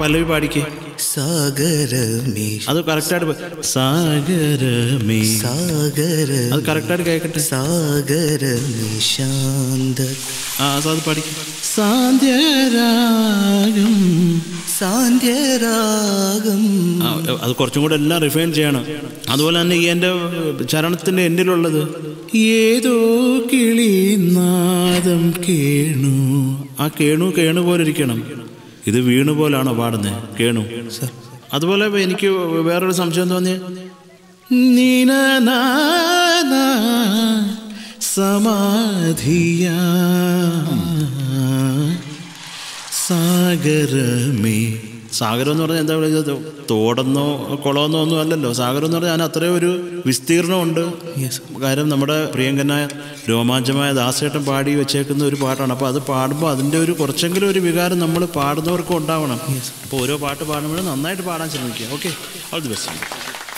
പല്ലവി പാടിക്കേ സാഗരമേ. അത് കറക്റ്റായിട്ട് സാഗരമേ. സാഗര അത് കറക്റ്റായിട്ട് കേൾക്കട്ടെ സാഗരമേ ശാന്ത ആ അത് പഠിക്കും. സാന്ധ്യരാഗം. സാന്ധ്യരാഗം. അത് കുറച്ചും കൂടെ എല്ലാം റിഫൈൻ ചെയ്യണം. അതുപോലെ തന്നെ ഈ എന്റെ ചരണത്തിന്റെ എൻഡിലുള്ളത് ഏതോ കിളിനാദം കേണു. ആ കേണു കേണു പോലെ ഇരിക്കണം ഇത് വീണു പോലാണോ പാടുന്നത് കേണു. അതുപോലെ എനിക്ക് വേറൊരു സംശയം തോന്നിയ സമാധിയ. സമാധിയാ സാഗരമേ സാഗരം എന്ന് പറഞ്ഞാൽ എന്താ പറയുക തോടെന്നോ കുളമെന്നോ ഒന്നും അല്ലല്ലോ. സാഗരം എന്ന് പറഞ്ഞാൽ അതിന് അത്രയും ഒരു വിസ്തീർണമുണ്ട്. കാര്യം നമ്മുടെ പ്രിയങ്കനായ രോമാഞ്ചമായ ദാസേട്ടൻ പാടി വെച്ചേക്കുന്ന ഒരു പാട്ടാണ്. അപ്പോൾ അത് പാടുമ്പോൾ അതിന്റെ ഒരു കുറച്ചെങ്കിലും ഒരു വികാരം നമ്മൾ പാടുന്നവർക്കും ഉണ്ടാവണം. അപ്പോൾ ഓരോ പാട്ട് പാടുമ്പോഴും നന്നായിട്ട് പാടാൻ ശ്രമിക്കുക. Okay all the best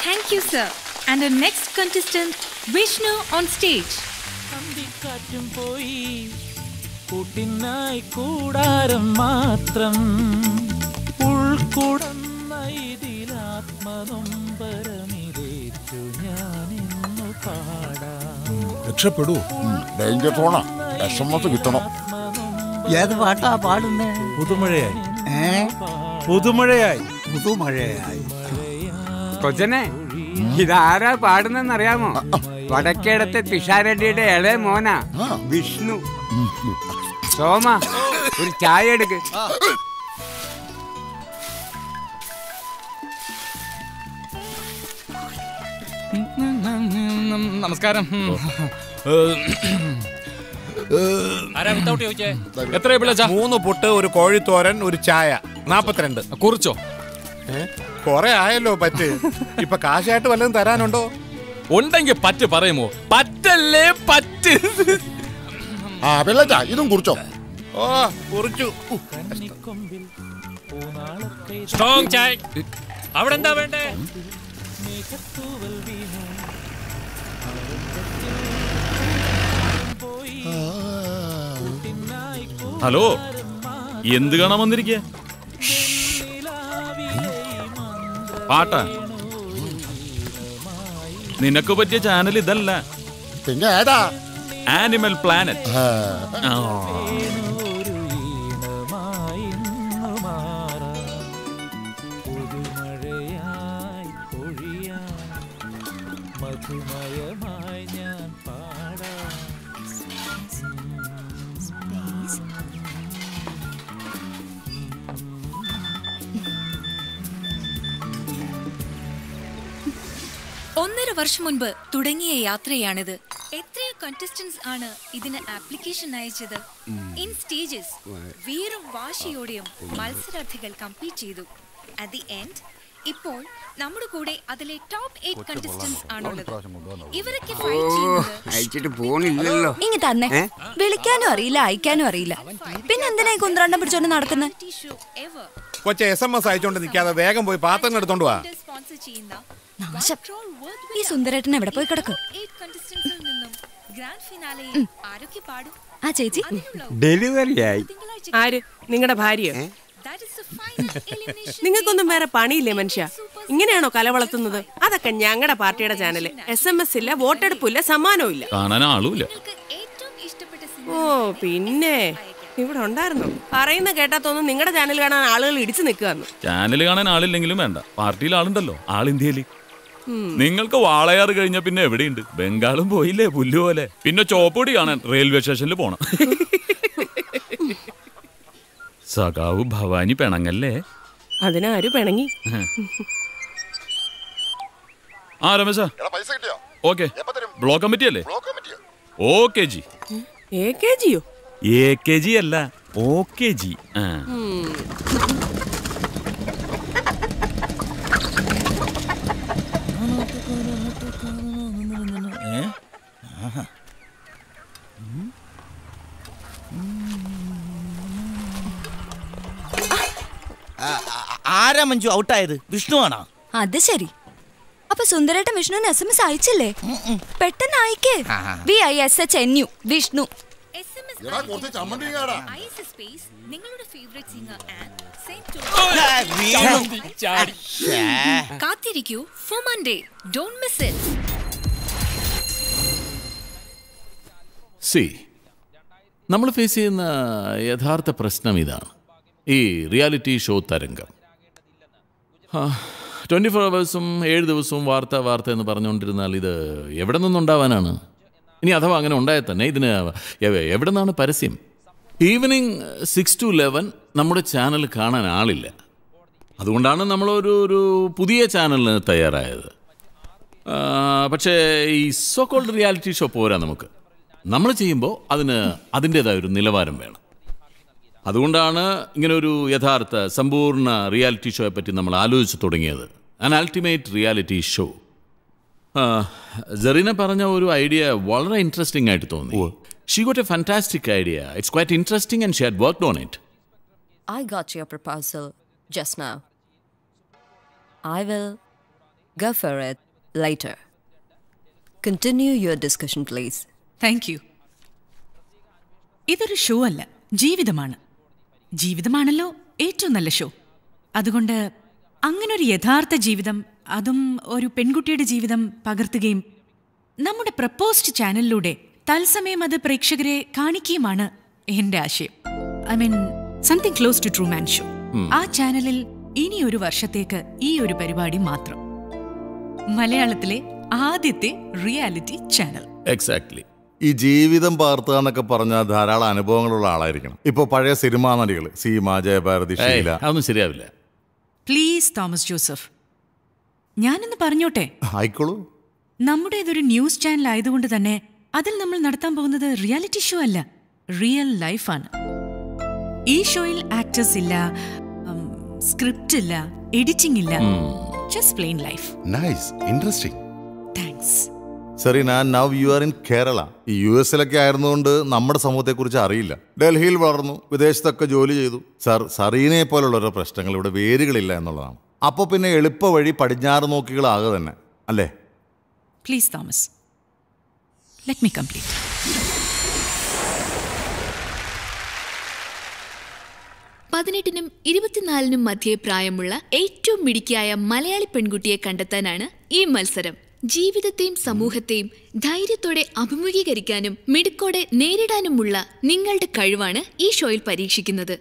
thank you sir and next contestant Vishnu on stage. അന്തിക്കാറ്റും പോയി കൂട്ടിനായി കൂടാരം മാത്രം. ഉൾക്കുടന്ന ഇതിലാത്മനൊമ്പരമിതേറ്റു ഞാനിന്നു പാടാം രക്ഷപ്പെടൂ. ഡേഞ്ചർ സോണാ എസ് എം എസ് കിട്ടണം. ഏത് പാട്ടാ പാടുന്നേ? പുതുമഴയായി. ഏ? പുതുമഴയായി. പുതുമഴയായി. കൊച്ചനെ ഇതാരാ പാടുന്നെന്നറിയാമോ? വടക്കേടത്തെ പിഷാരടിയുടെ ഇളയ മോന വിഷ്ണു. സോമ ഒരു ചായ എടുക്ക്. നമസ്കാരം. എത്ര പിള്ളച്ച മൂന്ന് പുട്ട് ഒരു കോഴിത്തോരൻ ഒരു ചായ. നാപ്പത്തിരണ്ട്. കുറിച്ചോ? കൊറേ ആയല്ലോ പറ്റ്. ഇപ്പൊ കാശായിട്ട് വല്ലതും തരാനുണ്ടോ? ഉണ്ടെങ്കിൽ പറ്റ് പറയുമോ? പറ്റല്ലേ പറ്റ്? ആ പിള്ളച്ച ഇതും കുറിച്ചോ. ഓ കുറിച്ചു. സ്ട്രോങ് ചായ. അവിടെ എന്താ വേണ്ടേ? ഹലോ എന്ത് കാണാൻ വന്നിരിക്കുക പാട്ടാ. നിനക്ക് പറ്റിയ ചാനൽ ഇതല്ല. പിന്നെ ഏതാ? ആനിമൽ പ്ലാനറ്റ് ഒന്നര വർഷം മുൻപ് തുടങ്ങിയ യാത്രയാണിത്. എത്രയോ കണ്ടസ്റ്റൻസ് ആണ് ഇതിന് ആപ്ലിക്കേഷൻ അയച്ചത്. ഇൻ സ്റ്റേജസ് വീറും വാശിയോടെയും മത്സരാർത്ഥികൾ കംപ്ലീറ്റ് ചെയ്തു. അറ്റ് ദി എൻഡ് ഇപ്പോൾ നമ്മുടെ കൂടെ അതിലെ ടോപ്പ് എയ്റ്റ് കണ്ടസ്റ്റൻസ് ആണുള്ളത്. ഇവരൊക്കെ അയച്ചിട്ട് പോണില്ലല്ലോ. ഇങ്ങ തന്നെ? വിളിക്കാനും അറിയില്ല അയക്കാനും അറിയില്ല. പിന്നെ എന്തിനായി കുന്ത്രാണ്ടം പിടിച്ചോണ്ട് നടക്കുന്നത് കൊച്ചെ എസ് എം എസ് അയച്ചോണ്ട് നിൽക്കാതെ വേഗം പോയി പാത്രം എടുത്തോണ്ട് വാ. സ്പോൺസർ ചെയ്യുന്ന നാശം. ഈ സുന്ദരേട്ടൻ എവിടെ പോയി കിടക്കും? eight contestants നിന്നും ഗ്രാൻഡ് ഫിനാലയിൽ ആരൊക്കെ പാടും ആ ചേച്ചി. ഡെലിവറി ആയി ആര്? നിങ്ങളുടെ ഭാര്യ നിങ്ങൾക്കൊന്നും വേറെ പണിയില്ലേ മനുഷ്യ? ഇങ്ങനെയാണോ കല വളർത്തുന്നത്? അതൊക്കെ ഞങ്ങളുടെ പാർട്ടിയുടെ ചാനൽ എസ് എം എസ് ഇല്ല വോട്ടെടുപ്പില്ല സമ്മാനവും ഇല്ല കാണാൻ ആളുമില്ല. നിങ്ങൾക്ക് ഏറ്റവും ഇഷ്ടപ്പെട്ട ഓ പിന്നെ. ഇവിടെ ഉണ്ടായിരുന്നു. പറയുന്ന കേട്ടാ തോന്നുന്നു നിങ്ങളുടെ ചാനൽ കാണാൻ ആളുകൾ ഇടിച്ചു നിൽക്കുകയെന്ന് ചാനൽ കാണാൻ ആളില്ലെങ്കിലും വേണ്ട. പാർട്ടിയിൽ ആളുണ്ടല്ലോ. ആൾ ഇന്ത്യയിൽ. നിങ്ങൾക്ക് വാളയാർ കഴിഞ്ഞ പിന്നെ എവിടെയുണ്ട്? ബംഗാളും പോയില്ലേ പുല്ലു പോലെ. പിന്നെ ചോപ്പൊടി കാണാൻ റെയിൽവേ സ്റ്റേഷനിൽ പോണം. സഖാവ് ഭവാനി പിണങ്ങല്ലേ? അതിനാര് പിണങ്ങി? ആ രമേശ. പൈസ കിട്ടിയോ? ഓക്കെ. ബ്ലോക്ക് കമ്മിറ്റി അല്ലേ? Okay G. എ കെ ജിയോ? എ കെ ജി അല്ല ഓക്കെ ജി. ആ. ആരാ മഞ്ജു ഔട്ടായത്? വിഷ്ണു ആണോ അത് ശരി. അപ്പൊ സുന്ദരേട്ടൻ വിഷ്ണുവിന് എസ് എം എസ് അയച്ചില്ലേ? പെട്ടെന്ന് അയക്കേ. V I S H N U Vishnu. Ice space നിങ്ങളുടെ ഫേവറേറ്റ് സിംഗർ ചാടി. കാത്തിരിക്കൂ for Monday don't miss it C. നമ്മൾ ഫേസ് ചെയ്യുന്ന യഥാർത്ഥ പ്രശ്നം ഇതാണ്. ഈ റിയാലിറ്റി ഷോ തരംഗം. ട്വന്റി ഫോർ അവേഴ്സും ഏഴ് ദിവസവും വാർത്ത വാർത്ത എന്ന് പറഞ്ഞുകൊണ്ടിരുന്നാൽ ഇത് എവിടെ നിന്നുണ്ടാവാനാണ്? ഇനി അഥവാ അങ്ങനെ ഉണ്ടായാൽ തന്നെ ഇതിന് എവ- എവിടെ നിന്നാണ് പരസ്യം? ഈവനിങ് സിക്സ് ടു ലെവൻ നമ്മുടെ ചാനൽ കാണാൻ ആളില്ല. അതുകൊണ്ടാണ് നമ്മളൊരു ഒരു പുതിയ ചാനലിന് തയ്യാറായത്. പക്ഷേ ഈ സോ കോൾഡ് റിയാലിറ്റി ഷോ പോരാ നമുക്ക്. നമ്മൾ ചെയ്യുമ്പോൾ അതിന് അതിന്റേതായ ഒരു നിലവാരം വേണം. അതുകൊണ്ടാണ് ഇങ്ങനെ ഒരു യഥാർത്ഥ സമ്പൂർണ റിയാലിറ്റി ഷോയെ പറ്റി നമ്മൾ ആലോചിച്ച് തുടങ്ങിയത്. An ultimate reality show Jerina പറഞ്ഞ ഒരു ഐഡിയ വളരെ ഇൻട്രസ്റ്റിംഗ് ആയിട്ട് തോന്നി. She got a fantastic idea it's quite interesting and she had worked on it I got your proposal just now I will go for it later. Continue your discussion please. Thank you ഇതൊരു show അല്ല ജീവിതമാണ്. ജീവിതമാണല്ലോ ഏറ്റവും നല്ല show അതുകൊണ്ട് അങ്ങനെ ഒരു യഥാർത്ഥ ജീവിതം അതും ഒരു പെൺകുട്ടിയുടെ ജീവിതം പകർത്തുകയും നമ്മുടെ പ്രപ്പോസ്ഡ് ചാനലിലൂടെ തത്സമയം അത് പ്രേക്ഷകരെ കാണിക്കുകയുമാണ് എന്റെ ആശയം. I mean something close to Truman show ആ ചാനലിൽ ഇനി ഒരു വർഷത്തേക്ക് ഈ ഒരു പരിപാടി മാത്രം. മലയാളത്തിലെ ആദ്യത്തെ റിയാലിറ്റി ചാനൽ എക്സാക്ട്ലി ഈ ജീവിതം പാർത്തുക എന്നൊക്കെ പറഞ്ഞാൽ ധാരാളം അനുഭവങ്ങളുള്ള ആളായിരിക്കണം. ഇപ്പൊ പഴയ സിനിമാ നടികൾ സീമ ജയഭാരതി ഷീല. അതൊന്നും ശരിയാവില്ല. Please Thomas Joseph. ഞാനൊന്ന് പറഞ്ഞോട്ടെ? ആയിക്കോളൂ. നമ്മുടെ ഇതൊരു ന്യൂസ് ചാനൽ ആയതുകൊണ്ട് തന്നെ അതിൽ നമ്മൾ നടത്താൻ പോകുന്നത് റിയാലിറ്റി ഷോ അല്ല റിയൽ ലൈഫാണ് ഈ ഷോയിൽ ആക്ടേഴ്സ് ഇല്ല സ്ക്രിപ്റ്റ് ഇല്ല എഡിറ്റിംഗ് ഇല്ല just plain life nice interesting thanks Serena now you are in Kerala ഈ യു എസിലൊക്കെ ആയിരുന്നുകൊണ്ട് നമ്മുടെ സമൂഹത്തെക്കുറിച്ച് അറിയില്ല. ഡൽഹിയിൽ വളർന്നു വിദേശത്തൊക്കെ ജോലി ചെയ്തു. സർ സറീനയെ പോലുള്ളവരുടെ പ്രശ്നങ്ങൾ ഇവിടെ വേരുകളില്ല എന്നുള്ളതാണ്. അപ്പോൾ പിന്നെ എളുപ്പ വഴി പടിഞ്ഞാറ് നോക്കികളാകെ തന്നെ അല്ലേ? Please Thomas let me complete പതിനെട്ടിനും ഇരുപത്തിനാലിനും മധ്യേ പ്രായമുള്ള ഏറ്റവും മിടുക്കിയായ മലയാളി പെൺകുട്ടിയെ കണ്ടെത്താനാണ് ഈ മത്സരം. ജീവിതത്തെയും സമൂഹത്തെയും ധൈര്യത്തോടെ അഭിമുഖീകരിക്കാനും മിടുക്കോടെ നേരിടാനുമുള്ള നിങ്ങളുടെ കഴിവാണ് ഈ ഷോയിൽ പരീക്ഷിക്കുന്നത്.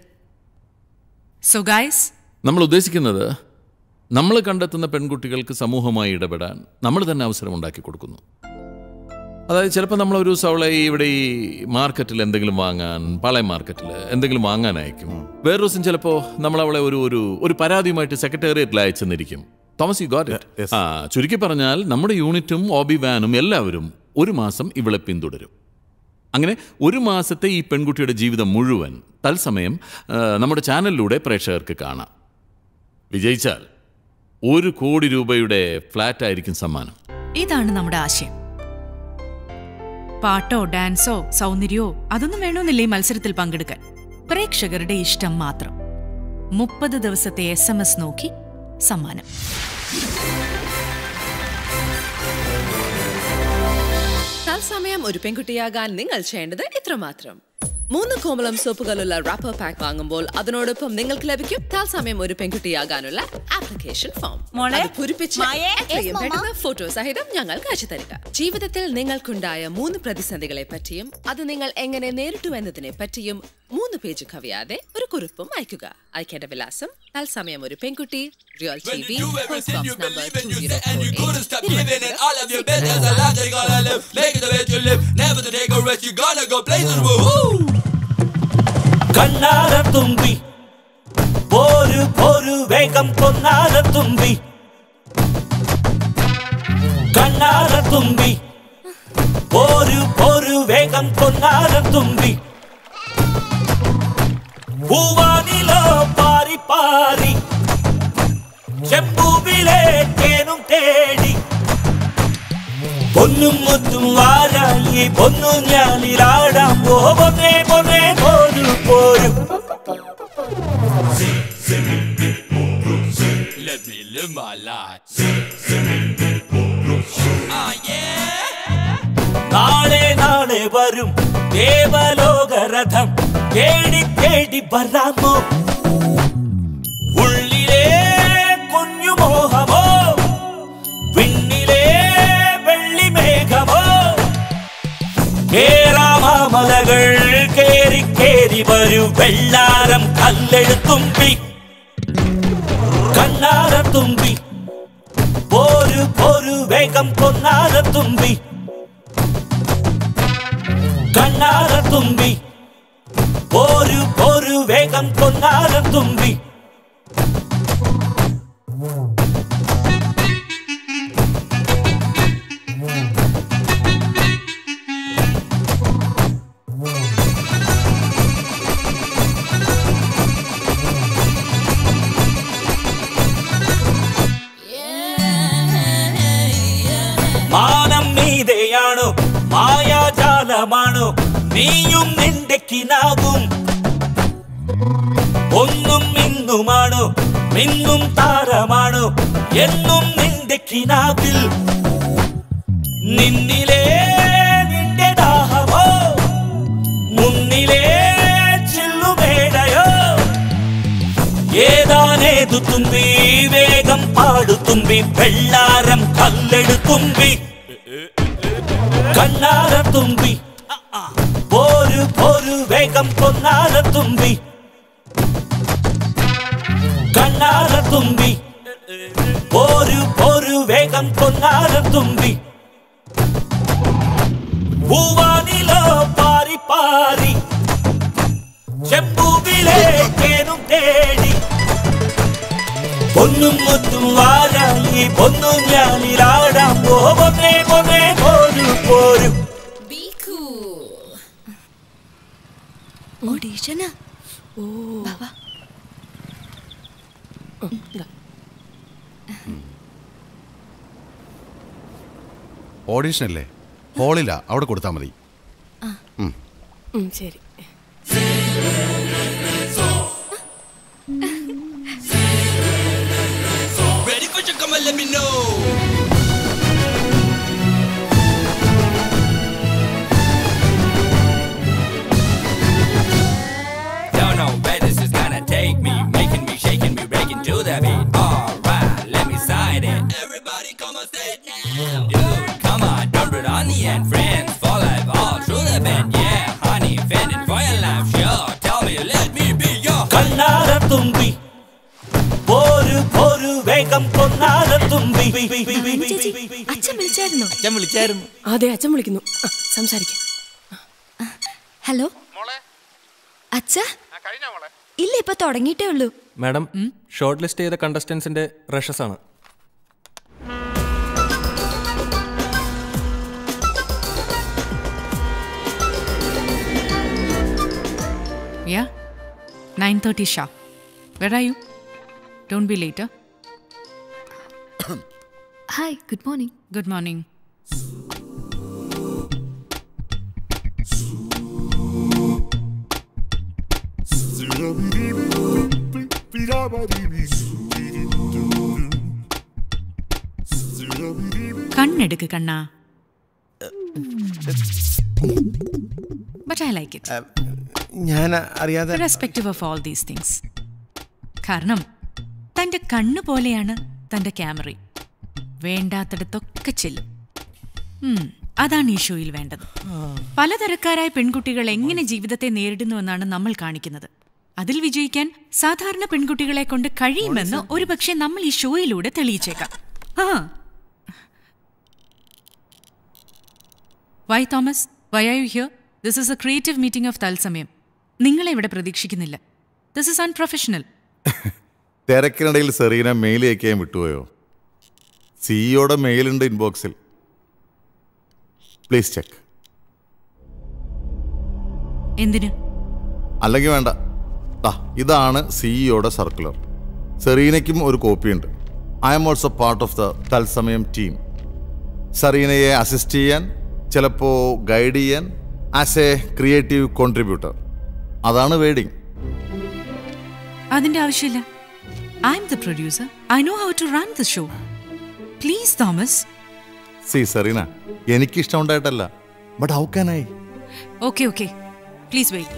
സോ ഗായ്സ് നമ്മൾ ഉദ്ദേശിക്കുന്നത് നമ്മൾ കണ്ടെത്തുന്ന പെൺകുട്ടികൾക്ക് സമൂഹമായി ഇടപെടാൻ നമ്മൾ തന്നെ അവസരം ഉണ്ടാക്കി കൊടുക്കുന്നു. അതായത് ചിലപ്പോൾ നമ്മൾ ഒരു ദിവസം അവളെ ഇവിടെ ഈ മാർക്കറ്റിൽ എന്തെങ്കിലും വാങ്ങാൻ പാളയം മാർക്കറ്റിൽ എന്തെങ്കിലും വാങ്ങാൻ അയക്കും വേറൊരു ദിവസം ചിലപ്പോൾ നമ്മൾ അവളെ ഒരു ഒരു ഒരു പരാതിയുമായിട്ട് സെക്രട്ടേറിയറ്റിൽ അയച്ചെന്നിരിക്കും തോമസ് യു ഗോട്ട് ഇറ്റ് ആ ചുരുക്കി പറഞ്ഞാൽ നമ്മുടെ യൂണിറ്റും ഓബി വാനും എല്ലാവരും ഒരു മാസം ഇവളെ പിന്തുടരും. അങ്ങനെ ഒരു മാസത്തെ ഈ പെൺകുട്ടിയുടെ ജീവിതം മുഴുവൻ തത്സമയം നമ്മുടെ ചാനലിലൂടെ പ്രേക്ഷകർക്ക് കാണാം. വിജയിച്ചാൽ ഒരു കോടി രൂപയുടെ ഫ്ലാറ്റ് ആയിരിക്കും സമ്മാനം. ഇതാണ് നമ്മുടെ ആശയം. പാട്ടോ ഡാൻസോ സൗന്ദര്യോ അതൊന്നും വേണമെന്നില്ല ഈ മത്സരത്തിൽ പങ്കെടുക്കാൻ? പ്രേക്ഷകരുടെ ഇഷ്ടം മാത്രം. മുപ്പത് ദിവസത്തെ എസ് എം എസ് നോക്കി സമ്മാനം. തത്സമയം ഒരു പെൺകുട്ടിയാകാൻ നിങ്ങൾ ചെയ്യേണ്ടത് ഇത്രമാത്രം. മൂന്ന് കോമളം സോപ്പുകളുള്ള റാപ്പർ പാക്ക് വാങ്ങുമ്പോൾ അതിനോടൊപ്പം നിങ്ങൾക്ക് ലഭിക്കും തത്സമയം ഒരു പെൺകുട്ടിയാകാനുള്ള ആപ്ലിക്കേഷൻ ഫോം പൂരിപ്പിച്ച് ഫോട്ടോ സഹിതം ഞങ്ങൾ കാഴ്ച തരിക. ജീവിതത്തിൽ നിങ്ങൾക്കുണ്ടായ മൂന്ന് പ്രതിസന്ധികളെ പറ്റിയും അത് നിങ്ങൾ എങ്ങനെ നേരിട്ടു എന്നതിനെ പറ്റിയും മൂന്ന് പേജ് കവിയാതെ ഒരു കുറിപ്പും അയക്കുക അയക്കേണ്ട വിലാസം Thalsamayam Oru Penkutty real T V post box number two zero all of your business, a lot you gotta live. Make it the way you live. Never to take a rest, you gotta go places. Woohoo! കണ്ണാര തുമ്പി പോരു പോരു വേഗം കൊന്നാര തുമ്പി കണ്ണാര തുമ്പി പോരു പോരു വേഗം കൊന്നാര തുമ്പി പൂവാനിലോ പാറി പാറി ചെമ്പൂവിലെ തേനും തേടി പൊന്നും മുത്തും വാരായി പൊന്നു ഞാനിലാടാം പോ പൊന്നേ പൊന്നേ പോരു പോരു let me live my life. Ah, yeah. നാളെ നാളെ വരും ദേവലോകരഥം തേടി തേടി വരാമോ ഉള്ളിലെ കുഞ്ഞു മോഹമോ വിണ്ണിലെ വെള്ളിമേഘമോ കേറാമലകൾ കേറി കേറി വരൂ വെള്ളാരം കല്ലെഴുത്തുമ്പി കണ്ണാരത്തുമ്പി പോരു പോരു വേഗം കൊന്നാരത്തുമ്പി കണ്ണാരത്തുമ്പി പോരു പോരു വേഗം കൊന്നാരത്തുമ്പി മാനം നീതയാണോ മായാജാലമാണോ. നീയും നിന്റെ കിനാകും ഒന്നും മിന്നുമാണ്? മിന്നും താരമാണ്? എന്നും നിന്റെ കിനാവിൽ. നിന്നിലെ നിന്റെ ദാഹമോ? മുന്നിലേ ചില്ലുമേടയോ? ഏതാനേതു തുമ്പി വേഗം പാടുത്തുമ്പി വെള്ളാരം കല്ലെടുത്തുമ്പി കണ്ണാര തുമ്പി പോരു പോരു വേഗം കൊന്നാര തുമ്പി കണ്ണാര തുമ്പി പോരു പോരു വേഗം കൊന്നാര തുമ്പി പൂവാനിലോ പാരി പാരി ചെമ്പൂവിലേക്കേനും തേടി പൊന്നും മുത്തും വാരായി പൊന്നും ഞാനിലാടാം പോ പൊന്നേ പൊന്നേ പോരു പോരു ഓഡീഷനാ ഓ. ഓഡീഷൻ അല്ലേ ഹോളിലാ. അവിടെ കൊടുത്താ മതി. ശരി. Let me know. To the beat. Alright, let me sign it. Everybody come on stage now. Dude, come on, don't put on the end. Friends for life, all through the band. Yeah, honey, fending for your life. Sure, tell me, let me be your Kannara തുമ്പി പോരു പോരു വേഗം കൊന്നാര തുമ്പി അച്ഛൻ വിളിച്ചായിരുന്നോ അച്ഛൻ വിളിച്ചായിരുന്നു അതെ അച്ഛൻ വിളിക്കുന്നു സംസാരിക്കും സംസാരിക്കാം ഹലോ അച്ഛ ഇല്ല ഇപ്പൊ തുടങ്ങിയിട്ടേ ഉള്ളൂ മാഡം ഷോർട്ട് ലിസ്റ്റ് ചെയ്ത കണ്ടസ്റ്റൻസിന്റെ റഷസ് ആണ് Yeah? 9.30 sharp. Where are you? Don't be later. Hi, good morning. Good morning. കണ്ണെടുക്ക് കണ്ണാ. ബട്ട് ഐ ലൈക്ക് ഇറ്റ് ഞാൻ അറിയാതെ respective of all these things കാരണം തന്റെ കണ്ണ് പോലെയാണ് തന്റെ ക്യാമറ. വേണ്ടാത്തടത്തൊക്കെ ചെല്ലും. അതാണ് ഈ ഷോയിൽ വേണ്ടത് പലതരക്കാരായ പെൺകുട്ടികൾ എങ്ങനെ ജീവിതത്തെ നേരിടുന്നുവെന്നാണ് നമ്മൾ കാണിക്കുന്നത്. അതിൽ വിജയിക്കാൻ സാധാരണ പെൺകുട്ടികളെ കൊണ്ട് കഴിയുമെന്ന് ഒരുപക്ഷെ നമ്മൾ ഈ ഷോയിലൂടെ തെളിയിച്ചേക്കാം. ആ. Why Thomas why are you here this is a creative meeting of Thatsamayam. നിങ്ങളെ ഇവിടെ പ്രതീക്ഷിക്കുന്നില്ല. ദിസ് ഇസ് അൺപ്രൊഫഷണൽ തിരക്കിനിടയിൽ സെറീന മെയിൽ അയക്കാൻ വിട്ടുപോയോ? സിഇഒയുടെ മെയിലുണ്ട് ഇൻബോക്സിൽ പ്ലീസ് ചെക്ക് എന്തിന്? അല്ലെങ്കിൽ വേണ്ട. ദാ, ഇതാണ് സിഇഒയുടെ സർക്കുലർ. സെറീനയ്ക്കും ഒരു കോപ്പിയുണ്ട്. I am also part of the Thatsamayam team സെറീനയെ assist ചെയ്യാൻ ചിലപ്പോൾ ഗൈഡ് ചെയ്യാൻ ആസ് എ ക്രിയേറ്റീവ് കോൺട്രിബ്യൂട്ടർ അതാണ് വേഡിങ് അതിന്റെ ആവശ്യമില്ല. I'm the producer I know how to run the show please Thomas see Serena എനിക്ക് ഇഷ്ടമുണ്ടായിട്ടല്ല but how can I okay okay please wait.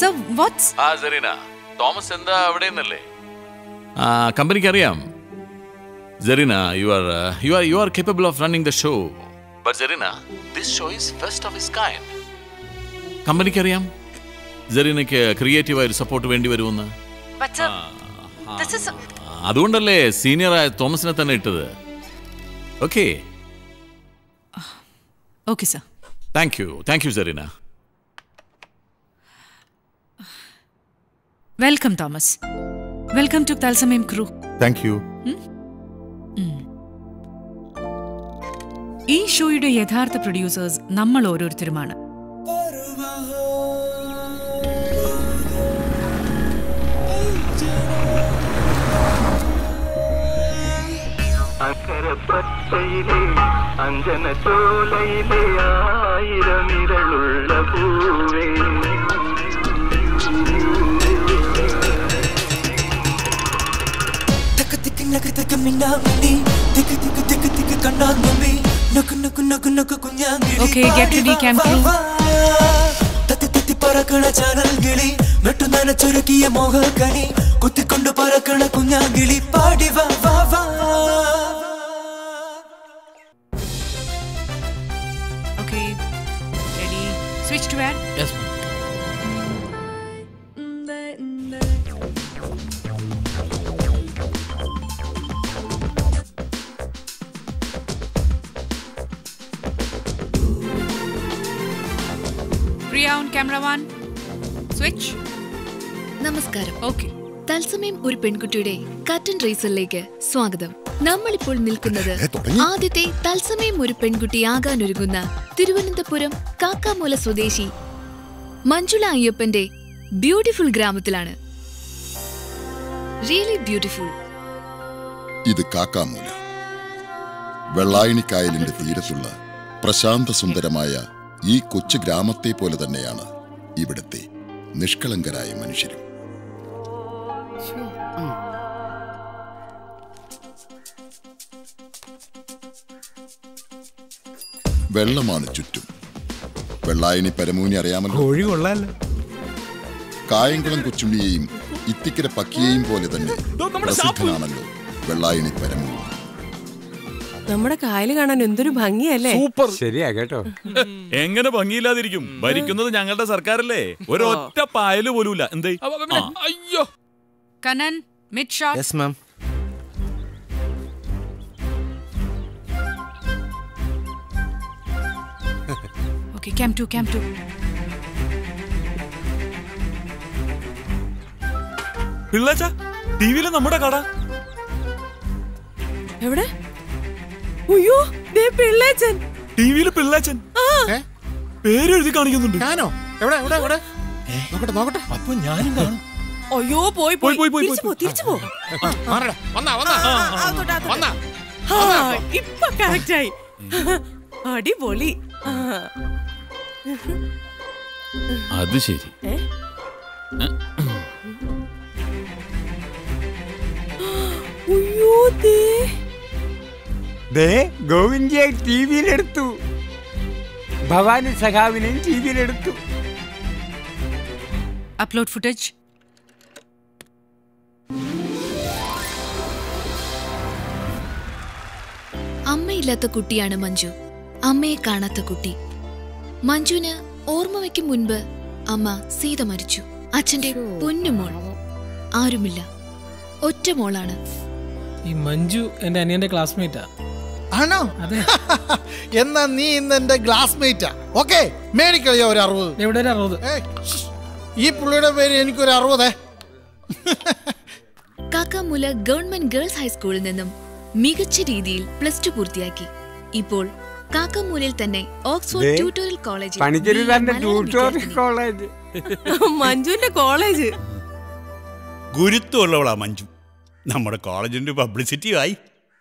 So, what's ആ Serena. Thomas എന്താ അവിടെ നിന്നല്ലേ ആ കമ്പനിക്ക് അറിയാം Serena you are you are you are capable of running the show but Serena this show is first of its kind കമ്പനിക്ക് അറിയാം സെറീനയ്ക്ക് ക്രിയേറ്റീവായ ഒരു സപ്പോർട്ട് വേണ്ടി വരുമെന്ന്. But sir, this is അതുകൊണ്ടല്ലേ സീനിയറായ തോമസിനെ തന്നെ ഇട്ടത്. Okay okay, sir. Thank you thank you Serena. Welcome, Thomas welcome to Thalsamayam crew thank you ഈ ഷോയുടെ യഥാർത്ഥ പ്രൊഡ്യൂസേഴ്സ് നമ്മൾ ഓരോരുത്തരുമാണ്. അക്കരപ്പച്ചയിലെ അഞ്ജന ചോലയിലെ ആയിരമിരളുള്ള പൂവേ. തക്ക തിക്ക് നക്ക് തക്ക തിക്ക് തിക്ക് തിക്ക് തിക്ക് കണ്ണാങ്ങുമ്പി നക്കു നക്കു നക്കു നക്കു കുഞ്ഞാങ്കിളി Okay, get ready, cam crew. തത്തി തത്തി പറക്കണ ചാനൽ കിളി വെട്ടു നനച്ചൊരുക്കിയ മോഹക്കനി കുത്തിക്കൊണ്ട് പറക്കണ കുഞ്ഞാങ്കിളി പാടി വാ വാ വാ Okay. Ready? Switch to air. Yes, on one. Switch നമസ്കാരം. ഓക്കെ തത്സമയം ഒരു പെൺകുട്ടിയുടെ കട്ടൻ റേസറിലേക്ക് സ്വാഗതം. നമ്മളിപ്പോൾ നിൽക്കുന്നത് ആദ്യത്തെ തത്സമയം ഒരു പെൺകുട്ടി പെൺകുട്ടിയാകാനൊരുങ്ങുന്ന തിരുവനന്തപുരം കാക്കാമൂല സ്വദേശി മഞ്ജുള അയ്യപ്പന്റെ ബ്യൂട്ടിഫുൾ ഗ്രാമത്തിലാണ്. റിയലി ബ്യൂട്ടിഫുൾ ഇത് കാക്കാമൂല. വെള്ളായണിക്കായലിന്റെ തീരത്തുള്ള പ്രശാന്ത സുന്ദരമായ ഈ കൊച്ചു ഗ്രാമത്തെ പോലെ തന്നെയാണ് ഇവിടുത്തെ നിഷ്കളങ്കരായ മനുഷ്യരും. വെള്ളമാണ് ചുറ്റും. വെള്ളായണി പരമൂനി അറിയാമല്ലോ? കോഴി കൊള്ളാലോ. കായംകുളം കൊച്ചുണ്ണിയെയും ഇത്തിക്കര പക്കിയെയും പോലെ തന്നെ പ്രസിദ്ധനാണല്ലോ വെള്ളായണി പരമൂനി. നമ്മുടെ കായൽ കാണാൻ എന്തൊരു ഭംഗിയല്ലേ? സൂപ്പർ. ശരിയാ കേട്ടോ. എങ്ങനെ ഭംഗിയില്ലാതിരിക്കും? ഭരിക്കുന്നത് ഞങ്ങളുടെ സർക്കാരല്ലേ? ഒരൊറ്റ പായൽ പോലുമില്ല. എന്തേ? അയ്യോ. കനൻ mid shot yes ma'am okay cam two cam two പിള്ളേച്ച ടിവിയിൽ നമ്മുടെ കട. എവിടെ? അയ്യോ ദേ പിള്ളേച്ചൻ. ടിവിയിൽ പിള്ളേച്ചൻ. എഴുതി കാണിക്കുന്നുണ്ട്. ഞാനോ? എവിടെ എവിടെ എവിടെ? നോക്കട്ടെ നോക്കട്ടെ. അപ്പൊ ഞാനും കാണും. അയ്യോ പോയി പോയി. പോയി, പോയി, തിരിച്ചു പോ തിരിച്ചു പോ. മാറടാ വന്നാ വന്നാ. വന്നാ ആ, ഇപ്പൊ കറക്റ്റായി അടിപൊളി. അത് ശരി? അയ്യോ ദേ. ദേ ഗോവിന്ദിയെ ടി വിയിലെടുത്തു. ഭവാനി സഖാവിനെയും ടി വിയിലെടുത്തു. അപ്ലോഡ് ഫുട്ടേജ് അമ്മയില്ലാത്ത കുട്ടിയാണ് മഞ്ജു. അമ്മയെ കാണാത്ത കുട്ടി. മഞ്ജുവിന് ഓർമ്മ വയ്ക്കും മുൻപ് അമ്മ സീത മരിച്ചു. അച്ഛന്റെ പൊന്നുമോൾ ആരുമില്ല. ഒറ്റ മോളാണ്. ഈ മഞ്ജു എന്റെ അനിയന്റെ ക്ലാസ്മേറ്റാ ആണോ? എന്നാ നീ ഇന്ന് എന്റെ ഗ്ലാസ്മേറ്റാ ഓക്കെ മേടിക്കളിയോ ഒരു അറുപത്? എവിടെ ഒരു അറുപത്. ഈ പുള്ളിയുടെ പേര് എനിക്കൊരു അറുപതേ. കാക്കാമൂല ഗവൺമെന്റ് ഗേൾസ് ഹൈസ്കൂളിൽ നിന്നും മികച്ച രീതിയിൽ പ്ലസ് ടു പൂർത്തിയാക്കി. ഇപ്പോൾ കാക്കാമൂലയിൽ തന്നെ ഓക്സ്ഫോർഡ് ട്യൂട്ടോറിയൽ ട്യൂട്ടോറിയൽ കോളേജ്. മഞ്ജുവിന്റെ കോളേജ്. ഗുരുത്വമുള്ളവളാ മഞ്ജു. നമ്മുടെ കോളേജിന്റെ പബ്ലിസിറ്റിയായി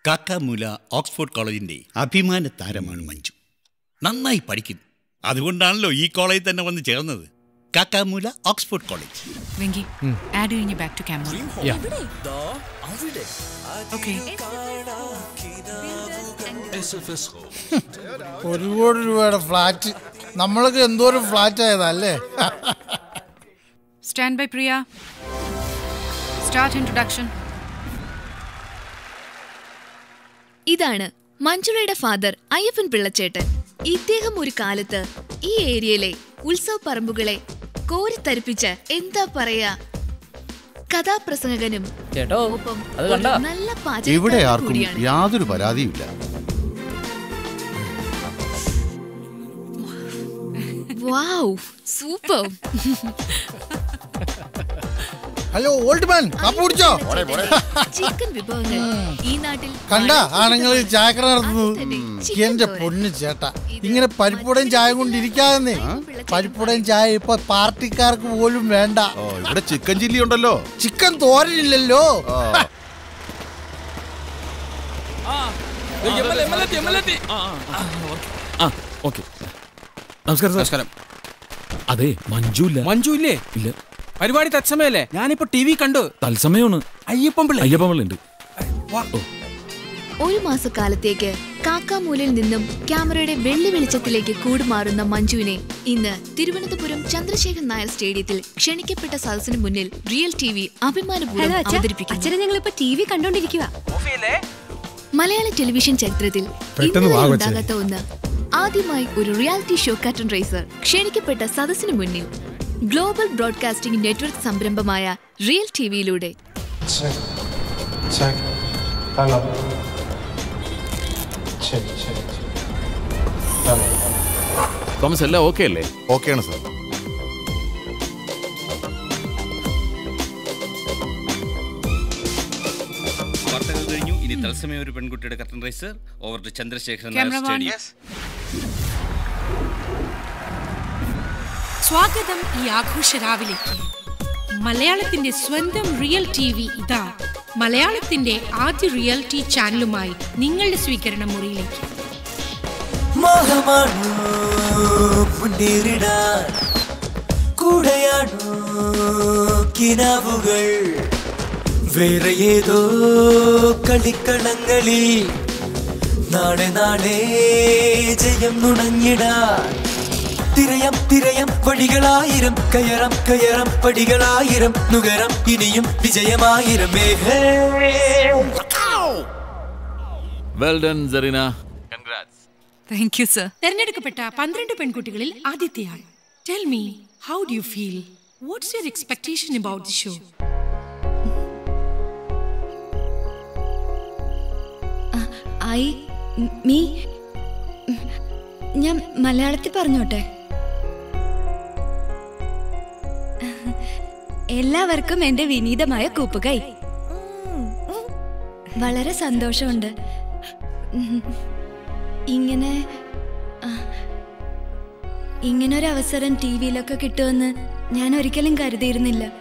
കാക്കാമൂല ഓക്സ്ഫോർഡ് കോളേജിന്റെ അഭിമാന താരമാണ് മഞ്ജു. നന്നായി പഠിക്കുന്നു. അതുകൊണ്ടാണല്ലോ ഈ കോളേജിൽ തന്നെ വന്ന് ചേർന്നത്. Kakkamoola Oxford college. Venki ad കഴിഞ്ഞ് ബാക്ക് ടു ക്യാമറ ഓക്കെ ഒരു കോടി രൂപയുടെ ഫ്ലാറ്റ് നമ്മൾക്ക് എന്തോ ഒരു flat ആയതല്ലേ stand by Priya start introduction ഇതാണ് മഞ്ജുളയുടെ ഫാദർ അയ്യപ്പൻ പിള്ളച്ചേട്ടൻ. ഇദ്ദേഹം ഒരു കാലത്ത് ഈ ഏരിയയിലെ ഉത്സവ പറമ്പുകളെ കോരിത്തരിപ്പിച്ച എന്താ പറയാ? കഥാപ്രസംഗകനും ഒപ്പം അത് ഒരു കണ്ടാ? നല്ല ഇവിടെ ആർക്കും യാതൊരു പരാതിയുമില്ല wow super. Hello old man cup കുടിച്ചോ? ചിക്കൻ വിഭവങ്ങൾ. ഈ നാട്ടിൽ കണ്ട ആണുങ്ങൾ ചായക്കട നടത്തുന്നത്? എന്റെ പൊന്നു ചേട്ട ഇങ്ങനെ പരിപ്പുടയും ചായ കൊണ്ടിരിക്കാതെ പരിപ്പുടയും ചായ ഇപ്പൊ പാർട്ടിക്കാർക്ക് പോലും വേണ്ട. ഇവിടെ ചിക്കൻ ചില്ലി ഉണ്ടല്ലോ. ചിക്കൻ തോരനില്ലല്ലോ. ആ. ഓക്കെ. നമസ്കാരം നമസ്കാരം. അതെ മഞ്ജു ഇല്ല. മഞ്ജു ഇല്ലേ? ഇല്ല. പരിപാടി തത്സമയല്ലേ? ഞാനിപ്പോ ടി വി കണ്ടു. തത്സമയമാണ്. അയ്യപ്പം പിള്ളി അയ്യപ്പൻ പിള്ള ഉണ്ട് ഒരു മാസക്കാലത്തേക്ക് കാക്കാമൂലിൽ നിന്നും ക്യാമറയുടെ വെള്ളി വെളിച്ചത്തിലേക്ക് കൂടുമാറുന്ന മഞ്ജുവിനെ ഇന്ന് തിരുവനന്തപുരം ചന്ദ്രശേഖർ നായർ സ്റ്റേഡിയത്തിൽ ക്ഷണിക്കപ്പെട്ട സദസ്സിന് മുന്നിൽ റിയൽ ടി വി അഭിമാനപൂർവം അവതരിപ്പിക്കുന്നു. ഞങ്ങളിപ്പോ ടി വി കണ്ടോണ്ടിരിക്കുക മലയാള ടെലിവിഷൻ ചരിത്രത്തിൽ ഉണ്ടാകാത്ത ഒന്ന് ആദ്യമായി ഒരു റിയാലിറ്റി ഷോ കട്ടൺ റേസർ ക്ഷണിക്കപ്പെട്ട സദസ്സിന് മുന്നിൽ ഗ്ലോബൽ ബ്രോഡ്കാസ്റ്റിംഗ് നെറ്റ്വർക്ക് സംരംഭമായ റിയൽ ടിവിയിലൂടെ. തോമസ് എല്ലാം ഓക്കെ അല്ലേ? ഓക്കെയാണ് സാർ. വാർത്തകൾ കഴിഞ്ഞു. ഇനി തത്സമയം ഒരു പെൺകുട്ടിയുടെ curtain raiser over to Chandrasekharan stadium. സ്വാഗതം ഈ ആഘോഷ രാവിലേക്ക് മലയാളത്തിന്റെ സ്വന്തം റിയൽ ടി വി ഇതാ. മലയാളത്തിന്റെ ആദ്യ റിയാലിറ്റി ചാനലുമായി നിങ്ങളുടെ സ്വീകരണ മുറിയിലേക്ക്. കൂടെയാണോ കിനാവുകൾ. വേറെ ഏതോ കളിക്കളങ്ങളിൽ നാളെ നാളെ ജയം നുണഞ്ഞിടാൻ തിരയം തിരയം വഴികളായിരം കയറം കയറം പടികളായിരം നുകരം ഇനിയും വിജയമായിരം. Well done Serena thank you sir തെരഞ്ഞെടുക്കപ്പെട്ട പന്ത്രണ്ട് പെൺകുട്ടികളിൽ ആദ്യത്തെയാൾ. Tell me how do you feel what's your expectation about the show I me ഞാൻ മലയാളത്തിൽ പറഞ്ഞോട്ടെ? എല്ലാവർക്കും എന്റെ വിനീതമായ കൂപ്പുകൈ. വളരെ സന്തോഷമുണ്ട്. ഇങ്ങനെ ഇങ്ങനെ ഇങ്ങനൊരു അവസരം ടി വിയിലൊക്കെ കിട്ടുമെന്ന് ഞാൻ ഒരിക്കലും കരുതിയിരുന്നില്ല.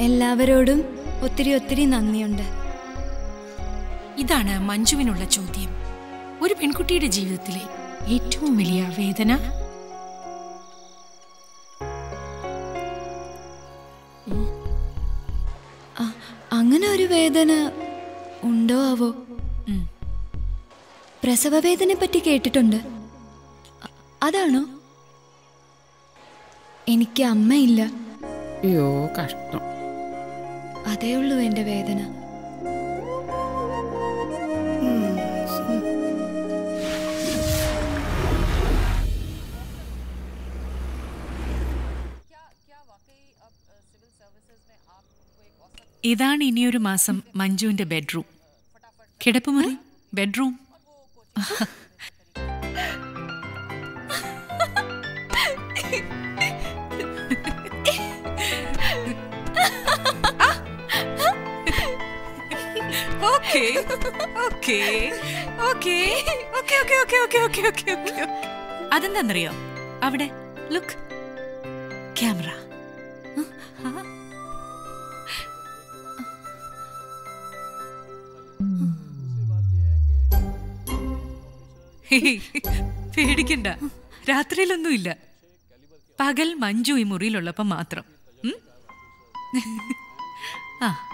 എല്ലാവരോടും ഒത്തിരി ഒത്തിരി നന്ദിയുണ്ട്. ഇതാണ് മഞ്ജുവിനുള്ള ചോദ്യം. ഒരു പെൺകുട്ടിയുടെ ജീവിതത്തിലെ ഏറ്റവും വലിയ വേദന? അങ്ങനെ ഒരു വേദന ഉണ്ടോ ആവോ? പ്രസവ വേദന പറ്റി കേട്ടിട്ടുണ്ട്. അതാണോ? എനിക്ക് അമ്മയില്ല. അയ്യോ കഷ്ടം. അതേ ഉള്ളൂ എന്റെ വേദന. ഇതാണ് ഇനിയൊരു മാസം മഞ്ജുവിന്റെ ബെഡ്റൂം കിടപ്പുമുറി ബെഡ്റൂം അതെന്താണെന്നറിയോ അവിടെ ലുക്ക് ക്യാമറ പേടിക്കണ്ട. രാത്രിയിലൊന്നുമില്ല. പകൽ മഞ്ജു ഈ മുറിയിലുള്ളപ്പം മാത്രം. ആ.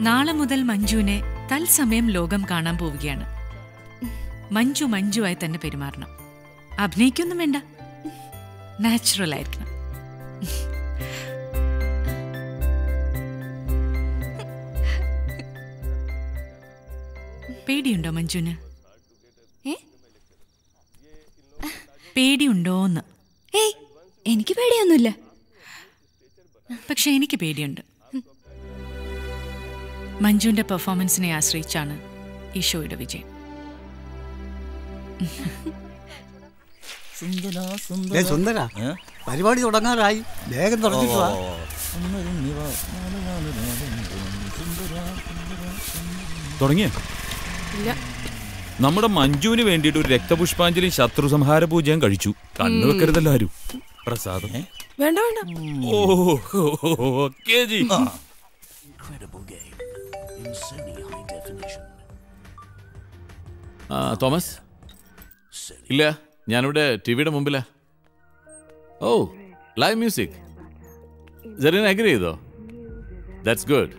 നാളെ മുതൽ മഞ്ജുവിനെ തൽസമയം ലോകം കാണാൻ പോവുകയാണ്. മഞ്ജു മഞ്ജുവായി തന്നെ പെരുമാറണം. അഭിനയിക്കൊന്നും വേണ്ട. നാച്ചുറൽ ആയിരിക്കണം. പേടിയുണ്ടോ മഞ്ജുന്? പേടിയുണ്ടോന്ന്? ഏയ് എനിക്ക് പേടിയൊന്നുമില്ല. പക്ഷെ എനിക്ക് പേടിയുണ്ട്. മഞ്ജുവിന്റെ പെർഫോമൻസിനെ ആശ്രയിച്ചാണ് ഈ ഷോയുടെ വിജയം. സുന്ദര പരിപാടി തുടങ്ങാറായി. വേഗം തുടങ്ങിയോ വാ തുടങ്ങിയ? ഇല്ല. നമ്മുടെ മഞ്ജുവിന് വേണ്ടിയിട്ട് ഒരു രക്തപുഷ്പാഞ്ജലി ശത്രു സംഹാര പൂജയും കഴിച്ചു. കണ്ണു വെക്കരുതല്ലോ ആരും. പ്രസാദം. വേണ്ട വേണ്ട. Oh okay G. ആ, തോമസ്? ഇല്ല. ഞാനിവിടെ ടി വിയുടെ മുമ്പിലാ. Oh live music Jerina agree ചെയ്തോ? ദാറ്റ്സ് ഗുഡ്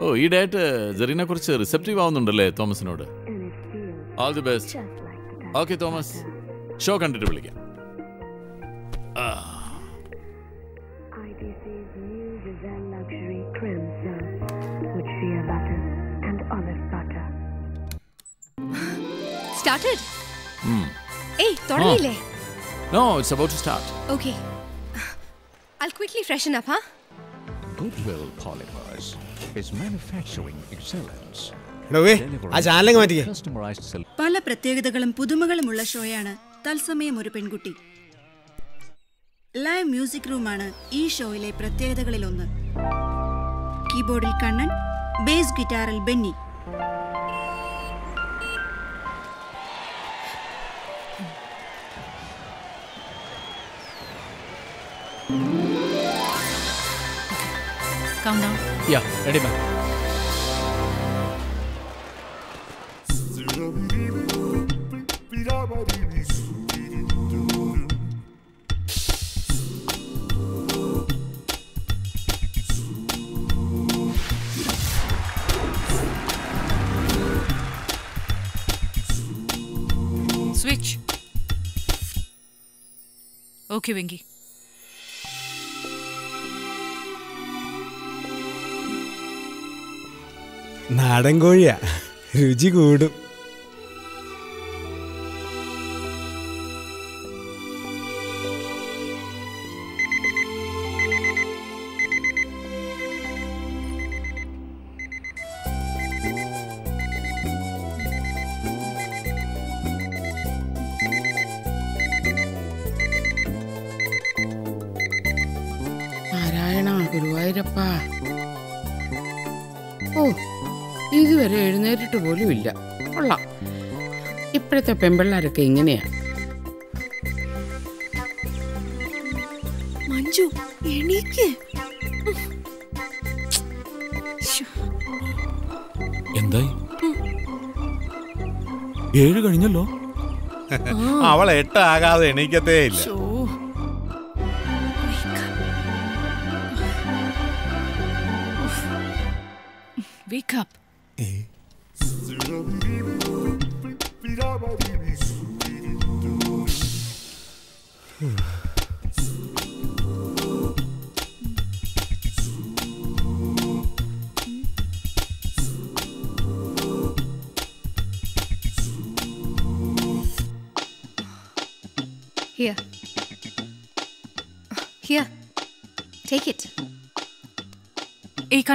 ഓ ഈ ഡേറ്റ് ജെറീനെ കുറിച്ച് റിസപ്റ്റീവ് ആവുന്നുണ്ടല്ലേ തോമസിനോട്? All the best okay Thomas. Show കണ്ടിട്ട് വിളിക്കാം. സ്റ്റാർട്ടഡ് ഉം. ഏയ് തുടങ്ങിയില്ലേ no it's about to start okay I'll quickly freshen up, huh? Goodwill Polymers is manufacturing excellence. ആ ചാനലങ്ങ് മാറ്റിക്കേ. Customized solutions. പല പ്രത്യേകതകളും പുതുമകളുമുള്ള ഷോയാണ് തത്സമയം ഒരു പെൺകുട്ടി. ലൈവ് മ്യൂസിക് റൂമാണ് ഈ ഷോയിലെ പ്രത്യേകതകളിലൊന്ന്. കീബോർഡിൽ Kannan bass ഗിറ്റാറിൽ Benny. Countdown yeah ready ma'am switch okay നാടൻ കോഴിയാ. രുചി കൂടും. പെമ്പിള്ളാരൊക്കെ ഇങ്ങനെയാ. മഞ്ജു എണീക്ക്. എന്തായി? ഏഴ് കഴിഞ്ഞല്ലോ? അവൾ എട്ടാകാതെ എണീക്കത്തേ ഇല്ല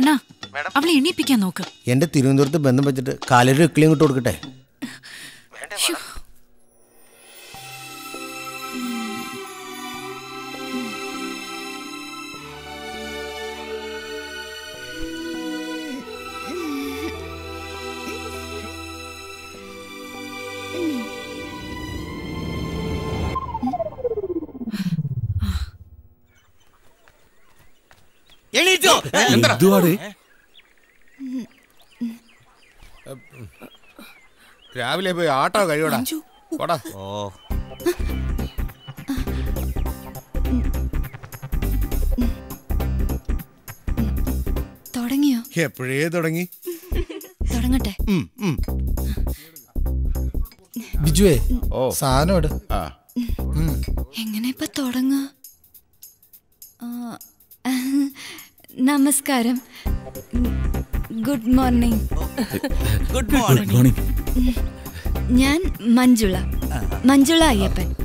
കണ്ണാ അവളെ എണീപ്പിക്കാൻ നോക്ക്. എന്റെ തിരുവനന്തപുരത്ത് ബന്ധം വെച്ചിട്ട് കാലൊരു ഇക്കിളിയും ഇങ്ങോട്ട് കൊടുക്കട്ടെ? രാവിലെ പോയി ആട്ടോ കഴിയോടാ. പോടാ. ഓ. തുടങ്ങിയോ? എപ്പോഴേ തുടങ്ങി? തുടങ്ങട്ടെ. ബിജുവേ ഓ. സാധനം ഇട്. എങ്ങനെ ഇപ്പൊ തുടങ്ങുക? ആ, നമസ്കാരം. Good morning. Good morning. ഞാൻ മഞ്ജുള. മഞ്ജുള അയ്യപ്പൻ.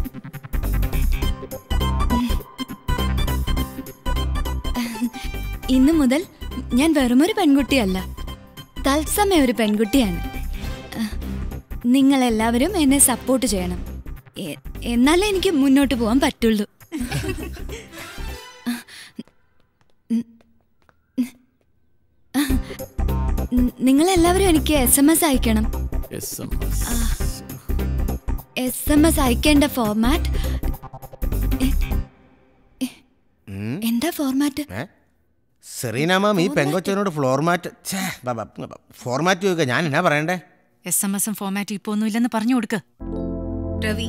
ഇന്നു മുതൽ ഞാൻ വെറുമൊരു പെൺകുട്ടിയല്ല. തത്സമയ ഒരു പെൺകുട്ടിയാണ്. നിങ്ങളെല്ലാവരും എന്നെ സപ്പോർട്ട് ചെയ്യണം. എന്നാലേ എനിക്ക് മുന്നോട്ട് പോകാൻ പറ്റുള്ളൂ. നിങ്ങൾ എല്ലാവരും എനിക്ക് എസ് എം എസ് അയക്കണം. എസ് എം എസ് അയക്കേണ്ട ഫോർമാറ്റ് എന്താ ഫോർമാറ്റ് സെറീന മാം ഈ പെങ്കൊച്ചനോട് ഫ്ലോർ മാറ്റ് ഛേ, ബ- ബ- ഫോർമാറ്റ് ചോദിക്കുക ഞാൻ എന്നാ പറയണ്ടേ? എസ് എം എസും ഫോർമാറ്റ് ഇപ്പൊ ഒന്നും ഇല്ലെന്ന് പറഞ്ഞു കൊടുക്ക. Ravi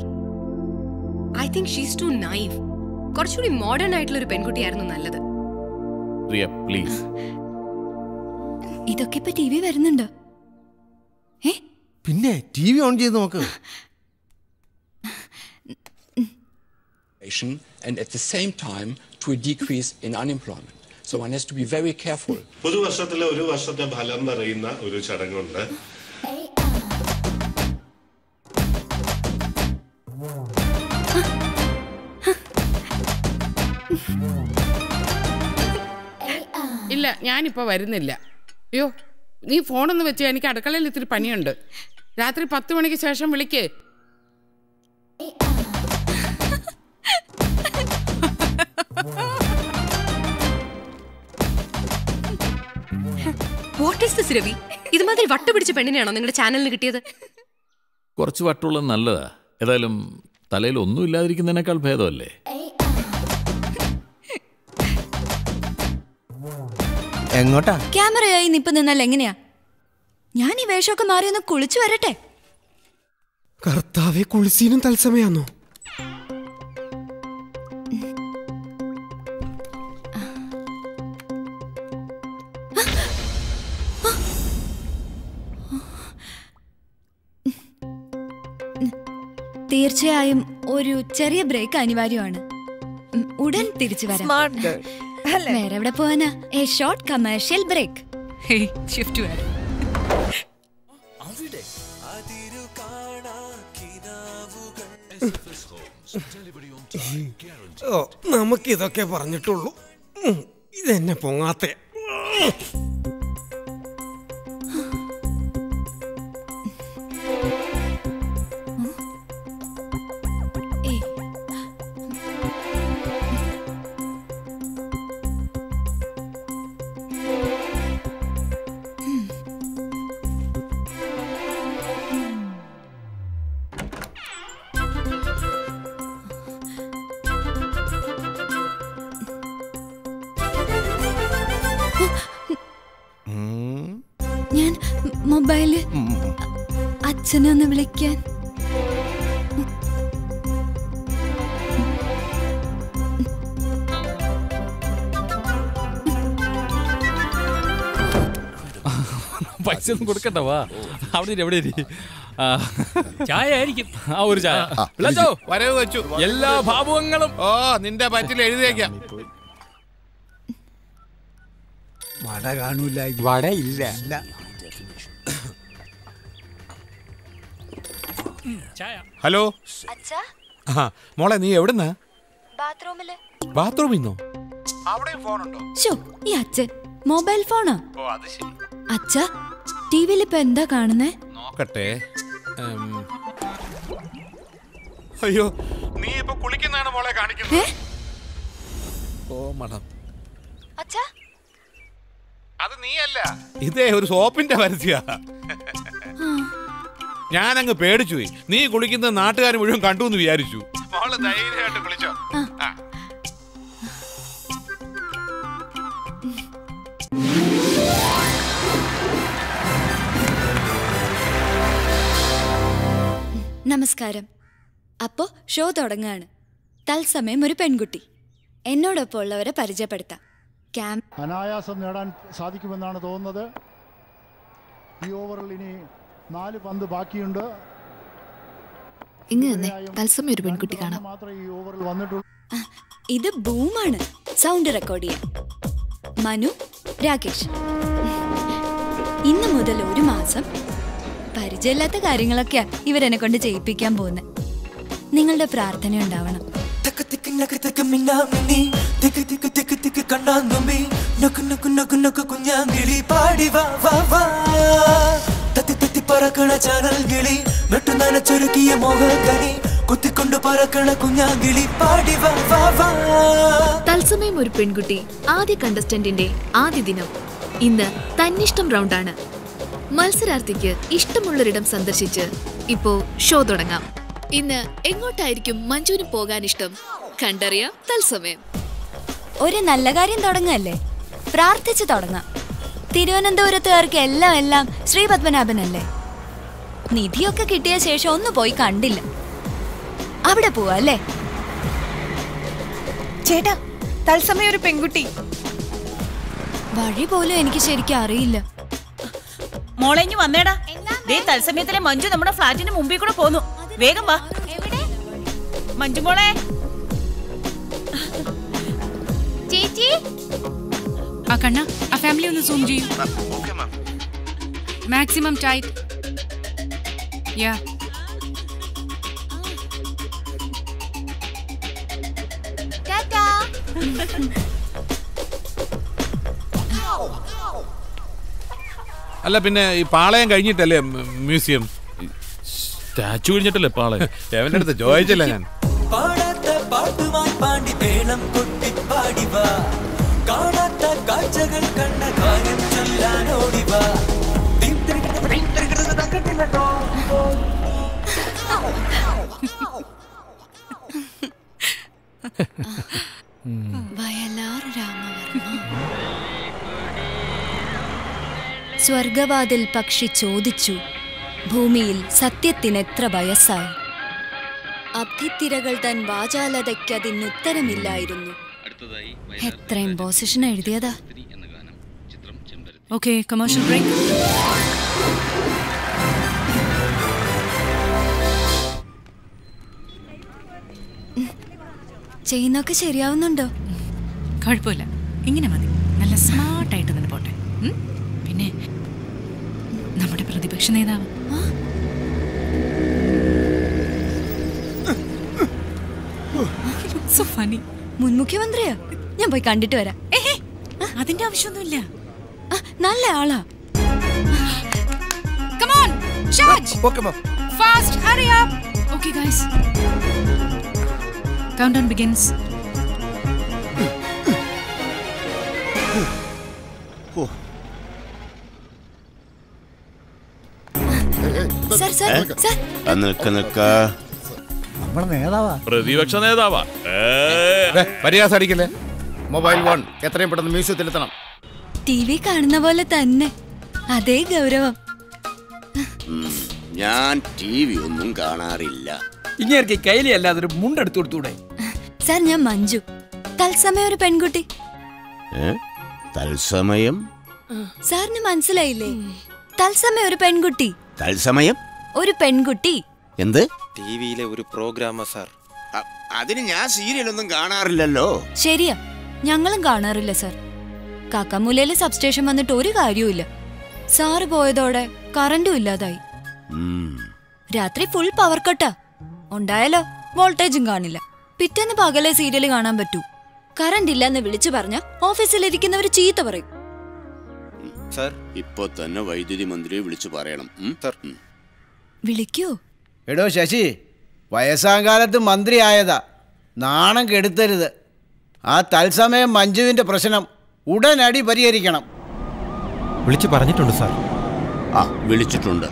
I think she's too naive കുറച്ചുകൂടി മോഡേൺ ആയിട്ടുള്ള ഒരു പെൺകുട്ടിയായിരുന്നു നല്ലത്. പ്ലീസ് ഇതൊക്കെ ഇപ്പൊ ടി വി വരുന്നുണ്ടോ. പിന്നെ ടി വി ഓൺ ചെയ്ത് നോക്ക്. And at the same time to a decrease in unemployment. So one has to be very careful. പുതുവർഷത്തിലെ ഒരു വർഷത്തെ ഫലം പറയുന്ന ഒരു ചടങ്ങുണ്ട്. ഇല്ല ഞാനിപ്പോ വരുന്നില്ല. അയ്യോ നീ ഫോണൊന്ന് വെച്ച് എനിക്ക് അടുക്കളയിൽ ഇത്തിരി പണിയുണ്ട്. രാത്രി പത്ത് മണിക്ക് ശേഷം വിളിക്കേ. വാട്ട് ഈസ് ദിസ് രവി ഇതുമാതിരി വട്ട പിടിച്ച പെണ്ണിനെയാണോ നിങ്ങളുടെ ചാനലിന് കിട്ടിയത്? കുറച്ച് വട്ടുള്ളത് നല്ലതാ. ഏതായാലും തലയിൽ ഒന്നും ഇല്ലാതിരിക്കുന്നതിനേക്കാൾ ഭേദമല്ലേ? എങ്ങോട്ടാ? ക്യാമറയായി നിപ്പ് നിന്നാൽ എങ്ങനെയാ? ഞാൻ ഈ വേഷമൊക്കെ മാറി ഒന്ന് കുളിച്ചു വരട്ടെ. കർത്താവെ കുളിസീനും തത്സമയാന്നോ? തീർച്ചയായും ഒരു ചെറിയ ബ്രേക്ക് അനിവാര്യമാണ്. ഉടൻ തിരിച്ചു വരാം. വേറെ എവിടെ പോവാനാ? A short commercial break. Shift വരാം ഓ നമുക്കിതൊക്കെ പറഞ്ഞിട്ടുള്ളൂ. ഇതെന്നെ പൊങ്ങാത്തെ. വിളിക്കാൻ പൈസ ഒന്നും കൊടുക്കണ്ട വാ. അവിടെ ഇരി, അവിടെ ഇരി. ചായ ആയിരിക്കും ആ ഒരു ചായ. വിളിച്ചോ വരവ് വെച്ചു. എല്ലാ ഭാവുകങ്ങളും. ഓ നിന്റെ പറ്റിൽ എഴുതിയേക്കാം. വട കാണൂല വട ഇല്ല. ഹലോ? അച്ഛാ? ആ മോളെ നീ എവിടുന്ന്? ബാത്റൂമിൽ. ബാത്റൂമിൽ ഈ അച്ഛൻ മൊബൈൽ ഫോണോ. അച്ഛാ ടിവിയിൽ ഇപ്പൊ എന്താ കാണുന്നേ? നോക്കട്ടെ. അയ്യോ നീ ഇപ്പൊ കുളിക്കുന്നതാണ് മോളെ കാണിക്കുന്നത്. ഓ മണം. അച്ഛാ. അത് നീയല്ല. ഇതേ ഒരു സോപ്പിന്റെ പരസ്യ. ഞാനങ്ങ് പേടിച്ചു പോയി. നീ കുളിക്കുന്നത് നാട്ടുകാർ മുഴുവൻ കണ്ടു എന്ന് വിചാരിച്ചു. മോൾ ധൈര്യമായിട്ട് കുളിച്ചോ. നമസ്കാരം. അപ്പോ ഷോ തുടങ്ങാണ്. തത്സമയം ഒരു പെൺകുട്ടി. എന്നോടൊപ്പം ഉള്ളവരെ പരിചയപ്പെടുത്താം. ക്യാമ്പ് അനായാസം നേടാൻ സാധിക്കുമെന്നാണ് തോന്നുന്നത്. ഈ ഓവറിൽ ഇനി നാല് പന്ത് ബാക്കിയുണ്ട്. ഇങ്ങ് തന്നെ തത്സമയം ഒരു പെൺകുട്ടി കാണാം. ഇത് ബൂമാണ്. സൗണ്ട് റെക്കോർഡ് ചെയ്യാം. മനു രാകേഷ്. ഇന്ന് മുതൽ ഒരു മാസം പരിചയമില്ലാത്ത കാര്യങ്ങളൊക്കെയാ ഇവരെന്നെ കൊണ്ട് ചെയ്യിപ്പിക്കാൻ പോകുന്നത് നിങ്ങളുടെ പ്രാർത്ഥന ഉണ്ടാവണം. നക്ക് നക്കു നക്കു നക്കു കുഞ്ഞാങ്കിളി പാടി വാ വാ വാ. പറക്കണ ചാനൽ കിളി. നട്ടു നനച്ചൊരുക്കിയ മോഹകനി കുത്തിക്കൊണ്ട് പറക്കണ കുഞ്ഞാങ്കിളി. പാടി വാ വാ വാ. തത്സമയം ഒരു പെൺകുട്ടി ആദ്യ കണ്ടസ്റ്റന്റിന്റെ ആദ്യ ദിനം. ഇന്ന് തന്നിഷ്ടം റൗണ്ടാണ് മത്സരാർത്ഥിക്ക് ഇഷ്ടമുള്ളൊരിടം സന്ദർശിച്ച് ഇപ്പോ ഷോ തുടങ്ങാം. ഇന്ന് എങ്ങോട്ടായിരിക്കും മഞ്ജുവിന് പോകാൻ ഇഷ്ടം കണ്ടറിയാം തത്സമയം. ഒരു നല്ല കാര്യം തുടങ്ങല്ലേ? പ്രാർത്ഥിച്ചു തുടങ്ങാം. തിരുവനന്തപുരത്തുകാർക്ക് എല്ലാം എല്ലാം ശ്രീ പത്മനാഭനല്ലേ നിധിയൊക്കെ കിട്ടിയ ശേഷം ഒന്ന് പോയി കണ്ടില്ല. അവിടെ പോവാ അല്ലേ? ചേട്ടാ തത്സമയം ഒരു പെൺകുട്ടി. വഴി പോലും എനിക്ക് ശരിക്കും അറിയില്ല. മോളെ ഇനി വന്നേടാ. ദേ തത്സമയത്തിലെ മഞ്ജു നമ്മുടെ ഫ്ലാറ്റിന് മുമ്പിൽ കൂടെ പോന്നു. വേഗം വാ. മഞ്ജു മോളെ. ചേച്ചി? ആ കണ്ണ ആ ഫാമിലി ഒന്ന് സൂം ചെയ്യൂ. മാക്സിമം ടൈറ്റ് യാ അല്ല പിന്നെ ഈ പാളയം കഴിഞ്ഞിട്ടല്ലേ മ്യൂസിയം? സ്റ്റാച്ചു കഴിഞ്ഞിട്ടല്ലേ പാളയം? എവന്റെ അടുത്ത് ചോദിച്ചില്ല ഞാൻ. പാടാത്ത പാട്ടുമായി പാണ്ടി വേണം കൊട്ടി പാടി വാ. കാണാത്ത കാഴ്ചകൾ കണ്ട കാര്യം ചൊല്ലാനോടി വാ. ടീം തിരികെ ടീം വയലാർ സ്വർഗവാതിൽ പക്ഷി ചോദിച്ചു ഭൂമിയിൽ സത്യത്തിനെത്ര വയസ്സായി? അഭിത്തിരകൾ തൻ വാചാലതയ്ക്കതിനുത്തരമില്ലായിരുന്നു എത്രയും പൊസിഷൻ എഴുതിയതാ. ഓക്കെ കമേഴ്ഷ്യൽ ബ്രേക്ക് ചെയ്യുന്നൊക്കെ ശരിയാവുന്നുണ്ടോ? കുഴപ്പമില്ല. ഇങ്ങനെ മതി. നല്ല സ്മാർട്ടായിട്ട് തന്നെ പോട്ടെ. പിന്നെ നമ്മുടെ പ്രതിപക്ഷ നേതാവ്. സോ ഫണി മുൻ മുഖ്യമന്ത്രിയാ? ഞാൻ പോയി കണ്ടിട്ട് വരാം. അതിന്റെ ആവശ്യമൊന്നുമില്ല. നല്ല ആളാ. Come on, charge! Fast, hurry up! Okay, guys. Countdown begins. Sir sir sir നിൽക്ക നിൽക്ക. നമ്മുടെ നേതാവാ. പ്രതിപക്ഷ നേതാവാ. പരിഹാസം അടിക്കല്ലേ? മൊബൈൽ വൺ എത്രയും പെട്ടെന്ന് മ്യൂസിയത്തിലെത്തണം. ടി വി കാണുന്ന പോലെ തന്നെ. അതേ ഗൗരവം. ഞാൻ ടി വി ഒന്നും കാണാറില്ല. ഇങ്ങനെ കയ്യിലല്ലാതെ ഒരു മുണ്ടെടുത്തു കൊടുത്തൂടെ? സർ ഞാൻ മഞ്ജു. തത്സമയം ഒരു പെൺകുട്ടി? തത്സമയം? സാറിന് മനസ്സിലായില്ലേ? തത്സമയം ഒരു പെൺകുട്ടി. തത്സമയം? ഒരു പെൺകുട്ടി. എന്ത്? ടിവിയിലെ ഒരു പ്രോഗ്രാമ സാർ. അതിന് ഞാൻ സീരിയലൊന്നും കാണാറില്ലല്ലോ. ശരിയാ. ഞങ്ങളും കാണാറില്ല സർ. കാക്കാമൂലയിലെ സബ്സ്റ്റേഷൻ വന്നിട്ട് ഒരു കാര്യവുമില്ല. സാറ് പോയതോടെ കറണ്ടും ഇല്ലാതായി. രാത്രി ഫുൾ പവർ കട്ടാ. ഉണ്ടായാലോ വോൾട്ടേജും കാണില്ല. പിറ്റേന്ന് പകലെ സീരിയൽ കാണാൻ പറ്റൂ. കറണ്ട് ഇല്ലെന്ന് വിളിച്ചു പറഞ്ഞ ഓഫീസിലിരിക്കുന്നവർ ചീത്ത പറയും. സാർ. ഇപ്പൊ തന്നെ വൈദ്യുതി മന്ത്രിയെ വിളിച്ചു പറയണം. സർ. വിളിക്കൂ. എടോ ശശി വയസ്സാകാലത്ത് മന്ത്രിയായതാ. നാണം കെടുത്തരുത്. ആ തത്സമയം മഞ്ജുവിന്റെ പ്രശ്നം ഉടനടി പരിഹരിക്കണം. വിളിച്ചു പറഞ്ഞിട്ടുണ്ട് സാർ. ആ വിളിച്ചിട്ടുണ്ട്.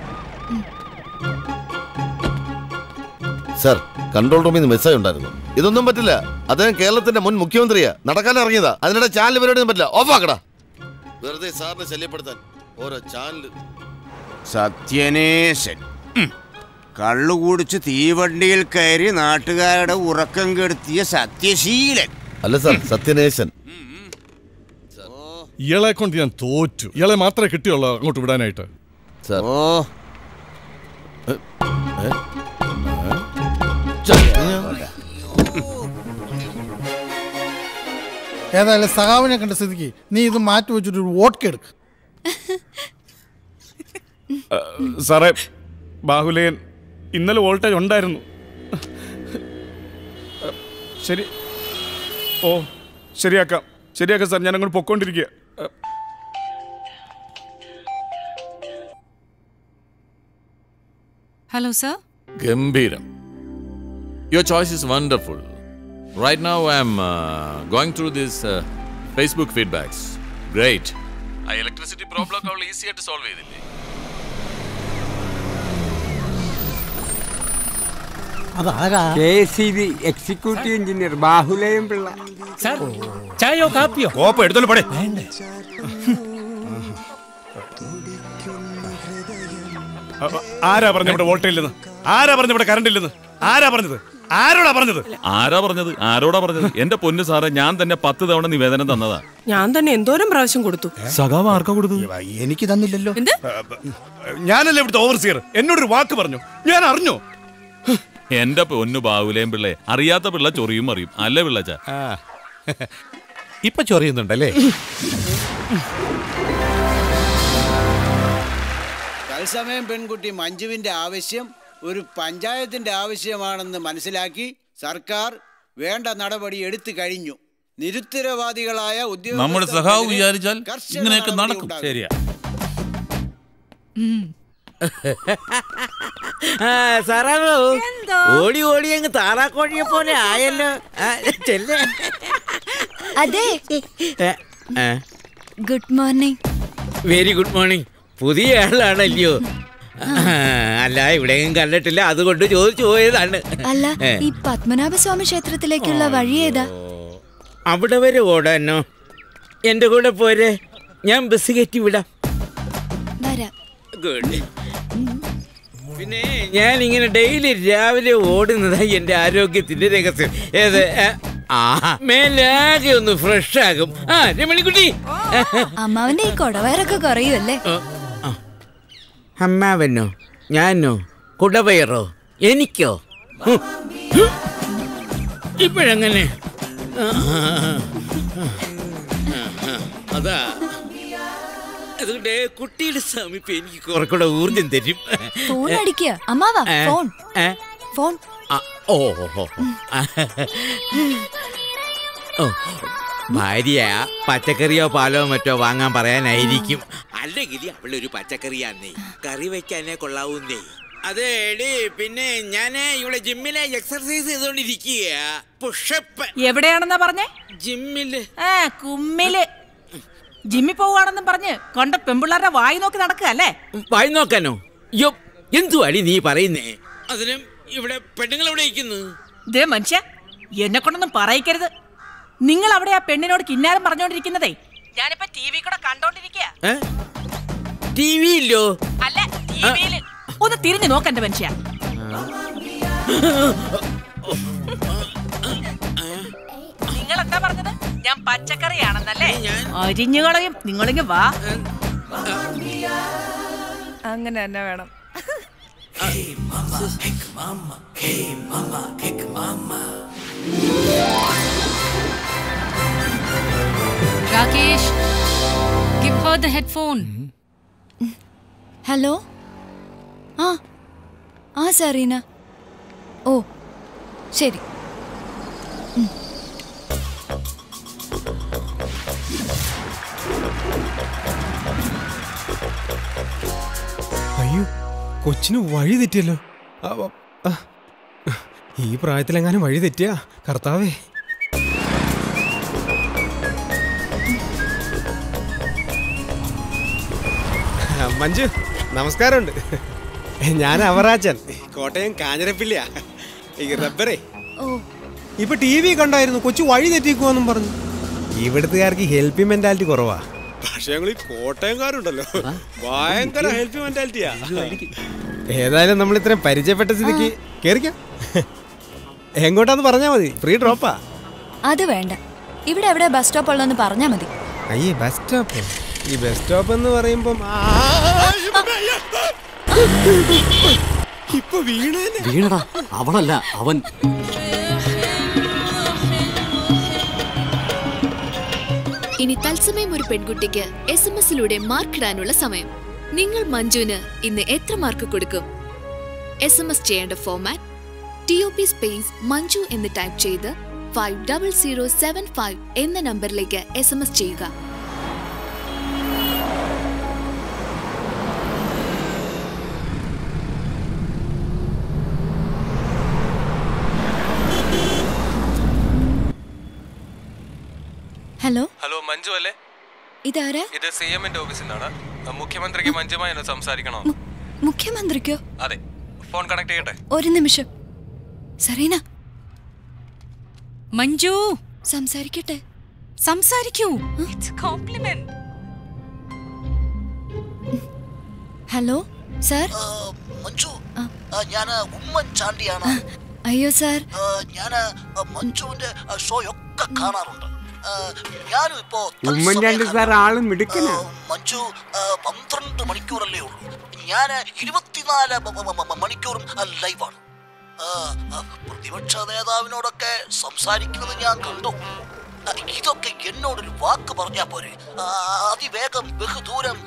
സാർ കൺട്രോൾ റൂമിൽ നിന്ന് മെസ്സേജ് ഉണ്ടായിരുന്നു. ഇതൊന്നും പറ്റില്ല. അദ്ദേഹം കേരളത്തിന്റെ മുൻ മുഖ്യമന്ത്രിയാ. നടക്കാൻ ഇറങ്ങിയതാ. അതിനിടെ ചാനൽ പരിപാടിയൊന്നും പറ്റില്ല. ഓഫാക്കടാ വെറുതെ സാറിനെ ശല്യപ്പെടുത്താൻ ഓരോ ചാനൽ സത്യനേശൻ. കള്ളു കുടിച്ച് തീവണ്ടിയിൽ കയറി നാട്ടുകാരുടെ ഉറക്കം കെടുത്തിയ സത്യശീലൻ. അല്ല സാർ സത്യനേശൻ. ഇയാളെ കൊണ്ട് ഞാൻ തോറ്റു. ഇയാളെ മാത്രമേ കിട്ടിയുള്ളൂ അങ്ങോട്ട് വിടാനായിട്ട്. ഓ. ഏതായാലും സഹാവിനെ കണ്ട സ്ഥിതിക്ക് നീ ഇത് മാറ്റി വെച്ചിട്ട് ഒരു വോട്ട് എടുക്ക്. സാറേ ബാഹുലയൻ ഇന്നലെ വോൾട്ടേജ് ഉണ്ടായിരുന്നു. ശരി. ഓ ശരിയാക്കാം. ശരിയാക്കാം സാർ ഞാൻ അങ്ങോട്ട് പൊക്കോണ്ടിരിക്കുക ഹലോ സർ ഗംഭീരം. Your choice is wonderful right I'm uh, going through through uh, Facebook feedbacks. Great. ആ ഇലക്ട്രിസിറ്റി പ്രോബ്ലം ഒക്കെ അവൾ ഈസി ആയിട്ട് സോൾവ് ചെയ്തില്ലേ? അതാരാ? K C B executive engineer Bahulayam Pillai. Sir ചായയോ കാപ്പിയോ? കോപ്പം എടുത്തോളൂ പടേ. വേണ്ട. ആരാ പറഞ്ഞു ഇവിടെ വോൾട്ടേജ് ഇല്ലെന്ന് ആരാ പറഞ്ഞു ഇവിടെ കറണ്ട് ഇല്ലെന്ന് ആരാ പറഞ്ഞത്? ആരോടാ പറഞ്ഞത്? ആരാ പറഞ്ഞത്? ആരോടാ പറഞ്ഞത്? എന്റെ പൊന്നു സാറേ ഞാൻ തന്നെ പത്ത് തവണ നിവേദനം തന്നതാ. ഞാൻ തന്നെ എന്തോരം പ്രാവശ്യം കൊടുത്തു. സഖാവ് ആർക്കാ കൊടുത്തു എനിക്ക് തന്നില്ലല്ലോ. ഞാനല്ലേ ഇവിടുത്തെ ഓവർസിയർ എന്നോടൊരു വാക്ക് പറഞ്ഞു. ഞാൻ അറിഞ്ഞു? എന്റെ പൊന്നു ബാഹുലേം പിള്ളേ അറിയാത്ത പിള്ള ചൊറിയും അറിയും അല്ലേ പിള്ളച്ച? ഇപ്പൊ ചൊറിയുന്നുണ്ടല്ലേ? തത്സമയം പെൺകുട്ടി മഞ്ജുവിന്റെ ആവശ്യം ഒരു പഞ്ചായത്തിന്റെ ആവശ്യമാണെന്ന് മനസ്സിലാക്കി സർക്കാർ വേണ്ട നടപടി എടുത്തു കഴിഞ്ഞു. നിരുത്തരവാദികളായ നമ്മുടെ സഖാവ് ഉദ്യോഗസ്ഥർക്കെതിരെ വിചാരിച്ചാൽ ഇങ്ങനെയൊക്കെ നടക്കും. ശരിയാ. സാറാവോ ഓടി ഓടി അങ്ങ് താറാക്കോഴിയെ പോലെ ആയല്ലോ. ചെല്ലേ. അതെ. Good morning. Very good morning. പുതിയ ആളാണല്ലയോ അല്ല ഇവിടെയും കണ്ടിട്ടില്ല. അതുകൊണ്ട് ചോദിച്ചു പോയതാണ്. അല്ല ഈ പത്മനാഭ സ്വാമി ക്ഷേത്രത്തിലേക്കുള്ള വഴി ഏതാ? അവിടെ വരെ ഓടാനോ? എന്റെ കൂടെ പോരെ. ഞാൻ ബസ് കയറ്റി വിടാം. പിന്നെ ഞാൻ ഇങ്ങനെ ഡെയിലി രാവിലെ ഓടുന്നതാ എന്റെ ആരോഗ്യത്തിന്റെ രഹസ്യം. ഏത്? മേലാകെ ഒന്ന് ഫ്രഷ് ആകും. ആ രമണിക്കുട്ടി. അമ്മാവന്റെ ഈ കൊടവയറൊക്കെ കുറയുമല്ലേ? അമ്മാവനോ ഞാനോ? കുടവയറോ എനിക്കോ? ഇപ്പോഴെങ്ങനെ? അതാ. അതുകൊണ്ട് കുട്ടിയുടെ സമീപം എനിക്ക് കുറക്കൂടെ ഊർജം തരും. ഫോൺ അടിക്കുക അമ്മാവാ ഫോൺ. ഫോൺ. ഓ. ഓ ഭാര്യ പച്ചക്കറിയോ പാലോ മറ്റോ വാങ്ങാൻ പറയാനായിരിക്കും. അല്ലെങ്കിൽ അവളൊരു പച്ചക്കറിയാന്നേ. കറി വെക്കാനേ കൊള്ളാവുന്നേ. അതെ എടി പിന്നെ ഞാൻ ഇവിടെ ജിമ്മിലെ എക്സർസൈസ് ചെയ്തോണ്ടിരിക്കുക പുഷപ്പ് എവിടെയാണെന്നാ പറഞ്ഞേ? ജിമ്മിൽ. ആ കുമ്മിൽ. ജിമ്മി പോവാണെന്നും പറഞ്ഞ് കണ്ട പെമ്പിള്ളാരുടെ വായി നോക്കി നടക്കുക അല്ലേ? വായി നോക്കാനോ? യോ എന്തു അടി നീ പറയുന്നേ? അതിനും ഇവിടെ പെണ്ണുങ്ങൾ ഇവിടെ ഇരിക്കുന്നു ഇതേ മനുഷ്യ എന്നെ കൊണ്ടൊന്നും പറയിക്കരുത്. നിങ്ങൾ അവിടെ ആ പെണ്ണിനോട് കിന്നാരം പറഞ്ഞോണ്ടിരിക്കുന്നതേ? ഞാനിപ്പോ ടി വി കൂടെ കണ്ടോണ്ടിരിക്കുക ടി വി ഇല്ലോ? അല്ല ടിവിയിൽ ഒന്ന് തിരിഞ്ഞു നോക്കണ്ട മനുഷ്യ. നിങ്ങൾ എന്താ പറഞ്ഞത്? ഞാൻ പച്ചക്കറിയാണെന്നല്ലേ? അരിഞ്ഞുകളയും നിങ്ങളിങ്ങ് വാ. അങ്ങനെ തന്നെ വേണം. Rakesh give her the headphone hello ആ ആ സറീന ഓ ശരി അയ്യോ കൊച്ചിന് വഴി തെറ്റിയല്ലോ. ഈ പ്രായത്തിലെങ്ങാനും വഴി തെറ്റിയാ കർത്താവേ. മഞ്ജു നമസ്കാരമുണ്ട്. ഞാൻ അവറാച്ചൻ കോട്ടയം കാഞ്ഞിരപ്പിള്ളിയാ. ഈ റബ്ബറേ. ഓ. ഇപ്പൊ ടി വി കണ്ടായിരുന്നു കൊച്ചു വഴി തെറ്റിക്കുവാന്നും പറഞ്ഞു. ഇവിടുത്തുകാർക്ക് ഹെൽപ്പി മെന്റാലിറ്റി കുറവാ. പക്ഷെ ഞങ്ങൾ ഈ കോട്ടയംകാരുണ്ടല്ലോ. ഭയങ്കര ഹെൽപ്പി മെന്റാലിറ്റിയാ. ഏതായാലും നമ്മൾ ഇത്രയും പരിചയപ്പെട്ട സ്ഥിതിക്ക് കേറിക്കാം. എങ്ങോട്ടാന്ന് പറഞ്ഞാ മതി. ഫ്രീ ഡ്രോപ്പാ അത് വേണ്ട. ഇവിടെ എവിടെ ബസ് സ്റ്റോപ്പ് ഉള്ളതെന്ന് പറഞ്ഞാ മതി. അയ്യേ ബസ് സ്റ്റോപ്പ്. ഈ ബസ് സ്റ്റോപ്പ് എന്ന് പറയുമ്പം ഇപ്പൊ വീണേനെ വീണടാ അവളല്ല അവൻ. ഇനി തത്സമയം ഒരു പെൺകുട്ടിക്ക് എസ് എം എസിലൂടെ മാർക്കിടാനുള്ള സമയം. നിങ്ങൾ മഞ്ജുവിന് ഇന്ന് എത്ര മാർക്ക് കൊടുക്കും? എസ് എം എസ് ചെയ്യേണ്ട format T O P space Manju എന്ന് ടൈപ്പ് ചെയ്ത് five double zero seven five എന്ന നമ്പറിലേക്ക് എസ് എം എസ് ചെയ്യുക. ഹലോ? ഹലോ മഞ്ജു അല്ലേ? ഇതാരാ? ഇത് സി എമ്മിന്റെ ഓഫീസിൽ നിന്നാണ് മുഖ്യമന്ത്രിക്ക് മഞ്ജുമായി ഒന്ന് സംസാരിക്കണോ? മുഖ്യമന്ത്രിക്കോ? അതെ. ഫോൺ കണക്ട് ചെയ്യട്ടെ? ഒരു നിമിഷം. സറീന. മഞ്ജു! സംസാരിക്കട്ടെ. സംസാരിക്കൂ. Compliment hello? സർ? മഞ്ജു. ഞാൻ ഉമ്മൻ ചാണ്ടിയാണ്. അയ്യോ സർ. ഞാൻ മഞ്ജുവിന്റെ ഷോയൊക്കെ കാണാറുണ്ട്. ഞാനും ഇപ്പോ ഉമ്മൻചാണ്ടി സാർ ആൾ മിടുക്കനാ. മഞ്ജു പന്ത്രണ്ട് മണിക്കൂറല്ലേ ഉള്ളൂ. ഞാൻ ഇരുപത്തിനാല് മണിക്കൂറും ലൈവാണ്. പ്രതിപക്ഷ നേതാവിനോടൊക്കെ സംസാരിക്കുന്നത് ഞാൻ കണ്ടു. ഇതൊക്കെ എന്നോടൊരു വാക്ക് പറഞ്ഞാ പോരെ. അതിവേഗം ബഹുദൂരം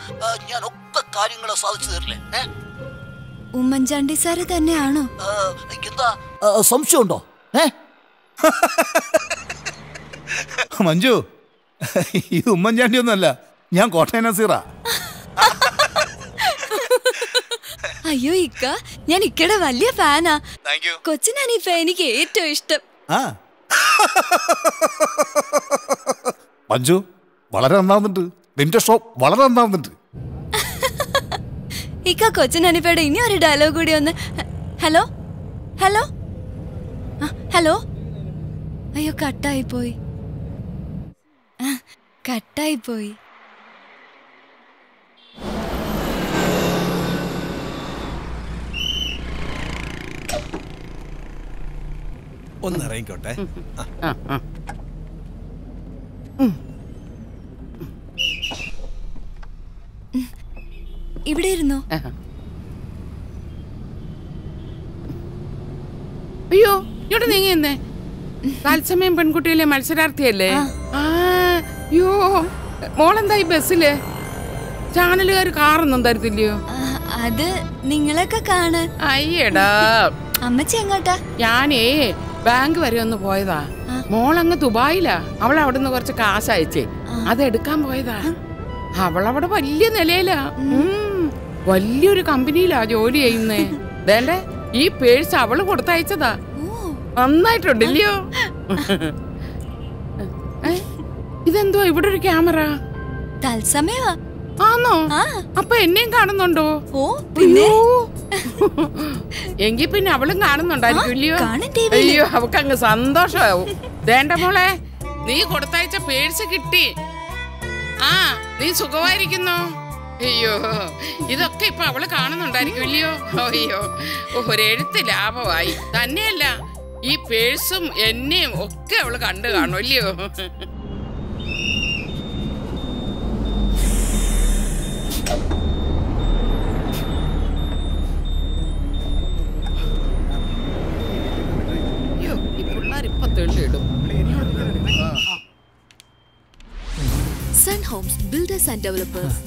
ഞാൻ ഒക്കെ കാര്യങ്ങളെ സാധിച്ചു തരില്ലേ? ഉമ്മൻചാണ്ടി സാറ് തന്നെയാണോ? എന്താ? സംശയമുണ്ടോ? ഏ? മഞ്ജു ഈ ഉമ്മൻചാണ്ടി ഒന്നുമല്ല ഞാൻ കോട്ടയന നസീറാ. അയ്യോ ഇക്ക ഞാൻ ഇക്കയുടെ വലിയ ഫാനാ. കൊച്ചിനാണ് ഈ ഫാൻ എനിക്ക് ഏറ്റവും ഇഷ്ടം. ആ. മഞ്ജു വളരെ നന്നാവുന്നുണ്ട്. നിന്റെ ഷോ വളരെ നന്നാവുന്നുണ്ട്. ഇക്ക കൊച്ചിനനിപ്പയുടെ ഇനി ഒരു ഡയലോഗ് കൂടി ഒന്ന് ഹലോ? ഹലോ? ഹലോ? അയ്യോ കട്ടായി പോയി ആ, കട്ടായി പോയി ഒന്ന് ഇറങ്ങിക്കോട്ടെ. ഇവിടെ ഇരുന്നോ? അയ്യോ ഇവിടെ നീങ്ങിയെന്നേ തത്സമയം പെൺകുട്ടിയിലെ മത്സരാർത്ഥിയല്ലേ? ആ. അയ്യോ മോളെന്തായി ബസ്സിൽ? ചാനലുകാർ കാറൊന്നും തരത്തില്ലയോ? അത് നിങ്ങളൊക്കെ കാണാൻ. അയ്യടാ. അമ്മച്ചി എങ്ങോട്ടാ? ഞാനേ ബാങ്ക് വരെ ഒന്ന് പോയതാ. മോളങ്ങ് ദുബായിലാ. അവൾ അവിടുന്ന് കുറച്ച് കാശ് അയച്ചേ അത് എടുക്കാൻ പോയതാ. അവളവിടെ വലിയ നിലയിലാ. വലിയൊരു കമ്പനിയിലാ ജോലി ചെയ്യുന്നേ. വേണ്ടേ? ഈ പേഴ്സ് അവൾ കൊടുത്തയച്ചതാ. നന്നായിട്ടുണ്ടല്ലയോ? ഇതെന്തോ ഇവിടെ ഒരു ക്യാമറ. തത്സമയ. ആണോ അപ്പൊ എന്നെയും കാണുന്നുണ്ടോ? ഓ പിന്നെ? എങ്കി പിന്നെ അവളും കാണുന്നുണ്ടായിരിക്കും. അയ്യോ അവക്ക് അങ്ങ് സന്തോഷമാവും. വേണ്ട മോളെ നീ കൊടുത്തയച്ച പേഴ്സ് കിട്ടി. ആ നീ സുഖമായിരിക്കുന്നു? അയ്യോ ഇതൊക്കെ ഇപ്പൊ അവൾ കാണുന്നുണ്ടായിരിക്കും ഇല്ലയോ? അയ്യോ ഒരെഴുത്ത് ലാഭമായി. തന്നെയല്ല ഈ പേഴ്സും എന്നെയും ഒക്കെ അവൾ കണ്ടു കാണും ഇല്ലയോ അയ്യോ ഹോംസ് ബിൽഡേഴ്സ് ആൻഡ് ഡെവലപ്പേഴ്സ്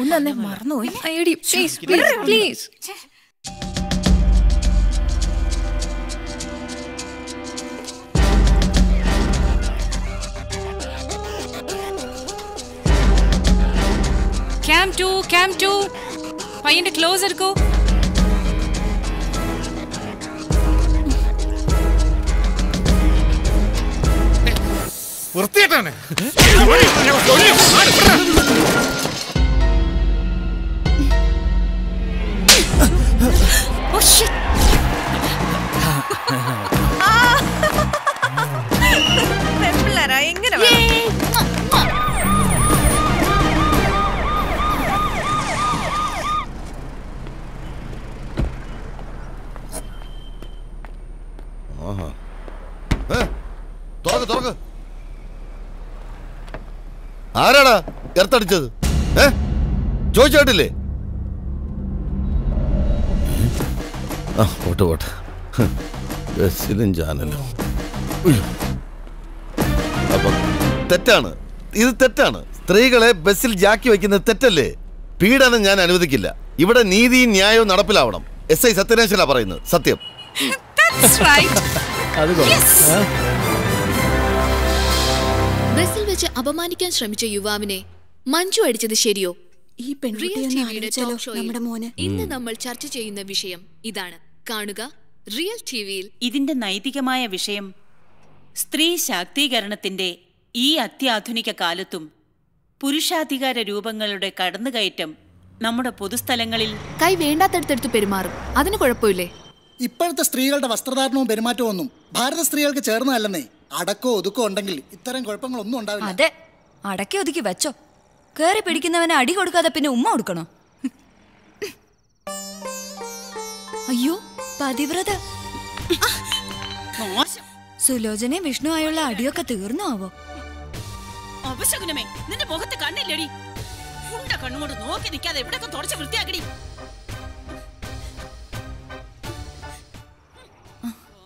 ഒന്നെ മറന്നുപോയി please please please cam two cam two പയ്യന്റെ ക്ലോസ് എടുക്കൂ. വൃത്തിയായിട്ടാണ് പെമ്പിള്ളേരാ? എങ്ങനെ തുറക്ക് തുറക്ക്. ആരാടാ എർത്തടിച്ചത്? ഏ? ചോദിച്ചേട്ടില്ലേ ആ പോട്ടെ പോട്ടെ. ബസ്സിലും ചാനലും. അപ്പം തെറ്റാണ്. ഇത് തെറ്റാണ്. സ്ത്രീകളെ ബസ്സിൽ ജാക്കി വയ്ക്കുന്നത് തെറ്റല്ലേ? പീഡനം ഞാൻ അനുവദിക്കില്ല. ഇവിടെ നീതിയും ന്യായവും നടപ്പിലാവണം. എസ് ഐ സത്യനേശ്വര പറയുന്നത്. സത്യം. അത് വെച്ച് അപമാനിക്കാൻ ശ്രമിച്ച യുവാവിനെ മഞ്ജു അടിച്ചത് ശരിയോ? ഈ നമ്മുടെ മോനെ? ഇന്ന് നമ്മൾ ചർച്ച ചെയ്യുന്ന വിഷയം ഇതാണ്. കാണുക റിയൽ ടിവിയിൽ ഇതിന്റെ നൈതികമായ വിഷയം സ്ത്രീ ശാക്തീകരണത്തിന്റെ ഈ അത്യാധുനിക കാലത്തും പുരുഷാധികാര രൂപങ്ങളുടെ കടന്നുകയറ്റം നമ്മുടെ പൊതുസ്ഥലങ്ങളിൽ കൈ വേണ്ടാത്തടുത്തെടുത്ത് പെരുമാറും. അതിന് കുഴപ്പമില്ലേ? ഇപ്പോഴത്തെ സ്ത്രീകളുടെ വസ്ത്രധാരണവും പെരുമാറ്റവും ഒന്നും ഭാരത സ്ത്രീകൾക്ക് ചേർന്നതല്ലെന്നേ. അടക്കോ ഒതുക്കോ ഉണ്ടെങ്കിൽ ഇത്തരം കുഴപ്പങ്ങളൊന്നും ഉണ്ടാവില്ല. അതെ. അടക്കി ഒതുക്കി വെച്ചോ. കേറി പിടിക്കുന്നവനെ അടി കൊടുക്കാതെ പിന്നെ ഉമ്മ കൊടുക്കണോ? അയ്യോ പതിവ്രത. സുലോചനെ വിഷ്ണു ആയുള്ള അടിയൊക്കെ തീർന്നു ആവോ? അപശകുനമേ നിന്റെ മുഖത്ത് കണ്ണില്ലടി. ഉണ്ട കണ്ണുകൊണ്ട് നോക്കി നിൽക്കാതെ എവിടെയൊക്കെ തുടച്ച് വൃത്തിയാക്കടി.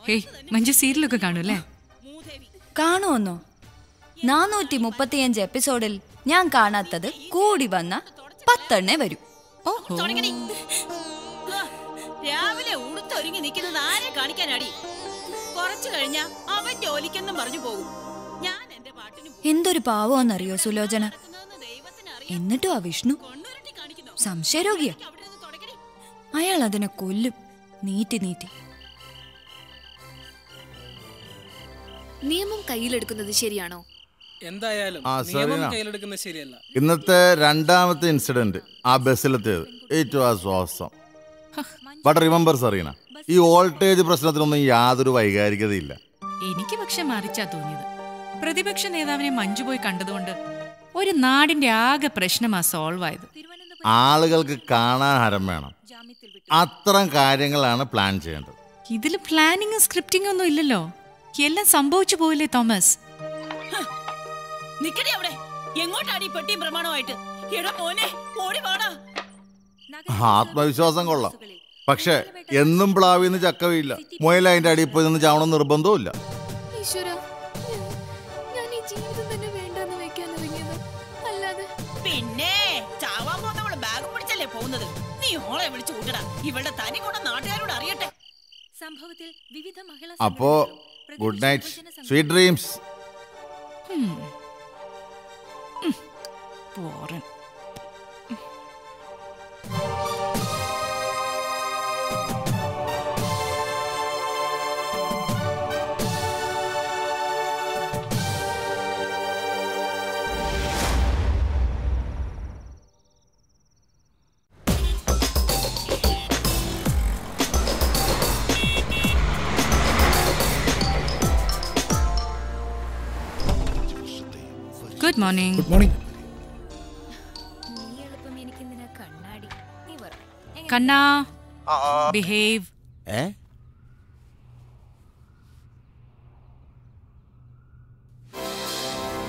ഹേയ് മഞ്ജു സീരിയലൊക്കെ കാണുമല്ലേ കാണുമെന്നോ? നാനൂറ്റി മുപ്പത്തിയഞ്ച് എപ്പിസോഡിൽ ഞാൻ കാണാത്തത് കൂടി വന്ന പത്തെണ്ണേ വരൂ. ഓഹോ. രാവിലെ ഉടുത്തൊരുങ്ങി നിൽക്കുന്നത് ആരെ കാണിക്കാനാടി? കുറച്ചു കഴിഞ്ഞ അവൻ ജോലിക്കെന്നും പറഞ്ഞു പോകും. ഞാൻ എന്റെ പാട്ടിന് എന്തൊരു പാവോന്നറിയോ സുലോചന? എന്നിട്ടും ആ വിഷ്ണു? സംശയരോഗിയ? അയാൾ അതിനെ കൊല്ലും. നീട്ടി നീട്ടി. നിയമം കയ്യിലെടുക്കുന്നത് ശരിയാണോ? എന്തായാലും ആ, നിയമം സരീന. കയ്യിലെടുക്കുന്നത് ശരിയല്ല. ഇന്നത്തെ രണ്ടാമത്തെ ഇൻസിഡന്റ് ആ ബസ്സിലെത്തിയത്. It was awesome but remember Sareena ഈ വോൾട്ടേജ് പ്രശ്നത്തിനൊന്നും യാതൊരു വൈകാരികതയില്ല. എനിക്ക് പക്ഷെ മറിച്ചാ തോന്നിയത്. പ്രതിപക്ഷ നേതാവിനെ മഞ്ജു പോയി കണ്ടതുകൊണ്ട് ഒരു നാടിന്റെ ആകെ പ്രശ്നമാ സോൾവ് ആയത് ആളുകൾക്ക് കാണാൻ ഹരം വേണം അത്തരം കാര്യങ്ങളാണ് പ്ലാൻ ചെയ്യേണ്ടത്. ഇതിൽ പ്ലാനിങ്ങും സ്ക്രിപ്റ്റിംഗും ഒന്നും ഇല്ലല്ലോ. എല്ലാം സംഭവിച്ചു പോയില്ലേ തോമസ്? നിക്കടി അവിടെ. എങ്ങോട്ടാടി പെട്ടിയും പ്രമാണമായിട്ട് എടാ മോനെ ഓടി വാടാ. ആത്മവിശ്വാസം കൊള്ളാം. പക്ഷെ എന്നും പ്ലാവിന്ന് ചക്കവില്ല മുയൽ അതിന്റെ അടിയിൽ പോയി നിന്ന് ചാവണം നിർബന്ധവും ഈശ്വര ഞാൻ ഈ ജീവിതം തന്നെ വേണ്ടെന്ന് വെക്കാൻ ഇറങ്ങിയത്. അല്ലാതെ പിന്നെ ചാവാൻ പോകുന്നവൾ ബാഗും പിടിച്ചല്ലേ പോകുന്നത്? നീ ഓളെ വിളിച്ചു കൂട്ടടാ. ഇവളുടെ തനി കൂടെ നാട്ടുകാരോട് അറിയട്ടെ. സംഭവത്തിൽ വിവിധ മഹിളാ അപ്പോ ഗുഡ് നൈറ്റ് സ്വീറ്റ് ഡ്രീംസ് പോറൻ ഗുഡ് മോർണിംഗ് ഗുഡ് മോർണിംഗ് കണ്ണാ ബിഹേവ് ഏ?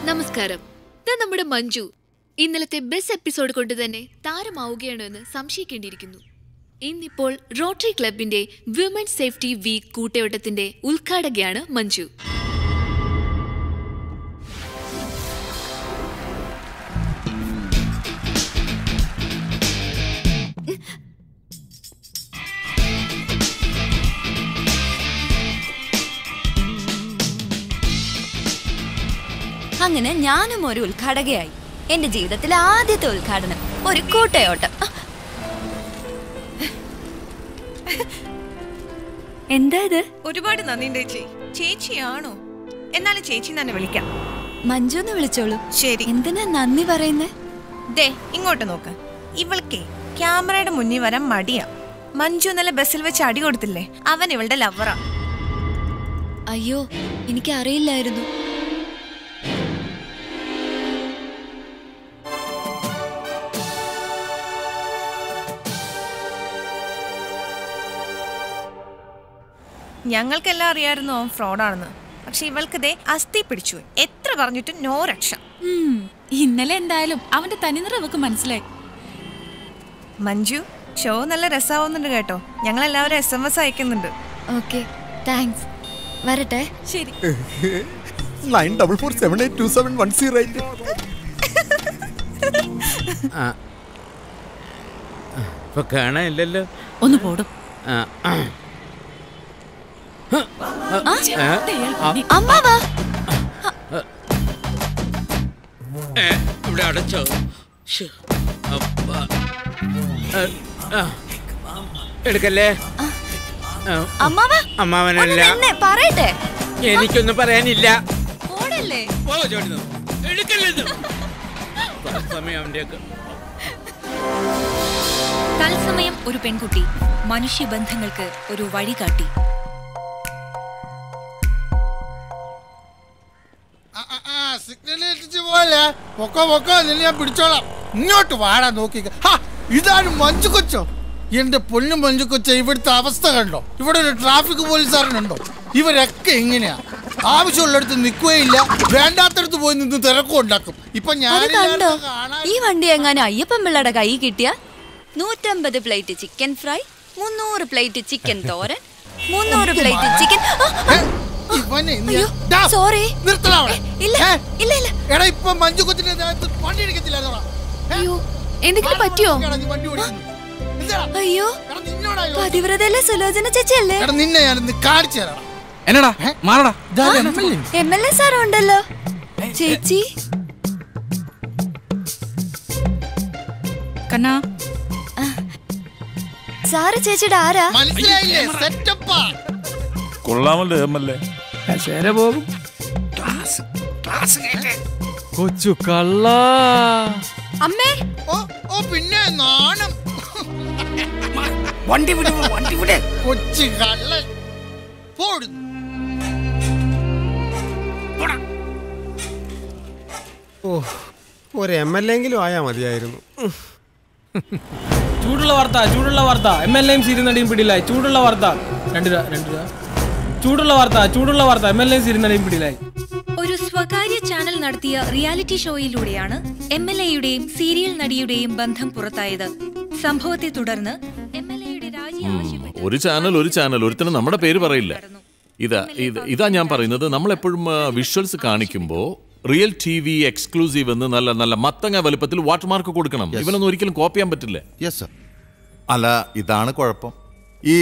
നമസ്കാരം. ഇത് നമ്മുടെ മഞ്ജു. ഇന്നലത്തെ ബെസ് എപ്പിസോഡ് കൊണ്ട് തന്നെ താരമാവുകയാണോ എന്ന് സംശയിക്കേണ്ടിയിരിക്കുന്നു. ഇന്നിപ്പോൾ റോട്ടറി ക്ലബിന്റെ വിമൻ സേഫ്റ്റി വീക്ക് കൂട്ടയോട്ടത്തിന്റെ ഉദ്ഘാടകയാണ് മഞ്ജു. അങ്ങനെ ഞാനും ഒരു ഉദ്ഘാടകയായി എന്റെ ജീവിതത്തിലെ ആദ്യത്തെ ഉദ്ഘാടനം ഒരു കൂട്ടയോട്ടം. എന്താ ഇത്? ഒരുപാട് നന്ദി ചേച്ചി ചേച്ചിയാണോ? എന്നാലും ചേച്ചി തന്നെ വിളിക്കാം. മഞ്ജു എന്ന് വിളിച്ചോളൂ. ശരി. എന്തിനാ നന്ദി പറയുന്നേ? ദേ ഇങ്ങോട്ട് നോക്ക്. ഇവൾക്കേ ക്യാമറയുടെ മുന്നിൽ വരാൻ മടിയാ. മഞ്ജു ഇന്നലെ ബസ്സിൽ വെച്ച് അടി കൊടുത്തില്ലേ? അവൻ ഇവളുടെ ലവറാ അയ്യോ എനിക്ക് അറിയില്ലായിരുന്നു ഞങ്ങൾക്കെല്ലാം അറിയായിരുന്നു അവൻ ഫ്രോഡാണെന്ന്. പക്ഷെ ഇവൾക്ക് ദേ അസ്ഥി പിടിച്ചു എത്ര പറഞ്ഞിട്ടും നോ രക്ഷ. ഇന്നലെ എന്തായാലും അവന്റെ തനിനിറ അവക്ക് മനസ്സിലായി. മഞ്ജു ഷോ നല്ല രസാവുന്നുണ്ട് കേട്ടോ. ഞങ്ങൾ എല്ലാവരും എസ് എം എസ് അയക്കുന്നുണ്ട്. Okay thanks. വരട്ടെ. ശരി. Nine double four seven eight two seven one zero eight. ആ. ഇപ്പൊ കാണാനില്ലല്ലോ. ഒന്ന് പോടും. അമ്മാവാ. ഏ, ഇവിടെ അടച്ചോ. എടുക്കല്ലേ? അമ്മാവനല്ല. പറയട്ടെ. എനിക്കൊന്നും പറയാനില്ല. തത്സമയം ഒരു പെൺകുട്ടി മനുഷ്യബന്ധങ്ങൾക്ക് ഒരു വഴികാട്ടി. സിഗ്നൽ ഇട്ടിച്ച് പോയല്ലേ പൊക്കോ പൊക്കോ നിന്നെ ഞാൻ പിടിച്ചോളാം. ഇങ്ങോട്ട് വാടാ നോക്കി. ഇതാണ് മഞ്ജു കൊച്ചോ? എന്റെ പൊന്നു മഞ്ജു കൊച്ച ഇവിടുത്തെ അവസ്ഥ കണ്ടോ? ഇവിടെ ഒരു ട്രാഫിക് പോലീസുകാരനുണ്ടോ? ഇവരൊക്കെ ഇങ്ങനെയാ ആവശ്യമുള്ളിടത്ത് നിൽക്കുകയില്ല. വേണ്ടാത്തടത്ത് പോയി നിന്ന് തിരക്കും ഉണ്ടാക്കും. ഇപ്പൊ ഞാൻ കണ്ടോ? ഈ വണ്ടി എങ്ങാനും അയ്യപ്പൻ പിള്ളയുടെ കൈ കിട്ടിയ? നൂറ്റമ്പത് പ്ലേറ്റ് ചിക്കൻ ഫ്രൈ മുന്നൂറ് പ്ലേറ്റ് ചിക്കൻ തോരൻ മുന്നൂറ് പ്ലേറ്റ് ചിക്കൻ. സോറി. ഇല്ല? ഇല്ല ഇല്ല. എടാ ഇപ്പൊ മഞ്ജു ദേഹത്ത് വണ്ടി ഇടിക്കത്തില്ല അയ്യോ എന്തെങ്കിലും പറ്റിയോ? അയ്യോ പതിവ്രതല്ലേ സുലോചന ചേച്ചിയല്ലേ? നിന്നെ ഞാൻ കാണിച്ചു തരാം എന്നടാ മാറടാ. M L A. സാറും ഉണ്ടല്ലോ ചേച്ചി. കണ്ണാ സാറ് ചേച്ചിയുടെ ആരാ? മനസ്സിലായില്ലേ? സെറ്റപ്പാ. കൊള്ളാമല്ലോ പോകും. കൊച്ചു കള്ള. അമ്മേ. ഓ ഓ പിന്നെ നാണം. വണ്ടി വിടു വണ്ടി വിടേ. കൊച്ചു കള്ള പോടുന്നു ഓ ഒരു എം എൽ എങ്കിലും ആയാ മതിയായിരുന്നു. ചൂടുള്ള വാർത്ത ചൂടുള്ള വാർത്ത. എം എൽ എയും സിരുന്നടിയും പിടിയിലായി. ചൂടുള്ള വാർത്ത. രണ്ട് രൂപ രണ്ട് രൂപ ചൂടുള്ള വാർത്ത ചൂടുള്ള വാർത്ത. എം എൽ എയും സിരുന്നടിയും പിടിയിലായി. ഒരു സ്വകാര്യ ചാനൽ നടത്തിയ റിയാലിറ്റി ഷോയിലൂടെയാണ് എം എൽ എയുടെയും സീരിയൽ നടിയുടെയും ബന്ധം പുറത്തായത്. സംഭവത്തെ തുടർന്ന് എം എൽ എയുടെ രാജി ഒരു ചാനൽ ഒരു ചാനൽ. ഒരുത്തനും നമ്മുടെ പേര് പറയില്ല. ഇതാ ഇതാ ഞാൻ പറയുന്നത് നമ്മൾ എപ്പോഴും വിഷ്വൽസ് കാണിക്കുമ്പോൾ റിയൽ ടി വി എക്സ്ക്ലൂസീവ് എന്ന് നല്ല നല്ല മത്തങ്ങ വലുപ്പത്തിൽ വാട്ടർമാർക്ക് കൊടുക്കണം. ഇവനൊന്നും ഒരിക്കലും കോപ്പി ചെയ്യാൻ പറ്റില്ല. യെസ് സർ അല്ല ഇതാണ് കുഴപ്പം. ഈ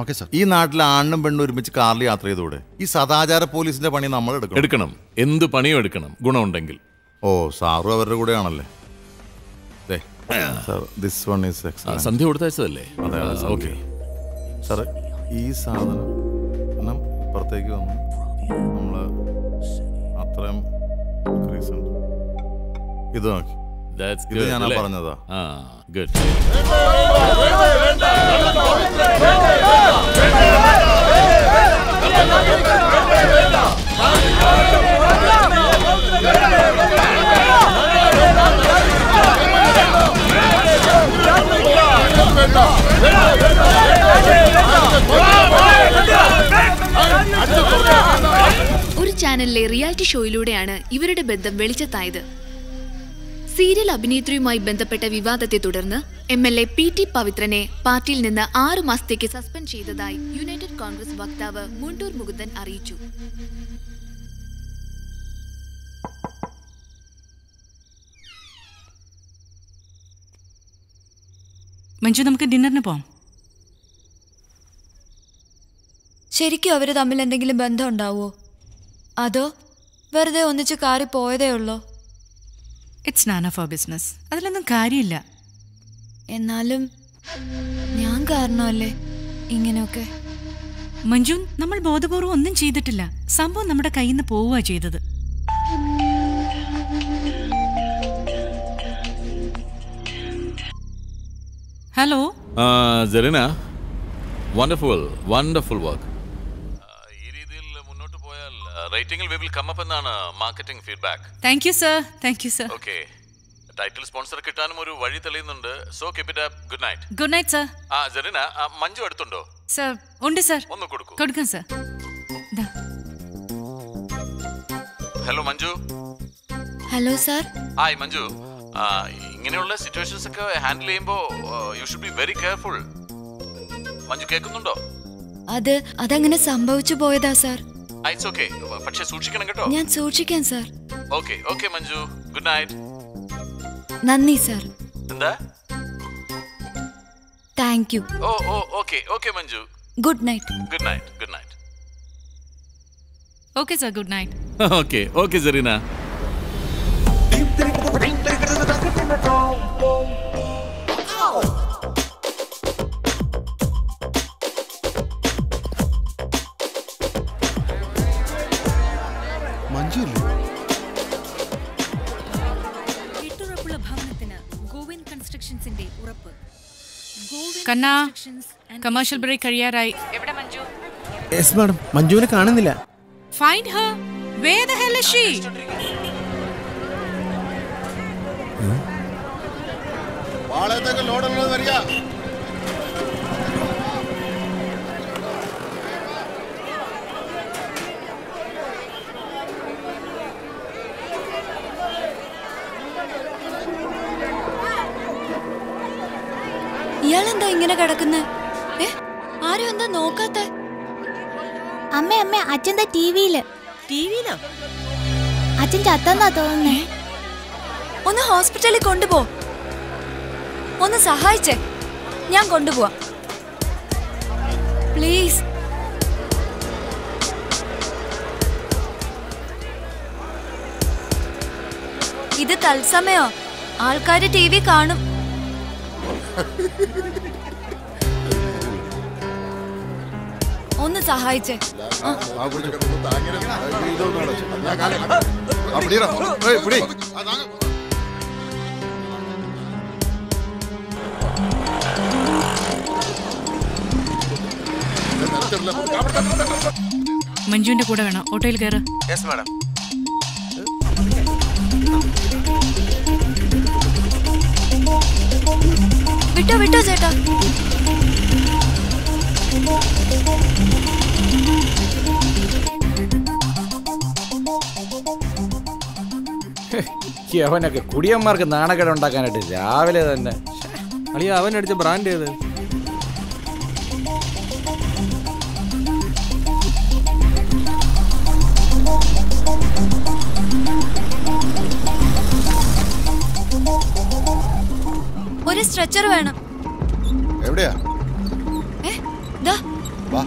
ഓക്കെ സർ ഈ നാട്ടിലെ ആണും പെണ്ണും ഒരുമിച്ച് കാറിൽ യാത്ര ചെയ്തൂടെ? ഈ സദാചാര പോലീസിന്റെ പണി നമ്മൾ എടുക്കണം. എടുക്കണം. എന്ത് പണിയും എടുക്കണം. ഗുണമുണ്ടെങ്കിൽ. ഓ സാറും അവരുടെ കൂടെയാണല്ലേ? ദിസ് വൺ ഈസ് ആ, സന്ധ്യ കൊടുത്തയച്ചതല്ലേ ഓക്കെ. സാറേ ഈ സാധനം പുറത്തേക്ക് വന്നു നമ്മൾ അത്രയും ഇത് നോക്കി. ഇത് ഞാൻ പറഞ്ഞതാ. ആ ഗുഡ് ഒരു ചാനലിലെ റിയാലിറ്റി ഷോയിലൂടെയാണ് ഇവരുടെ ബന്ധം വെളിച്ചത്തായത്. സീരിയൽ അഭിനേത്രിയുമായി ബന്ധപ്പെട്ട വിവാദത്തെ തുടർന്ന് M L A P T പവിത്രനെ പാർട്ടിയിൽ നിന്ന് ആറു മാസത്തേക്ക് സസ്പെൻഡ് ചെയ്തതായി യുണൈറ്റഡ് കോൺഗ്രസ് വക്താവ് മുണ്ടൂർ മുകുന്ദൻ അറിയിച്ചു. മഞ്ജു നമുക്ക് ഡിന്നറിന് പോവാം. ശരിക്കും അവർ തമ്മിൽ എന്തെങ്കിലും ബന്ധം ഉണ്ടാവോ? അതോ വെറുതെ ഒന്നിച്ച് കാറി പോയതേ ഉള്ളൂ? It's none of our business അതിലൊന്നും കാര്യമില്ല. എന്നാലും ഞാൻ കാരണമല്ലേ ഇങ്ങനെയൊക്കെ? മഞ്ജു നമ്മൾ ബോധപൂർവം ഒന്നും ചെയ്തിട്ടില്ല. സംഭവം നമ്മുടെ കയ്യിൽ നിന്ന് പോവുക ചെയ്തത് hello Jerina wonderful wonderful work ഈ രീതിയിൽ മുന്നോട്ട് പോയാൽ റേറ്റിംഗിൽ വി വിൽ കം അപ്പ് എന്നാണ് marketing feedback thank you sir thank you sir okay title sponsor കിട്ടാനും ഒരു വഴി തെളിയുന്നുണ്ട്. So keep it up good night good night sir ആ ജെറിന മഞ്ജു അടുത്തുണ്ടോ? സർ ഉണ്ട് സർ ഒന്ന് കൊടുക്കൂ. കൊടുക്കാം sir hello Manju. Hello sir hi Manju. ഇങ്ങനെയുള്ള സിറ്റുവേഷൻസ് ഒക്കെ ഹാൻഡിൽ ചെയ്യുമ്പോൾ you should be very careful Manju കേൾക്കുന്നുണ്ടോ? അത് അതങ്ങനെ സംഭവിച്ചു പോയതാ സാർ ഇറ്റ്സ് ഓക്കെ പക്ഷെ സൂക്ഷിക്കണം കേട്ടോ. ഞാൻ സൂക്ഷിക്കാം sir okay okay Manju. Good night നന്ദി സാർ എന്താ? Thank you oh oh okay okay Manju. Good night good night good night okay sir good night okay okay Serena Kanna commercial break കഴിയാറായി എവിടെ Manju? Yes madam മഞ്ജുവിനെ കാണുന്നില്ല. Find her where the hell is she പാളയത്തേക്ക് ലോഡുള്ളത് വരിക. ഇയാളെന്താ ഇങ്ങനെ കിടക്കുന്നേ? ഏ? ആരും എന്താ നോക്കാത്തെ? അമ്മ അമ്മ അച്ഛൻ ടിവിയിൽ ടിവിയിലോ അച്ഛൻ ചത്തെന്നാ തോന്നുന്നേ. ഒന്ന് ഹോസ്പിറ്റലിൽ കൊണ്ടുപോ. ഒന്ന് സഹായിച്ചേ. ഞാൻ കൊണ്ടുപോവാ. പ്ലീസ്. ഇത് തത്സമയോ? ആൾക്കാര് ടി വി കാണും. ഒന്ന് സഹായിച്ചേ മഞ്ജുവിന്റെ കൂടെ വേണം ഓട്ടോയിൽ കയറ് മാഡം വിട്ടോ വിട്ടോ ചേട്ടാ. അവനൊക്കെ കുടിയന്മാർക്ക് നാണക്കേട് ഉണ്ടാക്കാനായിട്ട് രാവിലെ തന്നെ. അളിയ അവൻ അടിച്ച ബ്രാൻഡ് ഏത്? ഒരു സ്ട്രെച്ചർ വേണം. എവിടെയാ? ഏ ദാ. വാ.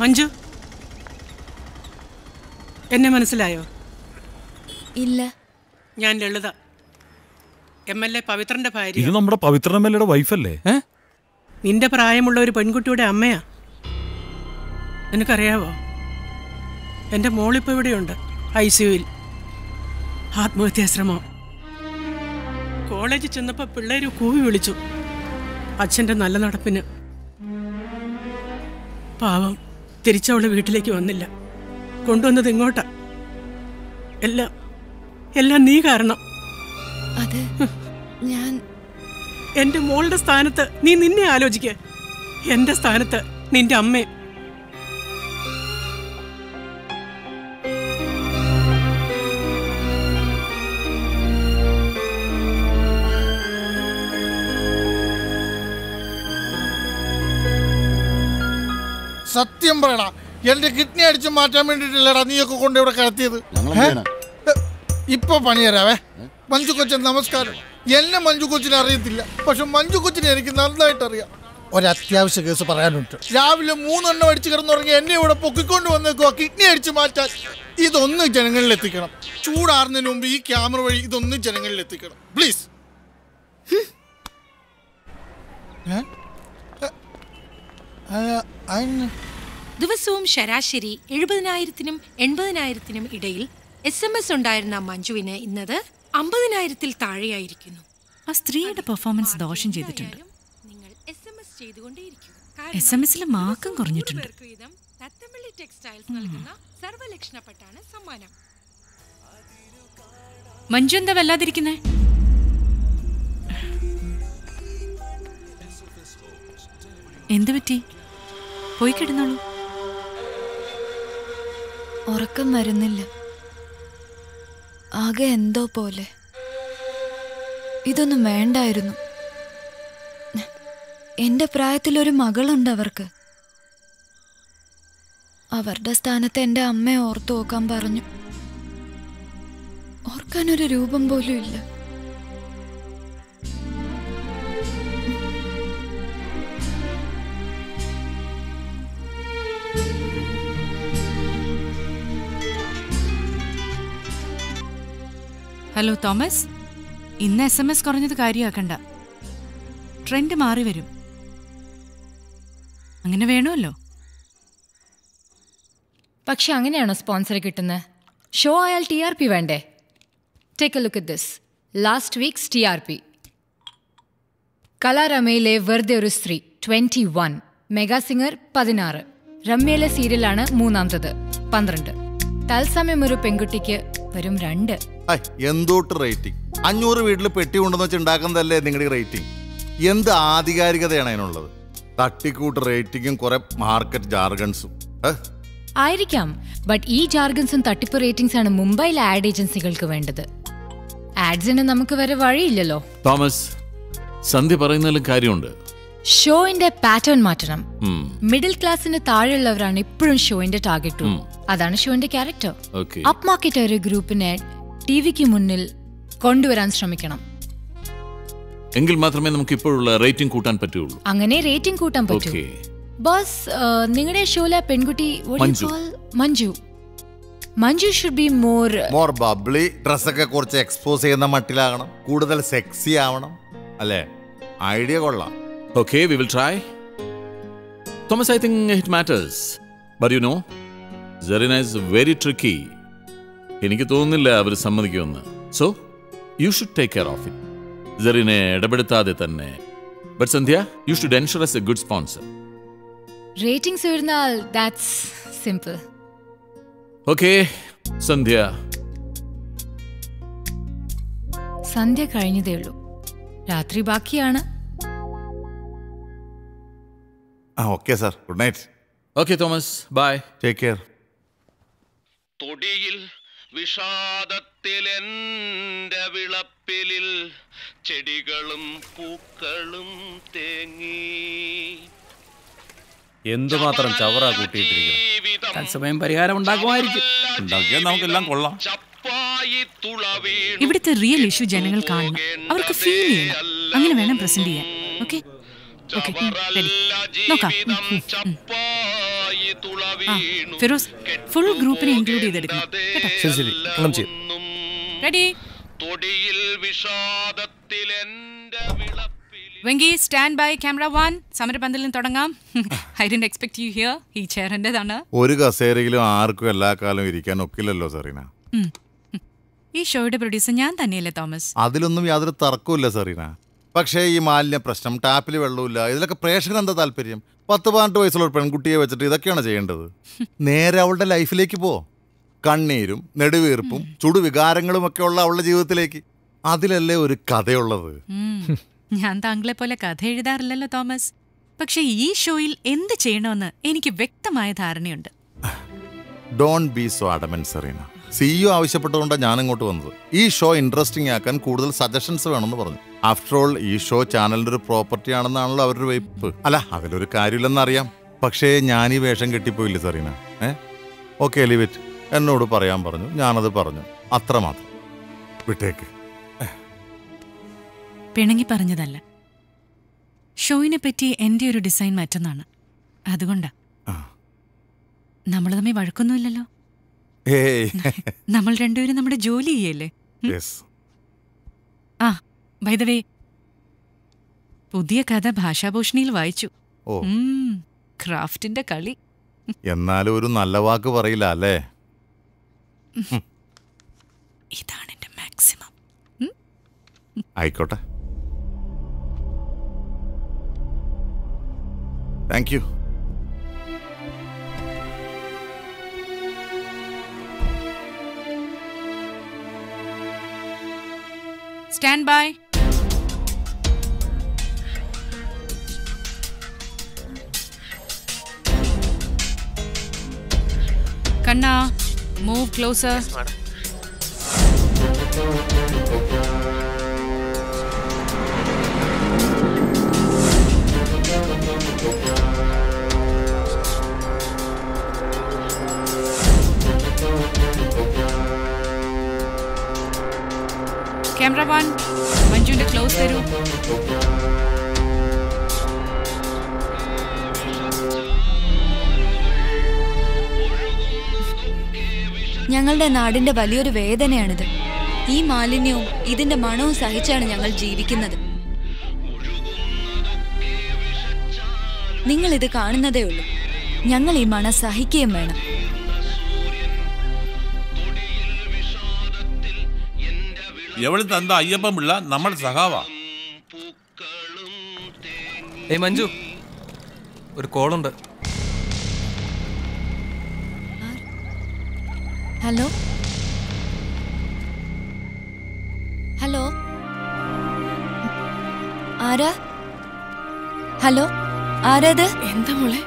മഞ്ജു. എന്നെ മനസ്സിലായോ? ഇല്ല. ഞാൻ ലളിത. എം എൽ എ പവിത്രന്റെ ഭാര്യ. ഇത് നമ്മുടെ പവിത്രൻ എം എൽ എയുടെ വൈഫല്ലേ നിന്റെ പ്രായമുള്ള ഒരു പെൺകുട്ടിയുടെ അമ്മയാ. നിനക്കറിയാവോ? എന്റെ മോളിപ്പോൾ ഇവിടെയുണ്ട് ഐ സിയുയിൽ ആത്മഹത്യാശ്രമം കോളേജിൽ ചെന്നപ്പോൾ പിള്ളേര് കൂവി വിളിച്ചു. അച്ഛന്റെ നല്ല നടപ്പിന്. പാവം തിരിച്ചവൾ വീട്ടിലേക്ക് വന്നില്ല. കൊണ്ടുവന്നത് ഇങ്ങോട്ടാ. എല്ലാം എല്ലാം നീ കാരണം. അത് ഞാൻ എന്റെ മോളുടെ സ്ഥാനത്ത് നീ നിന്നെ ആലോചിക്ക. എന്റെ സ്ഥാനത്ത് നിന്റെ അമ്മേ. സത്യം പറയടാ എന്റെ കിഡ്നി അടിച്ചു മാറ്റാൻ വേണ്ടിട്ടില്ലടാ നീയൊക്കെ കൊണ്ട് ഇവിടെ കിടത്തിയത്. ഇപ്പൊ പണി തരാവേ മഞ്ജു കൊച്ചൻ നമസ്കാരം. എന്നെ മഞ്ജു കൊച്ചിനെ അറിയത്തില്ല. പക്ഷെ മഞ്ജു കൊച്ചിനെ എനിക്ക് നന്നായിട്ട് അറിയാം ഒരത്യാവശ്യ കേസ് പറയാനുണ്ട്. രാവിലെ മൂന്നെണ്ണം അടിച്ച് കിടന്നുറങ്ങി എന്നെ ഇവിടെ പൊക്കിക്കൊണ്ട് വന്നേക്കുക കിഡ്നി അടിച്ചു മാറ്റാൻ. ഇതൊന്ന് ജനങ്ങളിൽ എത്തിക്കണം. ചൂടാറുന്നതിന് മുമ്പ് ഈ ക്യാമറ വഴി ഇതൊന്ന് ജനങ്ങളിൽ എത്തിക്കണം. പ്ലീസ്. ദിവസവും ശരാശരി എഴുപതിനായിരത്തിനും എൺപതിനായിരത്തിനും ഇടയിൽ എസ് എം എസ് ഉണ്ടായിരുന്ന മഞ്ജുവിന് ഇന്നത് അമ്പതിനായിരത്തിൽ താഴെയായിരിക്കുന്നു. ആ സ്ത്രീയുടെ പെർഫോമൻസ് ദോഷം ചെയ്തിട്ടുണ്ട്. നിങ്ങൾ എസ് എം എസ് ചെയ്തുകൊണ്ടേയിരിക്കും. എസ് എം എസിലെ മാർക്കും കുറഞ്ഞിട്ടുണ്ട്. തത്തമ്പള്ളി ടെക്സ്റ്റൈൽസ് നൽകുന്ന സർവലക്ഷണപ്പെട്ടാണ് സമ്മാനം. മഞ്ജു എന്താ വല്ലാതിരിക്കുന്നേ? എന്ത് പറ്റി? പോയി കിടന്നോളൂ. ഉറക്കം വരുന്നില്ല. ആകെ എന്തോ പോലെ. ഇതൊന്നും വേണ്ടായിരുന്നു. എന്റെ പ്രായത്തിലൊരു മകളുണ്ട് അവർക്ക്. അവരുടെ സ്ഥാനത്ത് എന്റെ അമ്മയെ ഓർത്തു നോക്കാൻ പറഞ്ഞു. ഓർക്കാനൊരു രൂപം പോലും ഇല്ല. ഹലോ തോമസ് ഇന്ന് എസ് എം എസ് കുറഞ്ഞത് കാര്യമാക്കണ്ട. ട്രെൻഡ് മാറി വരും. അങ്ങനെ വേണമല്ലോ. പക്ഷെ അങ്ങനെയാണോ സ്പോൺസർ കിട്ടുന്നത് ഷോ ആയാൽ ടി ആർ പി വേണ്ടേ? Take a look this last weeks T R P കലാരമയിലെ വെറുതെ ഒരു സ്ത്രീ ട്വന്റി വൺ മെഗാ സിംഗർ പതിനാറ്. രമ്യയിലെ സീരിയലാണ് മൂന്നാമത്തത് പന്ത്രണ്ട്. തത്സമയം ഒരു പെൺകുട്ടിക്ക് വരും രണ്ട്. എന്തോട്ട് റേറ്റിംഗ് അഞ്ഞൂറ് വീട്ടിൽ പെട്ടി ഉണ്ടെന്ന് വെച്ച് ഉണ്ടാക്കുന്നതല്ലേ നിങ്ങളുടെ റേറ്റിംഗ് എന്ത് ആധികാരികതയാണ് അതിനുള്ളത്? തട്ടിക്കൂട്ട് റേറ്റിംഗും കുറെ മാർക്കറ്റ് ജാർഗൺസും ആയിരിക്കാം ബട്ട് ഈ ജാർഗൻസും തട്ടിപ്പ് റേറ്റിംഗ്സ് ആണ് മുംബൈയിലെ ആഡ് ഏജൻസികൾക്ക് വേണ്ടത്. ആഡ്സിന് നമുക്ക് വരെ വഴിയില്ലല്ലോ. തോമസ് സന്ധ്യ പറയുന്നതിലും കാര്യമുണ്ട്. ഷോയിന്റെ പാറ്റേൺ മാറ്റണം. മിഡിൽ ക്ലാസ്സിന് താഴെയുള്ളവരാണ് ഇപ്പോഴും ഷോയിന്റെ ടാർഗറ്റ് അതാണ് ഷോയിന്റെ ക്യാരക്ടർ ഓക്കെ അപ്പ് മാർക്കറ്റ് ഒരു ഗ്രൂപ്പിനെ ടി വിക്ക് മുന്നിൽ കൊണ്ടുവരാൻ ശ്രമിക്കണം. എങ്കിൽ മാത്രമേ നമുക്ക് ഇപ്പോഴുള്ള റേറ്റിംഗ് കൂട്ടാൻ പറ്റുള്ളൂ അങ്ങനെ റേറ്റിംഗ് കൂട്ടാൻ പറ്റൂ. ബോസ് നിങ്ങളുടെ ഷോയിലെ പെൺകുട്ടി Manju. Manju. Should be more more bubbly dress ഒക്കെ കുറച്ച് എക്സ്പോസ് ചെയ്യുന്ന മട്ടിലാകണം. കൂടുതൽ സെക്സി ആവണം. അല്ലേ? ഐഡിയ കൊള്ളാം. Okay we will try Thomas I think it matters but you know Serena is very tricky. എനിക്ക് തോന്നുന്നില്ല അവർ സമ്മതിക്കുമെന്ന്. So you should take care of it സെറിനെ ഇടപെടുത്താതെ തന്നെ. But Sandhya you should ensure as a good sponsor ratings വരുന്നാൽ that's simple okay സന്ധ്യ. സന്ധ്യ കഴിഞ്ഞതേ ഉള്ളൂ. രാത്രി ബാക്കിയാണ്. ആ okay sir good night okay Thomas bye take care തൊടിയിൽ വിഷാദത്തിലെന്റെ വിളപ്പിലിൽ ചെടികളും പൂക്കളും തേങ്ങി. എന്തുമാത്രം ചവറ കൂട്ടിയിട്ടിരിക്കുന്നു? തത്സമയം പരിഹാരം ഉണ്ടാക്കുമായിരിക്കും ഉണ്ടാക്കിയാൽ നമുക്കെല്ലാം കൊള്ളാം. ഇവിടുത്തെ റിയൽ ഇഷ്യൂ ജനങ്ങൾ കാണണം. അവർക്ക് ഫീൽ ചെയ്യണം. അങ്ങനെ വേണം പ്രസന്റ് ചെയ്യാൻ. ഓക്കെ ഓക്കെ നോക്കാം. ഫിറോസ് ഫുൾ ഗ്രൂപ്പിനെ ഇൻക്ലൂഡ് ചെയ്തെടുക്കണം ശരി ശരി അങ്ങനെ ചെയ്യും. Ready Venki stand by camera one സമരപന്തലിൽ തുടങ്ങാം. I'd expect you here ഈ ചെയർ എന്റേതാണ്. ഒരു കസേരയിലും ആർക്കും എല്ലാ കാലം ഇരിക്കാൻ ഒക്കില്ലല്ലോ സെറീന. ഈ ഷോയുടെ പ്രൊഡ്യൂസർ ഞാൻ തന്നെയല്ലേ തോമസ്? അതിലൊന്നും യാതൊരു തർക്കമില്ല സെറീന. പക്ഷേ ഈ മാലിന്യ പ്രശ്നം ടാപ്പിൽ വെള്ളമില്ല ഇതിലൊക്കെ പ്രേക്ഷകൻ എന്താ താല്പര്യം? പത്ത് പതിനെട്ട് വയസ്സുള്ള ഒരു പെൺകുട്ടിയെ വെച്ചിട്ട് ഇതൊക്കെയാണ് ചെയ്യേണ്ടത്. നേരെ അവളുടെ ലൈഫിലേക്ക് പോ. കണ്ണീരും നെടുവീർപ്പും ചുടുവികാരങ്ങളും ഒക്കെ ഉള്ള അവളുടെ ജീവിതത്തിലേക്ക്. അതിലല്ലേ ഒരു കഥയുള്ളത്? ഞാൻ താങ്കളെ പോലെ കഥ എഴുതാറില്ലല്ലോ തോമസ്. പക്ഷേ ഈ ഷോയിൽ എന്ത് ചെയ്യണമെന്ന് എനിക്ക് വ്യക്തമായ ധാരണയുണ്ട്. Don't be so adamant Serena. CEO ആവശ്യപ്പെട്ടതുകൊണ്ടാണ് ഞാൻ ഇങ്ങോട്ട് വന്നത്. ഈ ഷോ ഇൻട്രസ്റ്റിംഗ് ആക്കാൻ കൂടുതൽ സജഷൻസ് വേണമെന്ന് പറഞ്ഞു. ആഫ്റ്റർ ഓൾ ഈ ഷോ ചാനലിന്റെ ഒരു പ്രോപ്പർട്ടി ആണെന്നാണല്ലോ അവരുടെ വെയ്പ്പ്. അല്ല അതിലൊരു കാര്യമില്ലെന്ന് അറിയാം. പക്ഷേ ഞാൻ ഈ വേഷം കെട്ടിപ്പോയില്ലേ സെറീന? ഏ? ഓക്കെ ലിവിറ്റ് എന്നോട് പറയാൻ പറഞ്ഞു. ഞാനത് പറഞ്ഞു. അത്രമാത്രം. വിട്ടേക്ക്. പിണങ്ങി പറഞ്ഞതല്ല. ഷോയിനെ പറ്റി എന്റെ ഒരു ഡിസൈൻ മറ്റൊന്നാണ് അതുകൊണ്ടാ. നമ്മൾ തമ്മിൽ വഴക്കൊന്നുമില്ലല്ലോ. നമ്മൾ രണ്ടുപേരും നമ്മുടെ ജോലി ചെയ്യല്ലേ? ആ വൈദവേ പുതിയ കഥ ഭാഷാഭൂഷണിയിൽ വായിച്ചു. ക്രാഫ്റ്റിന്റെ കളി. എന്നാലും ഒരു നല്ല വാക്ക് പറയില്ല അല്ലേ? ഇതാണ് എന്റെ മാക്സിമം. ആയിക്കോട്ടെ. താങ്ക് യു സ്റ്റാൻഡ് ബൈ കണ്ണാ മൂവ് ക്ലോസർ ക്യാമറ വൺ മഞ്ജുവിന്റെ ക്ലോസ് തരൂ ഞങ്ങളുടെ നാടിന്റെ വലിയൊരു വേദനയാണിത്. ഈ മാലിന്യവും ഇതിന്റെ മണവും സഹിച്ചാണ് ഞങ്ങൾ ജീവിക്കുന്നത്. നിങ്ങൾ ഇത് കാണുന്നതേ ഉള്ളൂ. ഞങ്ങൾ ഈ മണ സഹിക്കുകയും വേണം. എവിടെ തന്ത അയ്യപ്പൻ പിള്ള നമ്മുടെ സഹാവാ ഏയ് മഞ്ജു ഒരു കോളുണ്ട്. ഹലോ? ഹലോ? ആരാ? ഹലോ? ആരാത് എന്താ മോളെ?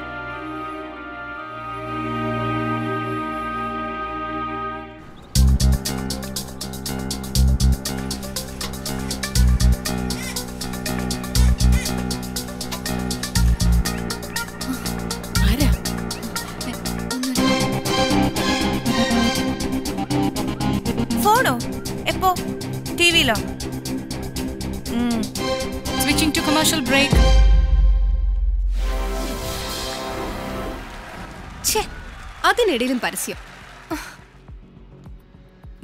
അതിനിടയിലും പരസ്യം.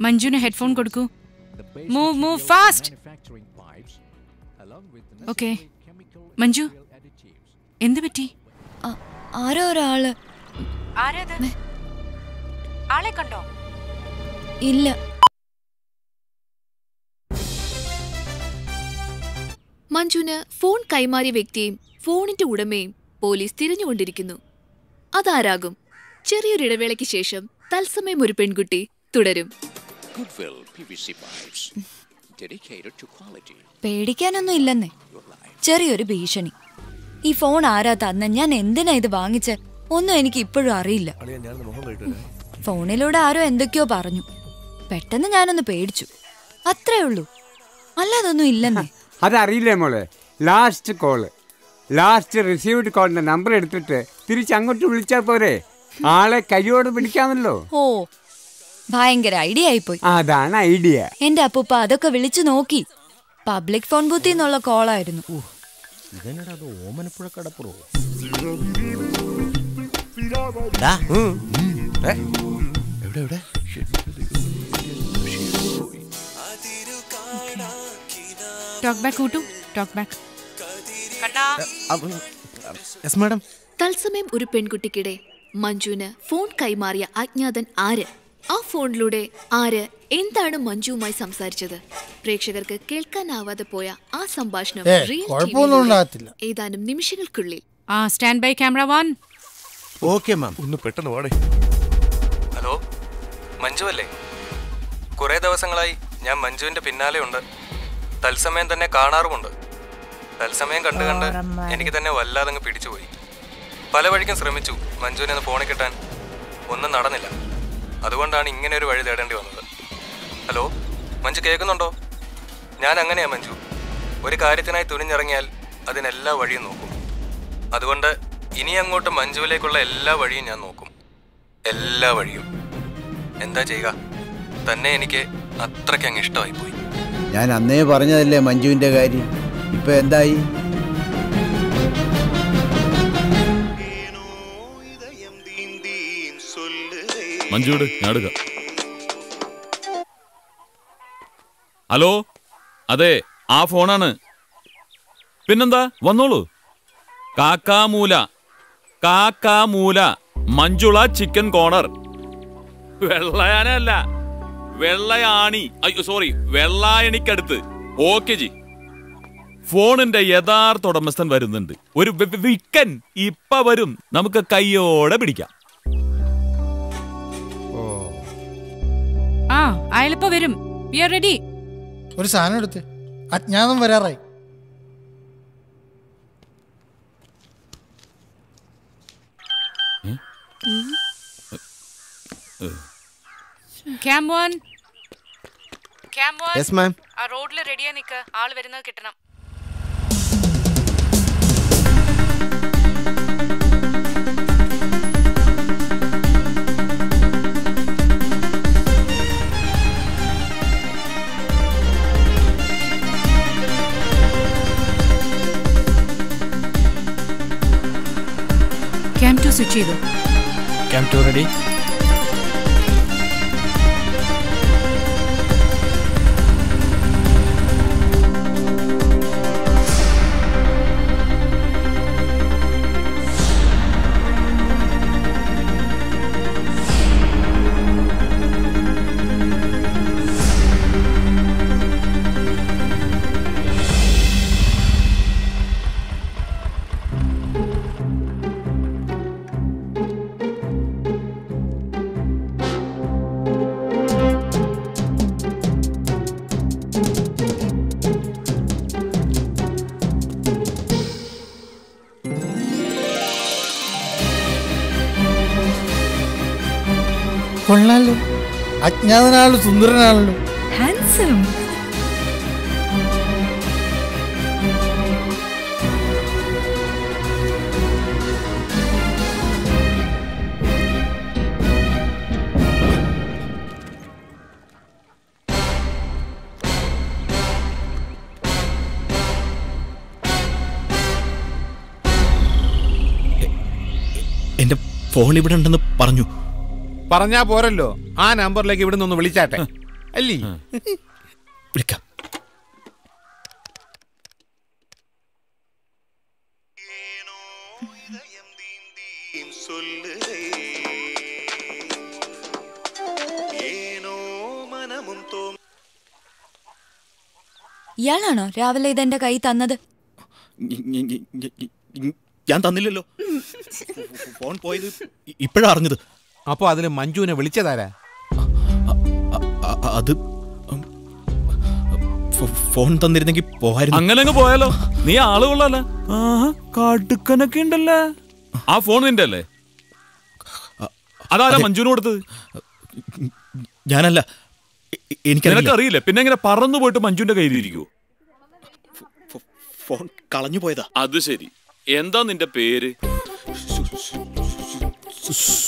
മഞ്ജുന് ഹെഡ്ഫോൺ കൊടുക്കൂ. Move move fast okay Manju എന്ത് പറ്റി? ആരോ ഒരാൾ. ആളെ കണ്ടോ? ഇല്ല. മഞ്ജുന് ഫോൺ കൈമാറിയ വ്യക്തിയെയും ഫോണിന്റെ ഉടമയും പോലീസ് തിരഞ്ഞുകൊണ്ടിരിക്കുന്നു. അതാരാകും? ചെറിയൊരു ഇടവേളയ്ക്ക് ശേഷം തത്സമയം ഒരു പെൺകുട്ടി തുടരും. Goodwill PVC pipes, dedicated to quality. പേടിക്കാനൊന്നും ഇല്ലെന്നേ. ചെറിയൊരു ഭീഷണി. ഈ ഫോൺ ആരാ തന്ന? ഞാൻ എന്തിനാ ഇത് വാങ്ങിച്ച്? ഒന്നും എനിക്ക് ഇപ്പോഴും അറിയില്ല. ഫോണിലൂടെ ആരോ എന്തൊക്കെയോ പറഞ്ഞു. പെട്ടെന്ന് ഞാനൊന്ന് പേടിച്ചു. അത്രേ ഉള്ളൂ. അല്ലാതൊന്നും ഇല്ലെന്നേ. അതറിയില്ലേ മോളെ? ലാസ്റ്റ് കോൾ ലാസ്റ്റ് റിസീവ്ഡ് കോളിന്റെ നമ്പർ എടുത്തിട്ട് തിരിച്ച് അങ്ങോട്ട് വിളിച്ചാൽ പോരെ? ആളെ കൈയോട് പിടിക്കാമല്ലോ ഓ ഭയങ്കര ഐഡിയ ആയിപ്പോയി. അതാണ് ഐഡിയ എന്റെ അപ്പൂപ്പ അതൊക്കെ വിളിച്ചു നോക്കി. പബ്ലിക് ഫോൺ ബൂത്തിൽ നിന്നുള്ള കോളായിരുന്നു ടോക്ക് ബാക്ക് കൂട്ടു ടോക്ക് ബാക്ക് തത്സമയം ഒരു പെൺകുട്ടിക്കിടെ മഞ്ജുവിന് ഫോൺ കൈമാറിയ അജ്ഞാതൻ ആര്? ആ ഫോണിലൂടെ ആര് എന്താണ് മഞ്ജുവുമായി സംസാരിച്ചത്? പ്രേക്ഷകർക്ക് കേൾക്കാനാവാതെ പോയ ആ സംഭാഷണം ഏതാനും നിമിഷങ്ങൾക്കുള്ളിൽ. ആ stand by camera one okay ma'am ഒന്ന് പെട്ടെന്ന് വാടേ. ഹലോ മഞ്ജു അല്ലേ? കുറെ ദിവസങ്ങളായി ഞാൻ മഞ്ജുവിന്റെ പിന്നാലെ ഉണ്ട്. തത്സമയം തന്നെ കാണാറുമുണ്ട്. തത്സമയം കണ്ട് കണ്ട് എനിക്ക് തന്നെ വല്ലാതങ്ങ് പിടിച്ചുപോയി. പല വഴിക്കും ശ്രമിച്ചു. മഞ്ജുവിനെ ഒന്ന് ഫോണിൽ കിട്ടാൻ ഒന്നും നടന്നില്ല. അതുകൊണ്ടാണ് ഇങ്ങനെ ഒരു വഴി തേടേണ്ടി വന്നത്. ഹലോ? മഞ്ജു കേൾക്കുന്നുണ്ടോ? ഞാൻ അങ്ങനെയാ മഞ്ജു. ഒരു കാര്യത്തിനായി തുനിഞ്ഞിറങ്ങിയാൽ അതിനെല്ലാ വഴിയും നോക്കും. അതുകൊണ്ട് ഇനി അങ്ങോട്ട് മഞ്ജുവിലേക്കുള്ള എല്ലാ വഴിയും ഞാൻ നോക്കും. എല്ലാ വഴിയും. എന്താ ചെയ്യുക? തന്നെ എനിക്ക് അത്രയ്ക്ക് അങ്ങ് ഇഷ്ടമായി പോയി ഞാൻ അന്നേ പറഞ്ഞതല്ലേ മഞ്ജുവിന്റെ കാര്യം. ഇപ്പൊ എന്തായി? മഞ്ജുട് ഞാൻ എടുക്കാം. ഹലോ? അതെ ആ ഫോണാണ്. പിന്നെന്താ? വന്നോളൂ. Kakkamoola. Kakkamoola. Manjula chicken corner. വെള്ളയാനല്ല. Vellayani. അയ്യോ സോറി വെള്ളായണിക്കടുത്ത്. Okay G. ഫോണിന്റെ യഥാർത്ഥ ഉടമസ്ഥൻ വരുന്നുണ്ട്. ഒരു വിക്കൻ ഇപ്പ വരും. നമുക്ക് കയ്യോടെ പിടിക്കാം. ആ അയാളിപ്പോ വരും. വി ആർ റെഡി ഒരു സാധനം എടുത്ത്. അജ്ഞാതം വരാറായി. Cam come Yes, ma'am. ആ റോഡിൽ റെഡിയാ നിക്ക്. ആൾ വരുന്നത് കിട്ടണം. ക്യാം ടു സ്വിച്ച് ചെയ്തു. Cam two ready. അജ്ഞാതനാണല്ലോ സുന്ദരനാണല്ലോ. ഹാൻസം ഫോൺ ഇവിടെ ഉണ്ടെന്ന് പറഞ്ഞു. പറഞ്ഞാ പോരല്ലോ. ആ നമ്പറിലേക്ക് ഇവിടെ നിന്ന് വിളിച്ചാട്ടെ. അല്ലേ? വിളിക്കാം. ഇയാളാണോ രാവിലെ ഇതെന്റെ കൈ തന്നത്? ഞാൻ തന്നില്ലല്ലോ. ഫോൺ പോയത് ഇപ്പോഴാ അറിഞ്ഞത്. അപ്പൊ അതിന് മഞ്ജുവിനെ വിളിച്ചതാരാ? അത് ഫോൺ തന്നിരുന്നെങ്കിൽ പോകായിരുന്നു അങ്ങനെ അങ്ങ് പോയാലോ നീ ആൾ കൊള്ളാല കടുക്കനൊക്കെ ഉണ്ടല്ലേ ആ ഫോൺ നിന്റെ അല്ലേ അതാരാ മഞ്ജുവിന് കൊടുത്തത് ഞാനല്ല എനിക്കറിയില്ല. നിനക്കറിയില്ല പിന്നെ എങ്ങനെ പറന്നു പോയിട്ട് മഞ്ജുവിന്റെ കയ്യിലിരിക്കൂ ഫോൺ കളഞ്ഞു പോയതാ അത് ശരി എന്താ നിന്റെ പേര്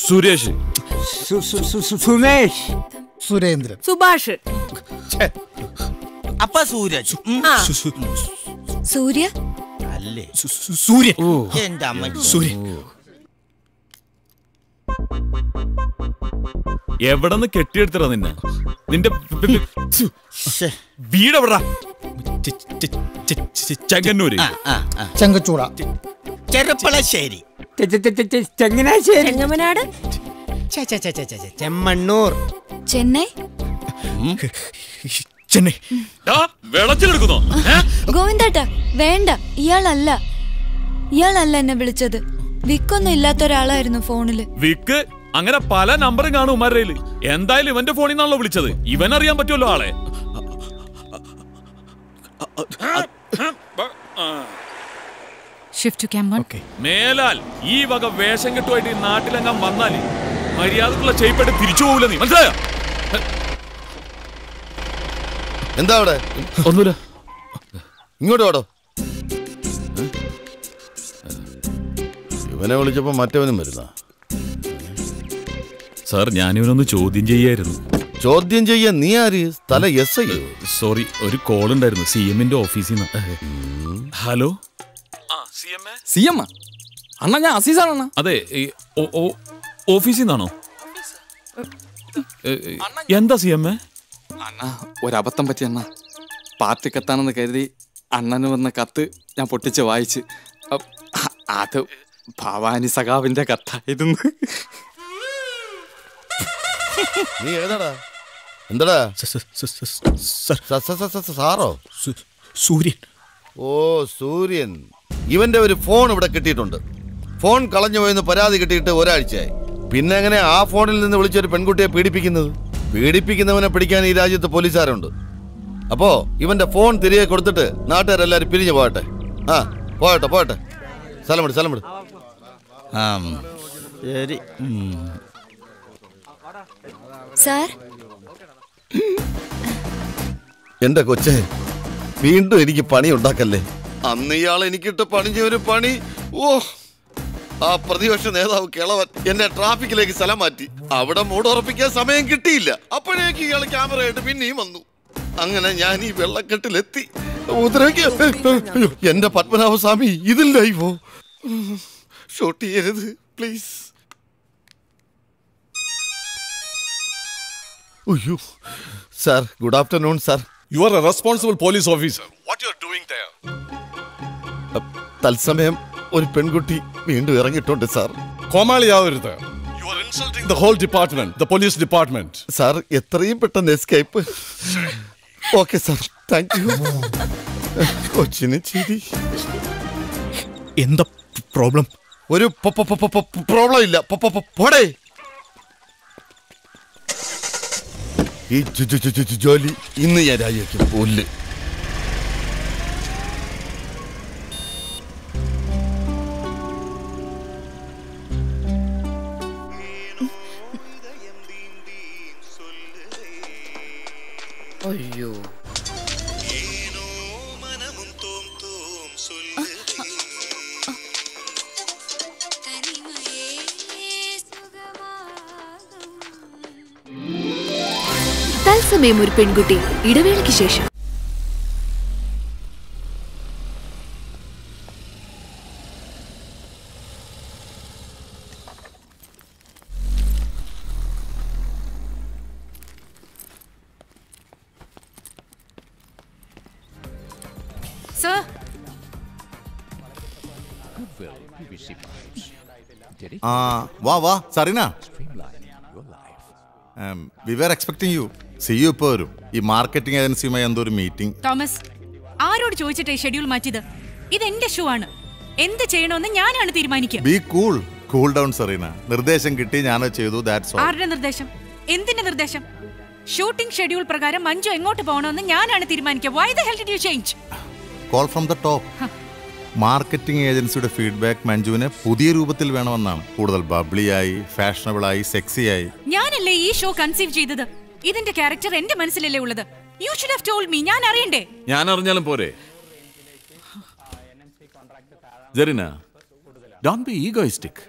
സുരേഷ് സുമേഷ് സുരേന്ദ്രൻ. സുഭാഷ്. അപ്പ സൂര്യ സൂര്യ? അല്ലേ? സൂര്യ എന്റെ അമ്മ സൂര്യ എവിടെന്ന് നിന്ന് കെട്ടിയെടുത്തടാ നിന്നെ? നിന്റെ വീട് ചെങ്ങന്നൂര്. ചെങ്കച്ചൂട ചെറുപ്പളശ്ശേരി. ചെങ്ങനാശ്ശേരി. ചെങ്ങമനാട് ചെമ്മണ്ണൂർ. ചെന്നൈ? ചെന്നൈ. വെളച്ചിലെടുക്കുന്നോ. ഗോവിന്ദേട്ടാ വേണ്ട ഇയാളല്ല. ഇയാളല്ല എന്നെ വിളിച്ചത്. വിക്കൊന്നും ഇല്ലാത്ത ഒരാളായിരുന്നു ഫോണിൽ. വിക്ക്? അങ്ങനെ പല നമ്പറും കാണും ഉമാരയിൽ എന്തായാലും ഇവന്റെ ഫോണിൽ നിന്നാണല്ലോ വിളിച്ചത്. ഇവൻ അറിയാൻ പറ്റുമല്ലോ ആളെ. ഷിഫ്റ്റ് മേലാൽ ഈ വക വേഷം കെട്ടുമായിട്ട് ഈ നാട്ടിലെങ്ങാൻ വന്നാൽ മര്യാദക്കുള്ള ചെയ്യപ്പെട്ട് തിരിച്ചു പോകില്ല നീ. മനസ്സിലായോ? എന്താ അവിടെ? ഒന്നുമില്ല. ഇങ്ങോട്ട് വാടോ. ഇവനെ വിളിച്ചപ്പോ മറ്റവനും വരുന്ന? സാർ ഞാനിവനൊന്ന് ചോദ്യം ചെയ്യായിരുന്നു. ചോദ്യം ചെയ്യാൻ നീ ആര്? സ്ഥല എസ് ഐ സോറി ഒരു കോൾ ഉണ്ടായിരുന്നു സി എമ്മിന്റെ ഓഫീസിൽ നിന്ന്. Hello? C M C M അണ്ണാ ഞാൻ അസീസാണ് അതെ ഓഫീസിൽ നിന്നാണോ എന്താ സി എം അണ്ണാ ഒരബദ്ധം പറ്റി അണ്ണ പാർട്ടി കത്താണെന്ന് കരുതി അണ്ണന് വന്ന കത്ത് ഞാൻ പൊട്ടിച്ച് വായിച്ച് അത് ഭവാനി സഖാവിന്റെ കത്തായിരുന്നു നീ എഴുതടാ എന്താടാ സാറോ സൂര്യൻ ഓ സൂര്യൻ ഇവന്റെ ഒരു ഫോൺ ഇവിടെ കിട്ടിയിട്ടുണ്ട് ഫോൺ കളഞ്ഞു പോയെന്ന് പരാതി കിട്ടിയിട്ട് ഒരാഴ്ചയായി പിന്നെ എങ്ങനെ ആ ഫോണിൽ നിന്ന് വിളിച്ചൊരു പെൺകുട്ടിയെ പീഡിപ്പിക്കുന്നത്? പീഡിപ്പിക്കുന്നവനെ പിടിക്കാൻ ഈ രാജ്യത്ത് പോലീസുകാരുണ്ട് അപ്പോ ഇവന്റെ ഫോൺ തിരികെ കൊടുത്തിട്ട് നാട്ടുകാരെല്ലാരും പിരിഞ്ഞു പോകട്ടെ. ആ പോകട്ടെ പോകട്ടെ. സ്ഥലം വിട് സ്ഥലം വിട്. ശരി. സാർ? എന്റെ കൊച്ചെ വീണ്ടും എനിക്ക് പണി ഉണ്ടാക്കല്ലേ അന്ന് ഇയാൾ എനിക്കിട്ട് പണിഞ്ഞ ഒരു പണി. ഓ ആ പ്രതിപക്ഷ നേതാവ് കിളവൻ എന്നെ ട്രാഫിക്കിലേക്ക് സ്ഥലം മാറ്റി. അവിടെ മൂടുറപ്പിക്കാൻ സമയം കിട്ടിയില്ല. അപ്പോഴേക്ക് ഇയാൾ ക്യാമറയായിട്ട് പിന്നെയും വന്നു. അങ്ങനെ ഞാൻ ഈ വെള്ളക്കെട്ടിലെത്തി. എന്റെ പത്മനാഭസ്വാമി ഇതിൽ ലൈവോ ഷൂട്ട് ചെയ്യരുത് പ്ലീസ് അയ്യോ sir good afternoon sir you are a responsible police officer what you are? തത്സമയം ഒരു പെൺകുട്ടി വീണ്ടും ഇറങ്ങിയിട്ടുണ്ട് സാർ. കോമാളിയാവരുത്. You are insulting the whole department, the police department. Sir എത്രയും പെട്ടെന്ന് escape okay sir thank you കൊച്ചിന് ചിരി. എന്താ പ്രോബ്ലം? ഒരു പ്രോബ്ലം ഇല്ല. പൊ- പൊ- പൊ- പോടേ. ഈ ജോലി ഇന്ന് ഞാൻ രാജിവെക്കും. പുല്ല്. തത്സമയം ഒരു പെൺകുട്ടി ഇടവേളയ്ക്ക് ശേഷം sir Goodwill PVC pipes. Dedicated ആ വാ വാ Sareena streamline your life. We are expecting you see you വരും. ഈ മാർക്കറ്റിംഗ് ഏജൻസിയുമായി എന്തോ ഒരു മീറ്റിംഗ് തോമസ് ആരോട് ചോദിച്ചിട്ടേ ഷെഡ്യൂൾ മാറ്റിയത്? ഇത് എന്റെ ഷോ ആണ്. എന്ത് ചെയ്യണമെന്ന് ഞാനാണ് തീരുമാനിക്കുക. Be cool cool down Sareena നിർദ്ദേശം കിട്ടി ഞാനത് ചെയ്തു ദാറ്റ്സ് ഓൾ ആരുടെ നിർദ്ദേശം? എന്തിന്റെ നിർദ്ദേശം? ഷൂട്ടിംഗ് ഷെഡ്യൂൾ പ്രകാരം മഞ്ജു എങ്ങോട്ട് പോകണമെന്ന് ഞാനാണ് തീരുമാനിക്കുക. Why the hell did you change call from the top marketing ഏജൻസിയുടെ ഫീഡ്ബാക്ക് മഞ്ജുവിനെ പുതിയ രൂപത്തിൽ വേണമെന്നാണ്. കൂടുതൽ ബബ്ലിയായി ഫാഷനബിളായി സെക്സിയായി ഞാനല്ലേ ഈ ഷോ കൺസീവ് ചെയ്തത്? ഇതിന്റെ ക്യാരക്ടർ എന്റെ മനസ്സിലല്ലേ ഉള്ളത്? You should have told me ഞാൻ അറിയണ്ടേ? ഞാൻ അറിഞ്ഞാലും പോരെ. ജെറിന ഡോണ്ട് ബി ഈഗോയിസ്റ്റിക്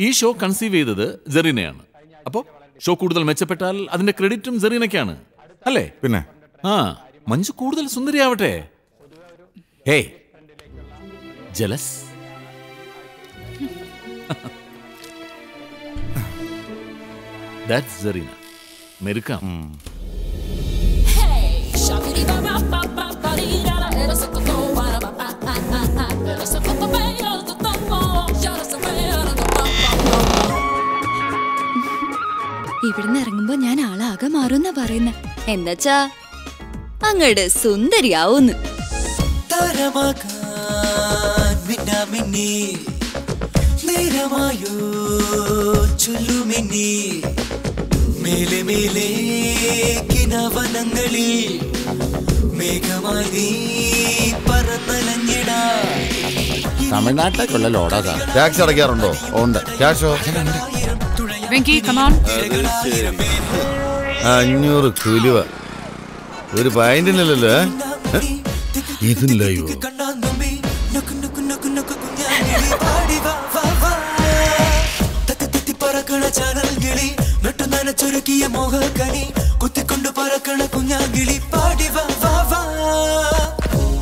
ഈ ഷോ കൺസീവ് ചെയ്തത് ജെറിനയാണ്. അപ്പോ ഷോ കൂടുതൽ മെച്ചപ്പെട്ടാൽ അതിന്റെ ക്രെഡിറ്റും ജെറീനയ്ക്കാണ്. അല്ലേ? പിന്നെ? ആ മഞ്ജു കൂടുതൽ സുന്ദരിയാവട്ടെ. Hey jealous that's Jerina. മെരുക്കാം. ഇവിടുന്ന് ഇറങ്ങുമ്പോ ഞാൻ ആളാകെ മാറുന്ന പറയുന്ന. എന്നുവച്ചാ അങ്ങട് സുന്ദരിയാവൂന്ന്. നേരമായോ ചൊല്ലുമിന്നി. മേലെ മേലെ കിനവനങ്ങളിൽ മേഘമായി നീ പറന്നലഞ്ഞിടാ തമിഴ്നാട്ടിലേക്കുള്ള ലോഡാ സാർ. ടാക്സ് അടയ്ക്കാറുണ്ടോ? ഉണ്ട്. ക്യാഷോ? വെങ്കി കമാൺ അഞ്ഞൂറ് കുലുവ. ഒരു പൈന്റിനല്ലല്ലോ ഇതിന് കൊച്ചൊരുക്കിയ മോഹക്കനി കുത്തിക്കൊണ്ട് പറക്കണ കുഞ്ഞാങ്കിളി പാടി വാ വാ വാ.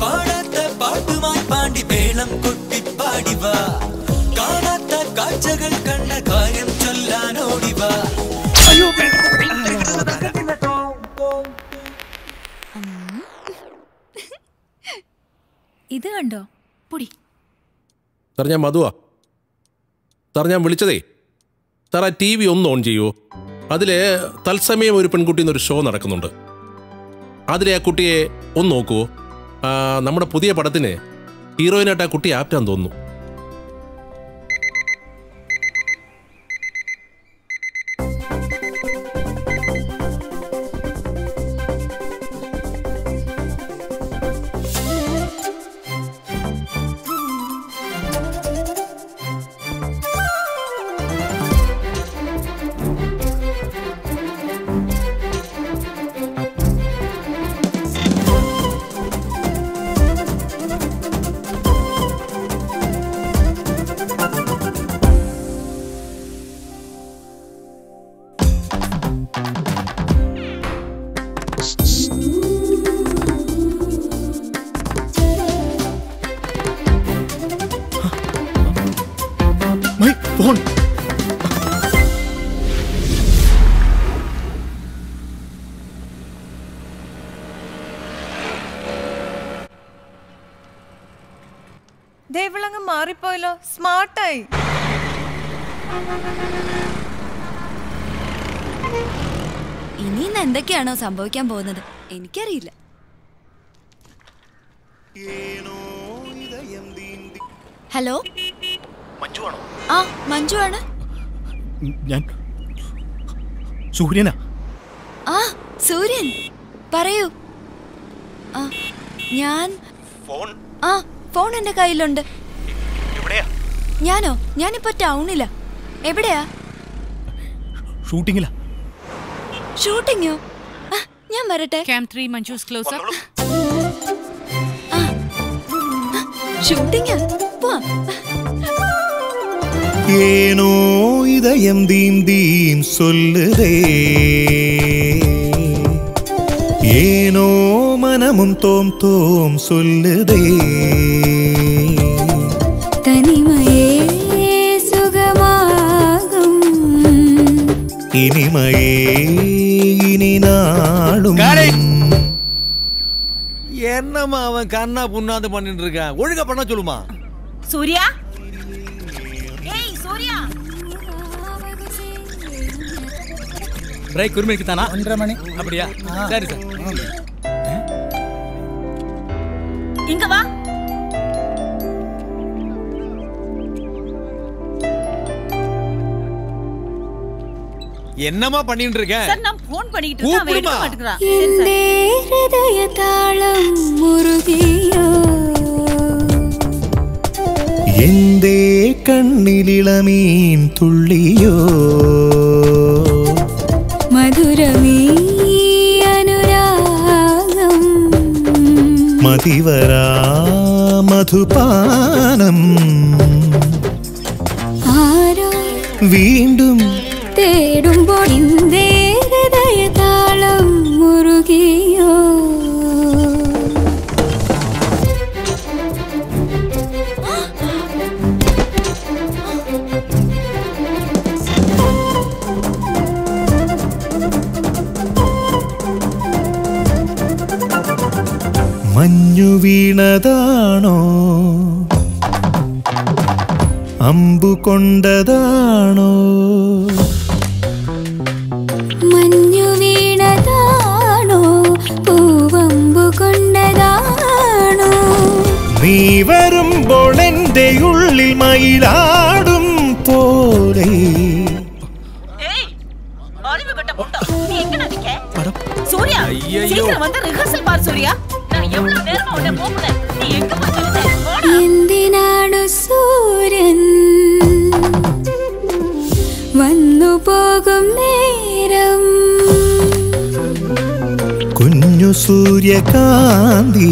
പാടാത്ത പാട്ടുമായി പാണ്ടി വേളം കൊട്ടി പാടി വാ. കാണാത്ത കാഴ്ചകൾ കണ്ട കാര്യം ചൊല്ലാൻ ഓടി വാ. അയ്യോ ഇത് കണ്ടോ? പൊടി. സാർ ഞാൻ മധുവാ. സാർ ഞാൻ വിളിച്ചതേ. സാർ ആ ടി വി ഒന്ന് ഓൺ ചെയ്യുമോ അതിൽ തത്സമയം ഒരു പെൺകുട്ടി എന്നൊരു ഷോ നടക്കുന്നുണ്ട്. അതിലെ ആ കുട്ടിയെ ഒന്ന് നോക്കൂ നമ്മുടെ പുതിയ പടത്തിന് ഹീറോയിനായിട്ട് ആ കുട്ടി ആപ്റ്റാന്ന് തോന്നുന്നു. എന്തൊക്കെയാണോ സംഭവിക്കാൻ പോകുന്നത്? എനിക്കറിയില്ല. ഹലോ? ആ മഞ്ജു ആണ്. ഞാൻ സൂര്യനാ. ആ സൂര്യൻ. പറയൂ. ആ ഞാൻ ഫോൺ ആ ഫോൺ എന്റെ കയ്യിലുണ്ട്. എവിടെയാ? ഞാനോ? ഞാനിപ്പോ ടൗണിലാ. എവിടെയാ? ഷൂട്ടിങ്ങിലാ. ഷൂട്ടിങ്ങോ? വരട്ടെ cam three Manju's close up ഷൂട്ടിങ്ങാ പോവാ ஏனோ இதயம் தீம் தீம் சொல்லுதே ஏனோ மனமும் தோம் தோம் சொல்லுதே തനിമയേ സുഖമാകും இனிமையே இனி நாடும். என்னம்மா அவன் கண்ணா புண்ணாந்து பண்ணிட்டு இருக்கான் ஒழுங்கா பண்ண சொல்லுமா. சூர்யா? ஏய் சூர்யா! பிரேக் குருமிக்கு தானா? ஒன்றரை மணி. அப்படியா? சரி சார். இங்க வா. என்னம்மா பண்ணிட்டு இருக்கேன் சார் நான் போன் பண்ணிட்டு இருக்கேன் அவன் எடுக்க கூப்பிடுமா. மாட்டேங்கிறான் എന്റെ ഹൃദയതാളം മുറുകിയോ എന്തേ കണ്ണിലിളമീൻ തുള്ളിയോ മധുരമീ അനുരാഗം മതിവരാ മധുപാനം ആരോ വീണ്ടും തേടുമ്പോൾ എന്റെ ഹൃദയതാളം മുറുകിയോ? മഞ്ഞു വീണതാണോ? അമ്പു കൊണ്ടതാണോ? നീ വരുമ്പോൾ എൻ്റെ ഉള്ളിൽ മയിലാടും പോലെ அறிவு கட்ட முட்டை நீ எங்கடா நிக்க சூர்யா ஐயையோ. சீக்கிரம் வந்து ரிஹர்சல் பார் சூர்யா நான் எவ்வளவு நேரமா உன்னை கூப்பிடுறேன் நீ எங்க போய் എന്തിനാണു സൂര്യൻ വന്നു പോകും നേരം കുഞ്ഞു സൂര്യകാന്തി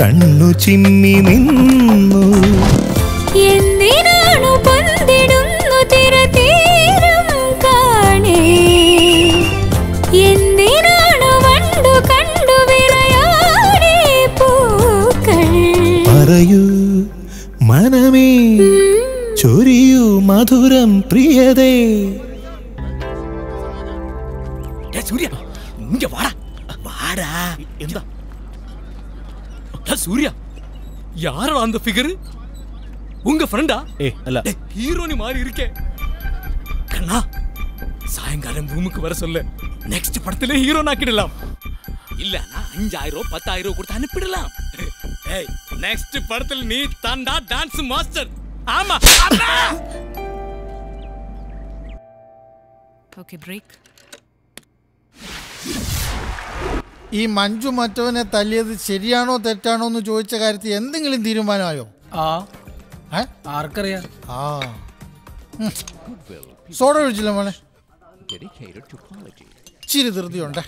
കണ്ണു ചിമ്മി നിന്നു. എന്തിനാണു പന്തിടുന്നു തിര തീരും കാണേ? എന്തിനാണു വണ്ടു കണ്ടു വിളയാടേ പൂക്കൾ? പറയൂ മനമേ ചൊരിയൂ മധുരം പ്രിയതേ. யாரா அந்த ஃபிகர் உங்க ஃப்ரெண்டா ஏ அல்ல. ஹீரோ நீ மாறி இருக்கே. கண்ணா சாயங்காலம் ரூமுக்கு வர சொல்ல. நெக்ஸ்ட் படத்துல ஹீரோ நாக்கிடலாம் இல்லனா அஞ்சாயிரம் ரூபாய் பத்தாயிரம் ரூபாய் கொடுத்து அனுப்பிடலாம். ஏய் நெக்ஸ்ட் படத்துல நீ தாண்டா டான்ஸ் மாஸ்டர் ஆமா ஓகே பிரேக் ഈ മഞ്ജു മറ്റവനെ തല്ലിയത് ശരിയാണോ തെറ്റാണോ എന്ന് ചോദിച്ച കാര്യത്തിൽ എന്തെങ്കിലും തീരുമാനമായോ? ആ? ആർക്കറിയാം? ആ. സോഡ ഒഴിച്ചില്ല മോനെ ചിരി ധൃതിയുണ്ട്.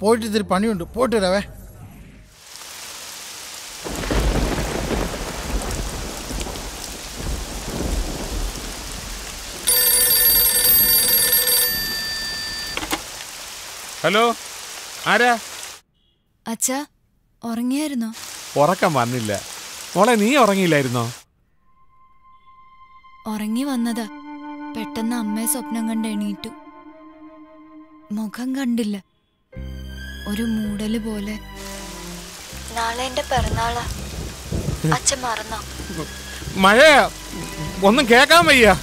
പോയിട്ട് ഇത്തിരി പണിയുണ്ട്. പോയിട്ട് വരാവേ. ഹലോ? ആരാ? അച്ഛാ ഉറങ്ങിയായിരുന്നോ? ഉറക്കം വന്നില്ല. മോളെ നീ ഉറങ്ങിയില്ലായിരുന്നോ? ഉറങ്ങി വന്നതാ. പെട്ടെന്ന് അമ്മയെ സ്വപ്നം കണ്ട് എണീറ്റു. മുഖം കണ്ടില്ല. ഒരു മൂടൽ പോലെ. നാളെ എന്റെ പിറന്നാളാ. അച്ഛൻ മറന്നോ? മഴ ഒന്നും കേക്കാൻ വയ്യ.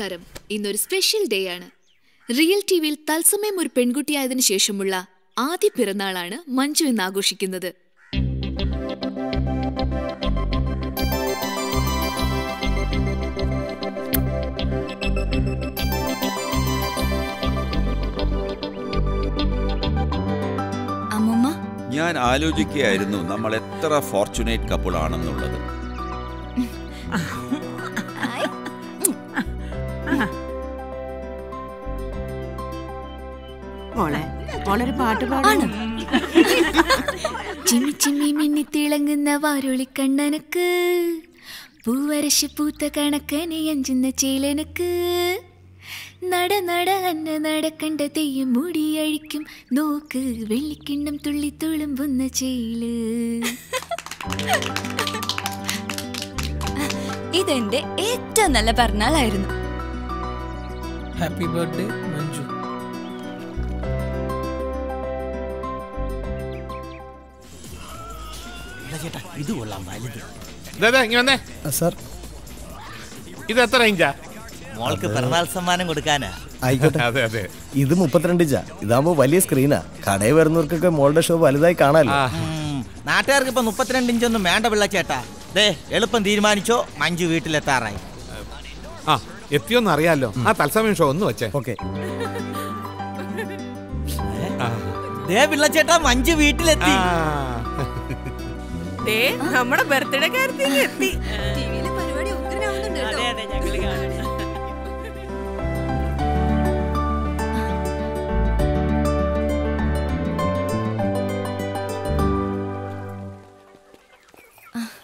നമസ്കാരം. ഇന്നൊരു സ്പെഷ്യൽ ഡേ ആണ്. റിയൽ ടി വിയിൽ തത്സമയം ഒരു പെൺകുട്ടിയായതിനു ശേഷമുള്ള ആദ്യ പിറന്നാളാണ് മഞ്ജു ഇന്ന് ആഘോഷിക്കുന്നത്. അമ്മമ്മ? ഞാൻ ആലോചിക്കുകയായിരുന്നു നമ്മൾ എത്ര ഫോർച്ചുനേറ്റ് കപ്പിൾ ആണെന്നുള്ളത്. മോളെ. മോളൊരു പാട്ട് പാടാണ്. ചിമ്മി ചിമ്മി മിന്നി തിളങ്ങുന്ന വാരുളിക്കണ്ണനക്ക് പൂവരശ് പൂത്ത കണക്കനെ അഞ്ചുന്ന ചേലനക്ക് നട നട അന്ന നടക്കണ്ട തെയ്യം മുടിയഴിക്കും നോക്ക് വെള്ളിക്കിണ്ണം തുള്ളി തുളുമ്പുന്ന ചേൽ. ഇതെന്റെ ഏറ്റവും നല്ല പറഞ്ഞാളായിരുന്നു ഹാപ്പി ബർത്ത്ഡേ ചേട്ടാ ഇത് കൊള്ളാം വലുത്. ഇങ്ങ വന്നേ. സാർ. ഇത് എത്ര മോൾക്ക് പിറന്നാൾ സമ്മാനം കൊടുക്കാനാ. ആയിക്കോട്ടെ. അതെ അതെ. ഇത് മുപ്പത്തിരണ്ട് ഇഞ്ചാ. ഇതാകുമ്പോ വലിയ സ്ക്രീനാ കടയിൽ വരുന്നവർക്കൊക്കെ മോളുടെ ഷോ വലുതായി കാണാലോ നാട്ടുകാർക്ക് ഇപ്പൊ മുപ്പത്തിരണ്ട് ഇഞ്ചൊന്നും വേണ്ട പിള്ളച്ചേട്ടാ ദേ എളുപ്പം തീരുമാനിച്ചോ മഞ്ജു വീട്ടിലെത്താറായി. ആ എത്തിയോന്ന് അറിയാലോ. ആ തത്സമയം ഷോ ഒന്ന് വെച്ചേ. ഓക്കെ. ദേ പിള്ളച്ചേട്ടാ മഞ്ജു വീട്ടിലെത്തി. നമ്മുടെ ബർത്ത്ഡേ കാര്യത്തിൽ എത്തി. അതെ അതെ ഞങ്ങൾ കാണും.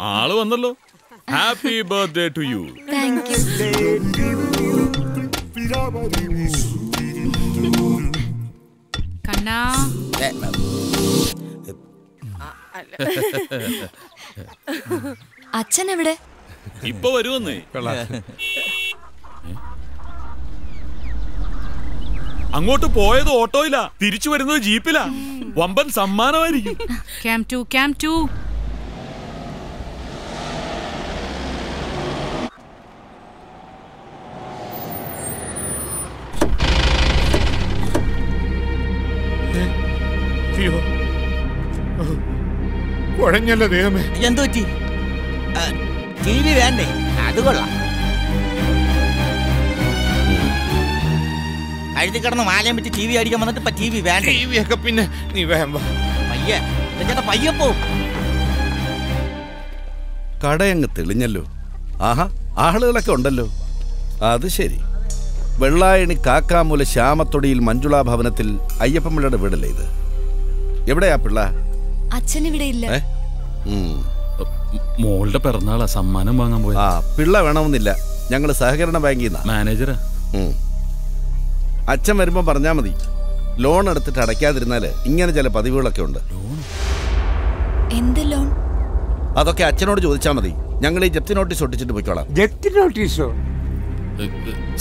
ആൾ വന്നല്ലോ. ഹാപ്പി ബർത്ത്ഡേ ടു യു കണ്ണാ. അച്ഛൻ എവിടെ ഇപ്പൊ വരുമെന്നേ. അങ്ങോട്ട് പോയത് ഓട്ടോയിലാ തിരിച്ചു വരുന്നത് ജീപ്പിലാ. വമ്പൻ സമ്മാനമായിരിക്കും. Cam two cam two. കുഴഞ്ഞല്ലോ ദൈവമേ. എന്തു ടി വി വേണ്ടേ? അത് കൊള്ളാം. കഴുതി കിടന്ന് മാലയം പറ്റി ടി വി അടിക്കാൻ വന്നിട്ട് ഇപ്പൊ ടി വി വേണ്ട? ടി വി ഒക്കെ പിന്നെ നീ വേഗം വാ. പയ്യെ ചേട്ടാ പയ്യെ പോവും കടയങ്ങ് തെളിഞ്ഞല്ലോ. ആഹാ ആളുകളൊക്കെ ഉണ്ടല്ലോ. അത് ശരി. വെള്ളായണി കാക്കാമൂല ശ്യാമത്തൊടിയിൽ മഞ്ജുള ഭവനത്തിൽ അയ്യപ്പൻപിള്ളയുടെ വീടല്ലേ ഇത്? എവിടെയാ പിള്ള? അച്ഛൻ ഇവിടെ ഇല്ല. മോളുടെ പിറന്നാളാ. സമ്മാനം വാങ്ങാൻ പോയത്. ആ പിള്ള വേണമെന്നില്ല. ഞങ്ങൾ സഹകരണ ബാങ്കിൽ നിന്നാ മാനേജറാ അച്ഛൻ വരുമ്പോൾ പറഞ്ഞാ മതി. ലോൺ എടുത്തിട്ട് അടയ്ക്കാതിരുന്നാൽ ഇങ്ങനെ ചില പതിവുകളൊക്കെ ഉണ്ട്. എന്ത് ലോൺ? അതൊക്കെ അച്ഛനോട് ചോദിച്ചാൽ മതി. ഞങ്ങൾ ഈ ജപ്തി നോട്ടീസ് ഒട്ടിച്ചിട്ട് പോയിക്കോളാം. ജപ്തി നോട്ടീസോ?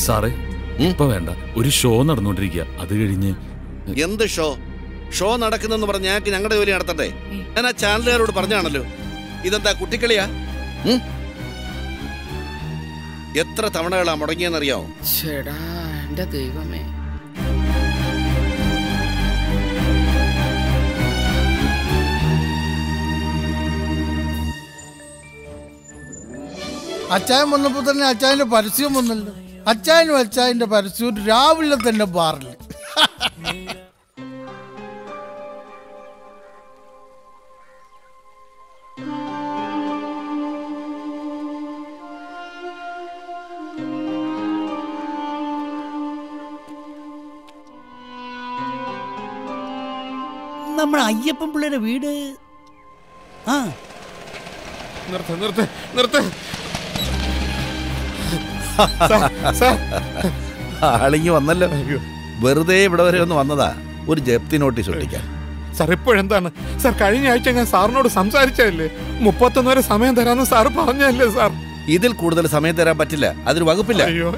സാറേ ഇപ്പൊ വേണ്ട. ഒരു ഷോ നടന്നുകൊണ്ടിരിക്കുക അത് കഴിഞ്ഞ് എന്ത് ഷോ? ഷോ നടക്കുന്നെന്ന് പറഞ്ഞ് ഞങ്ങൾക്ക് ഞങ്ങളുടെ ജോലി നടത്തട്ടെ ഞാൻ ആ ചാനലുകാരോട് പറഞ്ഞാണല്ലോ ഇതെന്താ കുട്ടിക്കളിയാ? എത്ര തവണകളാ മുടങ്ങിയെന്നറിയാമോ ചേടാ എന്റെ ദൈവമേ. അച്ചായൻ വന്നപ്പോൾ തന്നെ അച്ചായന്റെ പരസ്യം വന്നല്ലോ. അച്ചായനും അച്ചായന്റെ പരസ്യവും രാവിലെ തന്നെ ബാറിൽ നമ്മുടെ അയ്യപ്പൻ പിള്ളേരുടെ വീട്? ആ. നിർത്ത് നിർത്ത് നിർത്ത്. ആളിങ്ങി വന്നല്ലോ. വെറുതെ ഇവിടെ വരെ ഒന്ന് വന്നതാ. ഒരു ജപ്തി നോട്ടീസ് ഒട്ടിക്കാൻ. സാർ ഇപ്പോഴെന്താണ്? സാർ കഴിഞ്ഞ ആഴ്ച ഞാൻ സാറിനോട് സംസാരിച്ചതല്ലേ? മുപ്പത്തൊന്ന് വരെ സമയം തരാമെന്ന് സാർ പറഞ്ഞല്ലേ സാർ? ഇതിൽ കൂടുതൽ സമയം തരാൻ പറ്റില്ല. അതിന് വകുപ്പില്ല. അയ്യോ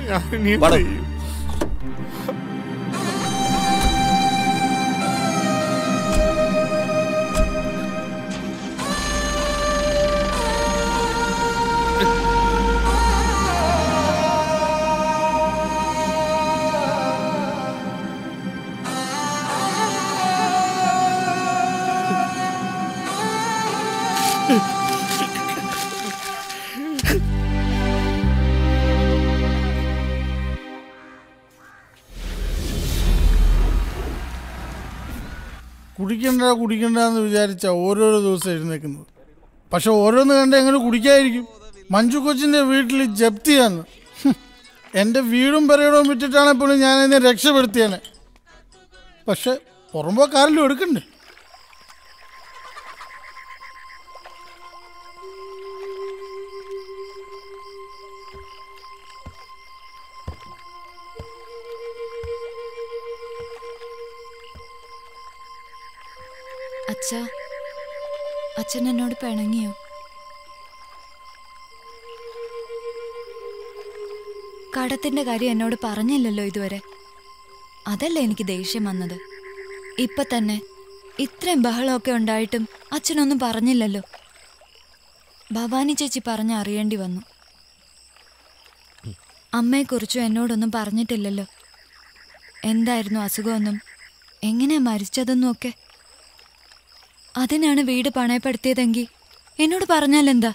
ഞാൻ കുടിക്കണ്ടെന്ന് വിചാരിച്ച ഓരോരോ ദിവസം എഴുന്നേക്കുന്നത്. പക്ഷെ ഓരോന്ന് കണ്ട് എങ്ങനെ കുടിക്കായിരിക്കും മഞ്ജു കൊച്ചിന്റെ വീട്ടിൽ ജപ്തിയാന്ന് ഹും. എന്റെ വീടും പെരയിടവും വിറ്റിട്ടാണെപ്പോഴും ഞാൻ എന്നെ രക്ഷപ്പെടുത്തിയാണ് പക്ഷെ പുറമ്പോക്കാരിലും എടുക്കണ്ടേ? അച്ഛ അച്ഛൻ എന്നോട് പിണങ്ങിയോ? കടത്തിന്റെ കാര്യം എന്നോട് പറഞ്ഞില്ലല്ലോ ഇതുവരെ. അതല്ലേ എനിക്ക് ദേഷ്യം വന്നത്? ഇപ്പൊ തന്നെ ഇത്രയും ബഹളമൊക്കെ ഉണ്ടായിട്ടും അച്ഛനൊന്നും പറഞ്ഞില്ലല്ലോ. ഭവാനി ചേച്ചി പറഞ്ഞ് അറിയേണ്ടി വന്നു. അമ്മയെക്കുറിച്ചും എന്നോടൊന്നും പറഞ്ഞിട്ടില്ലല്ലോ. എന്തായിരുന്നു അസുഖമൊന്നും? എങ്ങനെയാ മരിച്ചതെന്നും ഒക്കെ അതിനാണ് വീട് പണയപ്പെടുത്തിയതെങ്കിൽ എന്നോട് പറഞ്ഞാലെന്താ?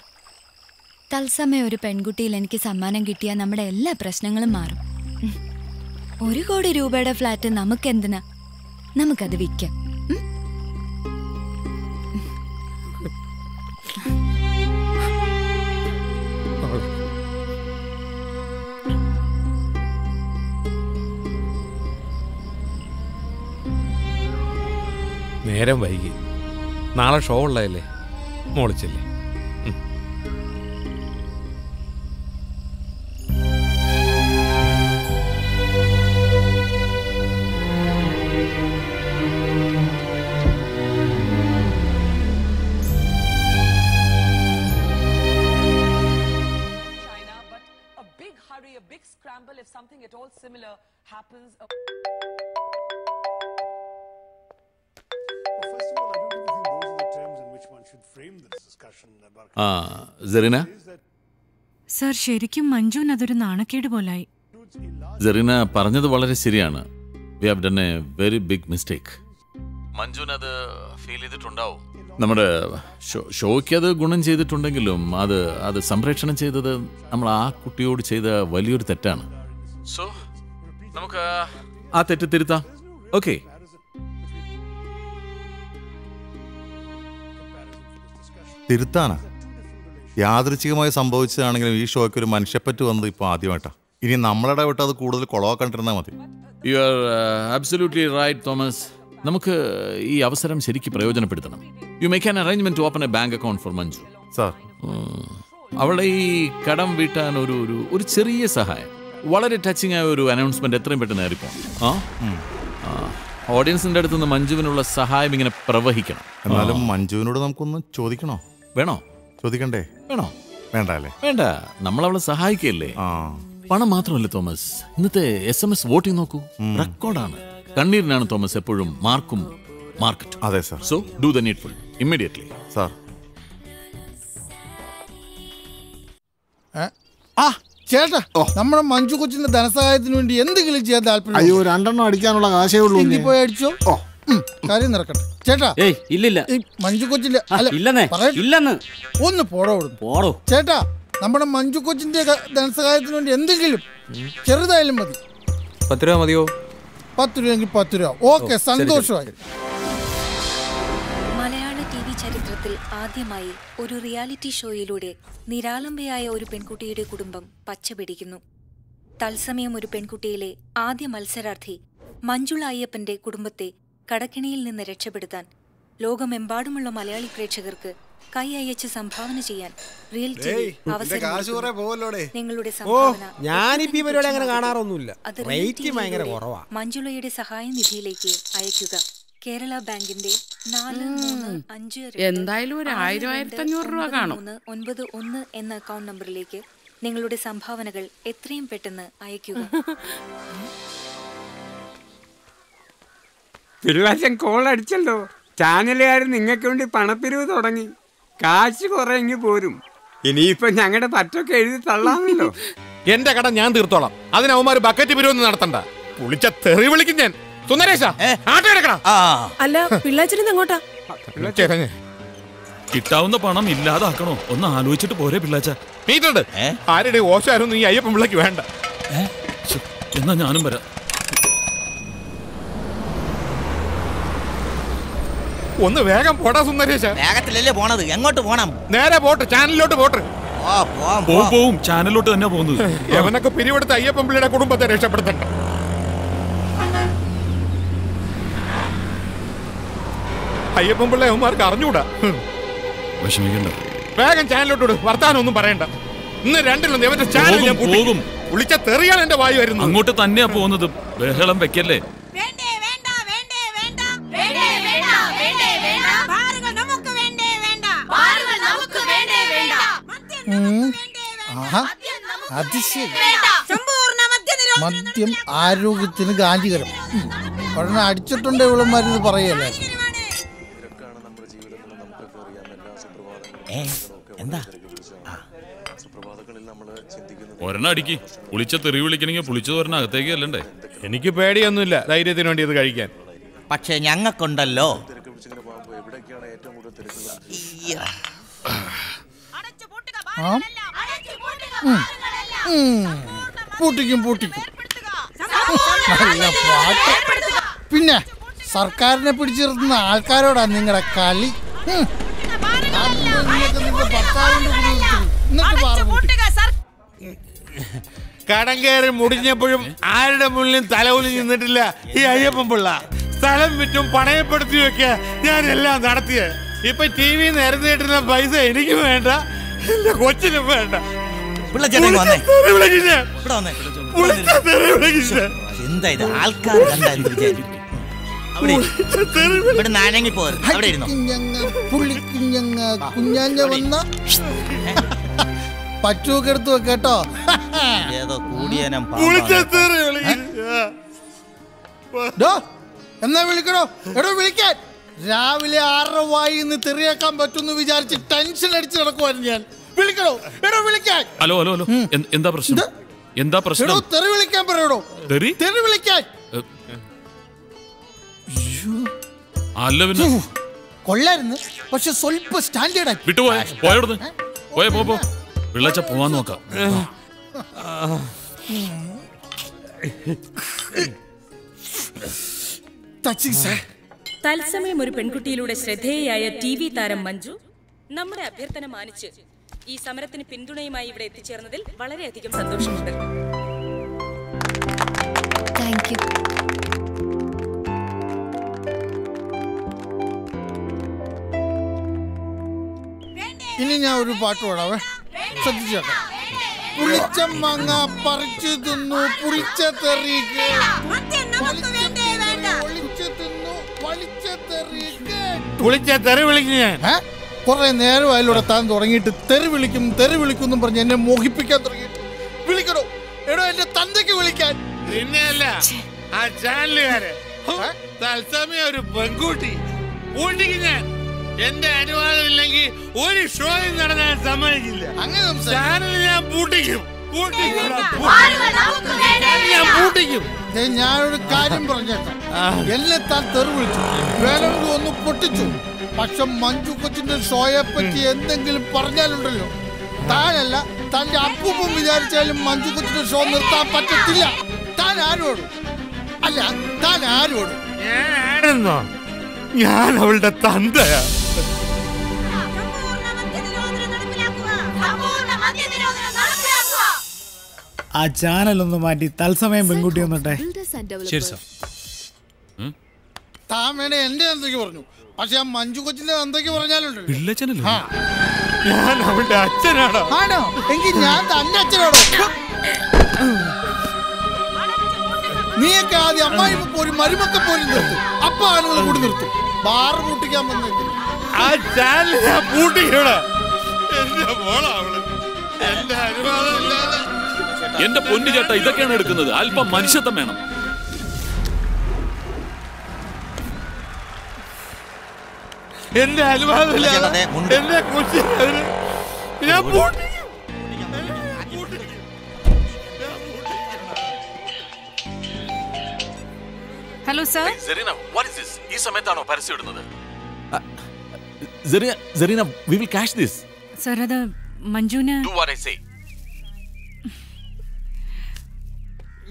തത്സമയം ഒരു പെൺകുട്ടിയിൽ എനിക്ക് സമ്മാനം കിട്ടിയാൽ നമ്മുടെ എല്ലാ പ്രശ്നങ്ങളും മാറും. ഒരു കോടി രൂപയുടെ ഫ്ലാറ്റ് നമുക്കെന്തിനാ? നമുക്കത് വിൽക്കാം. നേരം വൈകി. നാളെ ഷോ ഉള്ളതല്ലേ മോളിച്ചല്ലേ China, but a big hurry, a big scramble if something at all similar happens. ആ സെറീന? സർ ശരിക്കും മഞ്ജുവിന് അതൊരു നാണക്കേട് പോലായി. സെറീന പറഞ്ഞത് വളരെ ശരിയാണ്. We have done a very big mistake മഞ്ജുവിന് അത് ഫീൽ ചെയ്തിട്ടുണ്ടാവും. നമ്മുടെ ഷോ- ഷോയ്ക്ക് അത് ഗുണം ചെയ്തിട്ടുണ്ടെങ്കിലും അത് അത് സംപ്രേഷണം ചെയ്തത് നമ്മൾ ആ കുട്ടിയോട് ചെയ്ത വലിയൊരു തെറ്റാണ്. സോ നമുക്ക് ആ തെറ്റ് തിരുത്താം. ഓക്കെ തിരുത്താനാ യാദൃച്ഛികമായി സംഭവിച്ചതാണെങ്കിലും ഈ ഷോയ്ക്ക് ഒരു മനുഷ്യപ്പറ്റ് വന്നത് ഇപ്പോൾ ആദ്യമായിട്ടാ. ഇനി നമ്മളുടെ വിട്ട് അത് കൂടുതൽ കുളവാക്കണ്ടിരുന്നാൽ മതി. You are absolutely right Thomas നമുക്ക് ഈ അവസരം ശരിക്ക് പ്രയോജനപ്പെടുത്തണം. You make an arrangement to open a bank account for Manju sir അവളെ ഈ കടം വീട്ടാൻ ഒരു ഒരു ഒരു ചെറിയ സഹായം. വളരെ ടച്ചിങ് ആയ ഒരു അനൗൺസ്മെന്റ് എത്രയും പെട്ടെന്ന് ഏറിപ്പോണം ആ? ഓഡിയൻസിന്റെ അടുത്ത് നിന്ന് മഞ്ജുവിനുള്ള സഹായം ഇങ്ങനെ പ്രവഹിക്കണം. എന്നാലും മഞ്ജുവിനോട് നമുക്കൊന്ന് ചോദിക്കണോ? വേണോ? ചോദിക്കണ്ടേ? വേണോ? വേണ്ട അല്ലേ വേണ്ട. നമ്മൾ അവളെ സഹായിക്കല്ലേ പണം മാത്രമല്ല തോമസ്? ഇന്നത്തെ എസ് എം എസ് വോട്ടിംഗ് നോക്കൂ. റെക്കോർഡാണ്. കണ്ണീരിനാണ് തോമസ് എപ്പോഴും മാർക്കും മാർക്കറ്റ്. അതെ sir so do the needful immediately sir? ആ ചേട്ടാ നമ്മുടെ മഞ്ജു കൊച്ചിന്റെ ധനസഹായത്തിന് വേണ്ടി എന്തെങ്കിലും ചെയ്യാൻ താല്പര്യം അയ്യോ രണ്ടെണ്ണം അടിക്കാനുള്ള കാശേ ഉള്ളൂ പോയി അടിച്ചോ? കാര്യം നടക്കട്ടെ. ചേട്ടാ ഇല്ലില്ല. മഞ്ജു കൊച്ചിന്റെ അല്ല ഇല്ലെന്നേ. ഇല്ലെന്ന്. ഒന്ന് പോടോ. പോടോ. ചേട്ടാ നമ്മുടെ മഞ്ജു കൊച്ചിന്റെ ധനസഹായത്തിന് വേണ്ടി എന്തെങ്കിലും ചെറുതായാലും മതി. പത്ത് രൂപ മതിയോ? പത്ത് രൂപയെങ്കിൽ പത്ത് രൂപ. ഓക്കെ സന്തോഷമായി. മലയാള ടി വി ചരിത്രത്തിൽ ആദ്യമായി ഒരു റിയാലിറ്റി ഷോയിലൂടെ നിരാലംബയായ ഒരു പെൺകുട്ടിയുടെ കുടുംബം പച്ചപിടിക്കുന്നു. തത്സമയം ഒരു പെൺകുട്ടിയിലെ ആദ്യ മത്സരാർത്ഥി മഞ്ജുള അയ്യപ്പന്റെ കുടുംബത്തെ കടക്കിണിയിൽ നിന്ന് രക്ഷപ്പെടുത്താൻ ലോകമെമ്പാടുമുള്ള മലയാളി പ്രേക്ഷകർക്ക് കൈ അയച്ച് സംഭാവന ചെയ്യാൻ റിയൽ പോവല്ലോടേ. നിങ്ങളുടെ സംഭാവന. മഞ്ജുളയുടെ സഹായ നിധിയിലേക്ക് അയക്കുക കേരള ബാങ്കിന്റെ നാല് മൂന്ന് അഞ്ച് എന്തായാലും ഒരു ആയിരം, രണ്ട് ആയിരത്തഞ്ഞൂറ് രൂപ കാണും. മൂന്ന് ഒൻപത് ഒന്ന് എന്ന അക്കൗണ്ട് നമ്പറിലേക്ക് നിങ്ങളുടെ സംഭാവനകൾ എത്രയും പെട്ടെന്ന് അയക്കുക പിള്ളാച്ചൻ കോൾ അടിച്ചല്ലോ. ചാനലുകാർ നിങ്ങൾക്ക് വേണ്ടി പണപ്പിരിവ് തുടങ്ങി. കാശ് കുറെ ഇങ്ങ് പോരും. ഇനിയിപ്പോ ഞങ്ങളുടെ പറ്റൊക്കെ എഴുതി തള്ളാമല്ലോ. എന്റെ കട ഞാൻ തീർത്തോളാം. അതിനവന്മാര് ബക്കറ്റ് പിരിവൊന്നും നടത്തണ്ട. പുളിച്ച തെറി വിളിക്കും ഞാൻ. സുന്ദരേശ ആട്ടോ എടുക്കടാ അല്ല പിള്ളാച്ചനെന്ന് എങ്ങോട്ടാ. കിട്ടാവുന്ന പണം ഇല്ലാതാക്കണോ? ഒന്ന് ആലോചിച്ചിട്ട് പോരെ പിള്ളാച്ച. മീറ്റുണ്ട് ആരുടെ ഓശാരൊന്നും ഈ അയ്യപ്പൻ പിള്ളക്ക് വേണ്ട. എന്നാ ഞാനും വരാം. ഒന്ന് വേഗം പോടാ സുന്ദരേശ. വേഗത്തിലല്ലേ പോണത്? എങ്ങോട്ട് പോണം? നേരെ പോട്ട് ചാനലിലോട്ട് പോട്ട്. പോവാം ചാനലിലോട്ട് തന്നെ പോകുന്നത്. എവനൊക്കെ പിരിവെടുത്ത അയ്യപ്പൻ പിള്ളയുടെ കുടുംബത്തെ രക്ഷപ്പെടുത്തണ്ട അയ്യപ്പൻ പിള്ള അവന്മാർക്ക് അറിഞ്ഞൂടാ. വിഷമിക്കണ്ട. വേഗം ചാനലിലോട്ട് വിടും വർത്താനം ഒന്നും പറയണ്ട. ഇന്ന് രണ്ടിലൊന്നും ഇവന്റെ ചാനൽ ഞാൻ പോകും, പോകും. വിളിച്ച തെറിയാണ് എന്റെ വായു വരുന്നത്. അങ്ങോട്ട് തന്നെയാ പോകുന്നത്. ബഹളം വെക്കല്ലേ? മദ്യം ആരോഗ്യത്തിന് ഗാന്ധികരം. ഉടനെ അടിച്ചിട്ടുണ്ട് ഇവളന്മാരിത് പറയല്ലേ? എന്താ? ഒരെണ്ണം അടിക്ക്. പുളിച്ച തെറി വിളിക്കണമെങ്കിൽ പുളിച്ചത് ഒരെണ്ണം അകത്തേക്ക് അല്ലണ്ടേ എനിക്ക് പേടിയൊന്നുമില്ല ധൈര്യത്തിന് വേണ്ടി ഇത് കഴിക്കാൻ. പക്ഷെ ഞങ്ങൾക്കുണ്ടല്ലോ. പൂട്ടിക്കും പൂട്ടിക്കും. നല്ല പാട്ട്. പിന്നെ സർക്കാരിനെ പിടിച്ചിരുത്തുന്ന ആൾക്കാരോടാ നിങ്ങളുടെ കളി? കൂടെ കയറി മുടിഞ്ഞപ്പോഴും ആരുടെ മുന്നിലും തലവുലി നിന്നിട്ടില്ല ഈ അയ്യപ്പൻ പിള്ള? സ്ഥലം വിറ്റും പണയപ്പെടുത്തിയൊക്കെ ഞാൻ എല്ലാം നടത്തിയത് ഇപ്പൊ ടി വി കിട്ടുന്ന പൈസ എനിക്ക് വേണ്ട. എന്റെ കൊച്ചിനും വേണ്ട. എന്താ ഇത്? ആൾക്കാർ കണ്ടാൽ വിചാരിക്കും. ഇവിടെ നാനങ്ങി പോരും അവിടെ ഇരുന്നു. കുഞ്ഞങ്ങ കുഞ്ഞാഞ്ഞ വന്ന പറ്റുമൊക്കെ എടുത്ത് വെക്കട്ടോ ഏതോ കൂടിയനം എന്നാ വിളിക്കണോ? എടോ വിളിക്കാൻ. രാവിലെ ആറര വായി നിന്ന് തെറിയാക്കാൻ പറ്റുമെന്ന് വിചാരിച്ച് ടെൻഷൻ അടിച്ച് നടക്കുവായിരുന്നു ഞാൻ. വിളിക്കണോ? എടോ വിളിക്കാൻ. Hello hello hello. എന്താ പ്രശ്നം? എന്താ? എടോ പ്രശ്നം? തെറി വിളിക്കാൻ പറയണോ തെറി? തെറി വിളിക്കാൻ. അല്ല പിന്നെ. കൊള്ളായിരുന്നു. പക്ഷെ സ്വല്പ സ്റ്റാൻഡേർഡ് വിട്ടുപോയ വിട്ടു പോയ. പോ പോ. പിള്ളച്ച പോവാൻ നോക്കാം. തത്സമയം ഒരു പെൺകുട്ടിയിലൂടെ ശ്രദ്ധേയയായ ടി വി താരം മഞ്ജു നമ്മുടെ അഭ്യർത്ഥന മാനിച്ച് ഈ സമരത്തിന് പിന്തുണയുമായി ഇവിടെ എത്തിച്ചേർന്നതിൽ വളരെയധികം സന്തോഷമുണ്ട്. ഇനി ഞാൻ ഒരു പാട്ട് പാടാവേ. ശ്രദ്ധിച്ചേക്കാം. പുളിച്ച മാങ്ങ പറിച്ചു തിന്നു പുളിച്ച തെറിക്ക്. ഒളിച്ചു വിളിച്ച തെറി വിളിക്കും ഞാൻ? കുറെ നേരം അതിലൂടെ താൻ തുടങ്ങിയിട്ട്. തെറി വിളിക്കും തെറി വിളിക്കും എന്നും പറഞ്ഞ് എന്നെ മോഹിപ്പിക്കാൻ തുടങ്ങിയിട്ട്. വിളിക്കണോ എടോ എന്റെ തന്തയ്ക്ക് വിളിക്കാൻ. നിന്നെയല്ല ആ ചാനലുകാര്. തത്സമയം ഒരു പെൺകുട്ടി ഊട്ടിക്ക് ഞാൻ എന്റെ അനുവാദം ഇല്ലെങ്കിൽ ഒരു ഷോയും നടത്താൻ സമ്മതിക്കില്ല. അങ്ങനെ ചാനൽ ഞാൻ പൂട്ടിക്കും. പൂട്ടിക്കും. ഞാൻ പൂട്ടിക്കും. ഞാനൊരു കാര്യം പറഞ്ഞേക്കാം. എന്നെ താൻ തെറി വിളിച്ചു. വേണമെങ്കിൽ ഒന്ന് പൊട്ടിച്ചു. പക്ഷെ മഞ്ജു കൊച്ചിന്റെ ഷോയെ പറ്റി എന്തെങ്കിലും പറഞ്ഞാലുണ്ടല്ലോ. താനല്ല തന്റെ അപ്പൂപ്പം വിചാരിച്ചാലും മഞ്ജു കൊച്ചിന്റെ ഷോ നിർത്താൻ പറ്റത്തില്ല. താൻ ആരോടും? അല്ല താൻ ആരോടും? ഞാൻ അവളുടെ തന്തയാ. ആ ചാനൽ ഒന്ന് മാറ്റി. തത്സമയം പെൺകുട്ടി വന്നിട്ടെ. ശരി സാർ താൻ എന്റെ എന്തൊക്കെ പറഞ്ഞു? പക്ഷെ ആ മഞ്ജു കൊച്ചിന്റെ എന്തൊക്കെ പറഞ്ഞാലുണ്ട്? ഞാൻ അവളുടെ അച്ഛനാണോ? ആണോ? എങ്കിൽ ഞാൻ തന്റെ അച്ഛനാണോ? നീയൊക്കെ ആദ്യം അമ്മായി പോലും മരുമക്ക പോലും നിർത്തും. അപ്പ ആളുകൾ കൂടി നിർത്തും. ബാറ് പൂട്ടിക്കാൻ വന്നേക്കും ആ ചാനൽ ഞാൻ പൂട്ടിക്കടാ എന്റെ മോളാ അവൾ. എന്റെ അനുവാദം ഇല്ലാതെ എന്റെ പൊന്നു ചേട്ടാ ഇതൊക്കെയാണ് എടുക്കുന്നത്. അല്പം മനുഷ്യത്വം വേണം. എന്റെ അനുവാദം എന്റെ കൊച്ചി ഞാൻ പൂട്ടി hello sir Serena what is this ഈ സമയത്താണോ പരസ്യം ഇടുന്നത്? Serena Serena we will cash this sir അത് മഞ്ജുന ഡു വാട്ട് ഐ സേ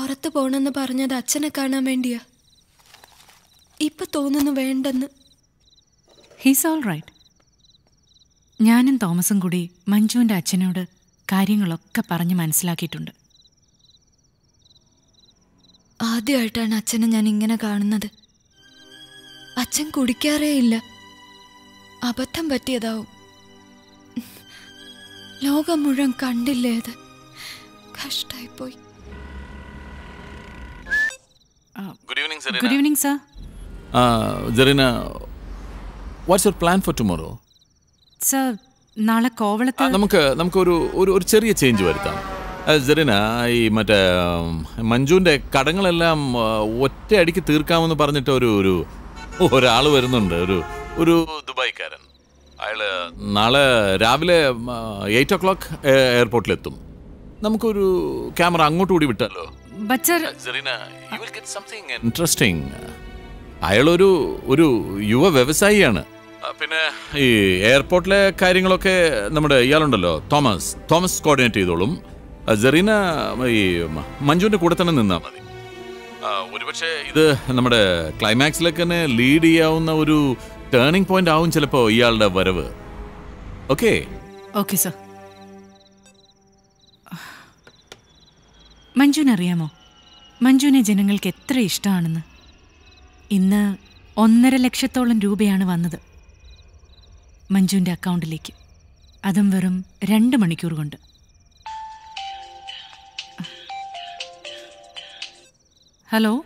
പുറത്തു പോണെന്ന് പറഞ്ഞത് അച്ഛനെ കാണാൻ വേണ്ടിയാ. ഇപ്പൊ തോന്നുന്നു വേണ്ടെന്ന്. ഹീസ് ഓൾ റൈറ്റ് ഞാനും തോമസും കൂടി മഞ്ജുവിന്റെ അച്ഛനോട് കാര്യങ്ങളൊക്കെ പറഞ്ഞ് മനസ്സിലാക്കിയിട്ടുണ്ട്. ആദ്യമായിട്ടാണ് അച്ഛനെ ഞാൻ ഇങ്ങനെ കാണുന്നത്. അച്ഛൻ കുടിക്കാറേ ഇല്ല. അബദ്ധം പറ്റിയതാവും. ലോകം മുഴുവൻ കണ്ടില്ലേ അത്? കഷ്ടായിപ്പോയി. Good evening sir good evening sir what's your plan for tomorrow sir നാളെ കോവളത്ത് നമുക്ക് നമുക്ക് ഒരു ഒരു ചെറിയ ചേഞ്ച് വരുത്താം. ജെറിന ഈ മറ്റേ ഉം, മഞ്ജുവിന്റെ കടങ്ങളെല്ലാം ഒറ്റ അടിക്ക് തീർക്കാമെന്ന് പറഞ്ഞിട്ട് ഒരു ഒരു ഒരാൾ വരുന്നുണ്ട്. ഒരു ഒരു ദുബായ്ക്കാരൻ. അയാൾ നാളെ രാവിലെ എയ്റ്റ് ഓ ക്ലോക്ക് എയർപോർട്ടിലെത്തും നമുക്കൊരു ക്യാമറ അങ്ങോട്ട് കൂടി വിട്ടാലോ? But sir Serena you will get something interesting അയാളൊരു ഒരു യുവ വ്യവസായിയാണ്. പിന്നെ ഈ എയർപോർട്ടിലെ കാര്യങ്ങളൊക്കെ നമ്മുടെ ഇയാളുണ്ടല്ലോ തോമസ്. തോമസ് കോർഡിനേറ്റ് ചെയ്തോളും. ജെറീന ഈ മഞ്ജുവിന്റെ കൂടെ തന്നെ നിന്നാ മതി. ഒരുപക്ഷെ ഇത് നമ്മുടെ ക്ലൈമാക്സിലേക്ക് തന്നെ ലീഡ് ചെയ്യാവുന്ന ഒരു ടേണിംഗ് പോയിന്റ് ആവും ചിലപ്പോ ഇയാളുടെ വരവ്. ഓക്കെ ഓക്കെ സർ മഞ്ജുവിനറിയാമോ മഞ്ജുവിനെ ജനങ്ങൾക്ക് എത്ര ഇഷ്ടമാണെന്ന് ഇന്ന് ഒന്നര ലക്ഷത്തോളം രൂപയാണ് വന്നത് മഞ്ജുവിന്റെ അക്കൗണ്ടിലേക്ക്. അതും വെറും രണ്ട് മണിക്കൂർ കൊണ്ട്. ഹലോ?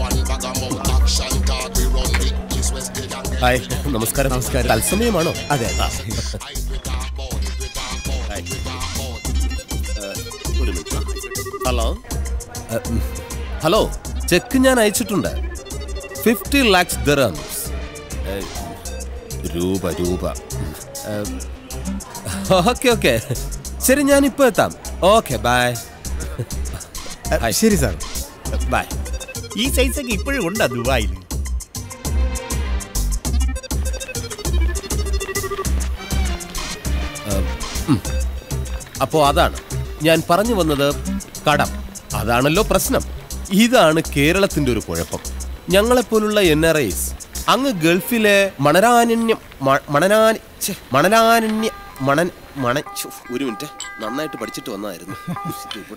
One bag hi. നമസ്കാരം. നമസ്കാരം. തത്സമയമാണോ? അതെ. ഹലോ. ഹലോ. ചെക്ക് ഞാൻ അയച്ചിട്ടുണ്ട്. Fifty lakhs dirhams. രൂപ രൂപ. Okay okay. ശരി ഞാൻ ഇപ്പോൾ എത്താം. Okay bye. ശരി സാർ. ബൈ. ഈ സൈസൊക്കെ ഇപ്പോഴും ഉണ്ടാ ദുബായിൽ? അപ്പോ അതാണ്. ഞാൻ പറഞ്ഞു വന്നത് കടം. അതാണല്ലോ പ്രശ്നം. ഇതാണ് കേരളത്തിന്റെ ഒരു കുഴപ്പം. ഞങ്ങളെപ്പോലുള്ള എൻ ആർ ഐസ് അങ്ങ് ഗൾഫിലെ മണരാനന്യം മ- മണനാനി ഛെ, മണൻ മണ ഒരു മിനിറ്റ്. നന്നായിട്ട് പഠിച്ചിട്ട് വന്നായിരുന്നു.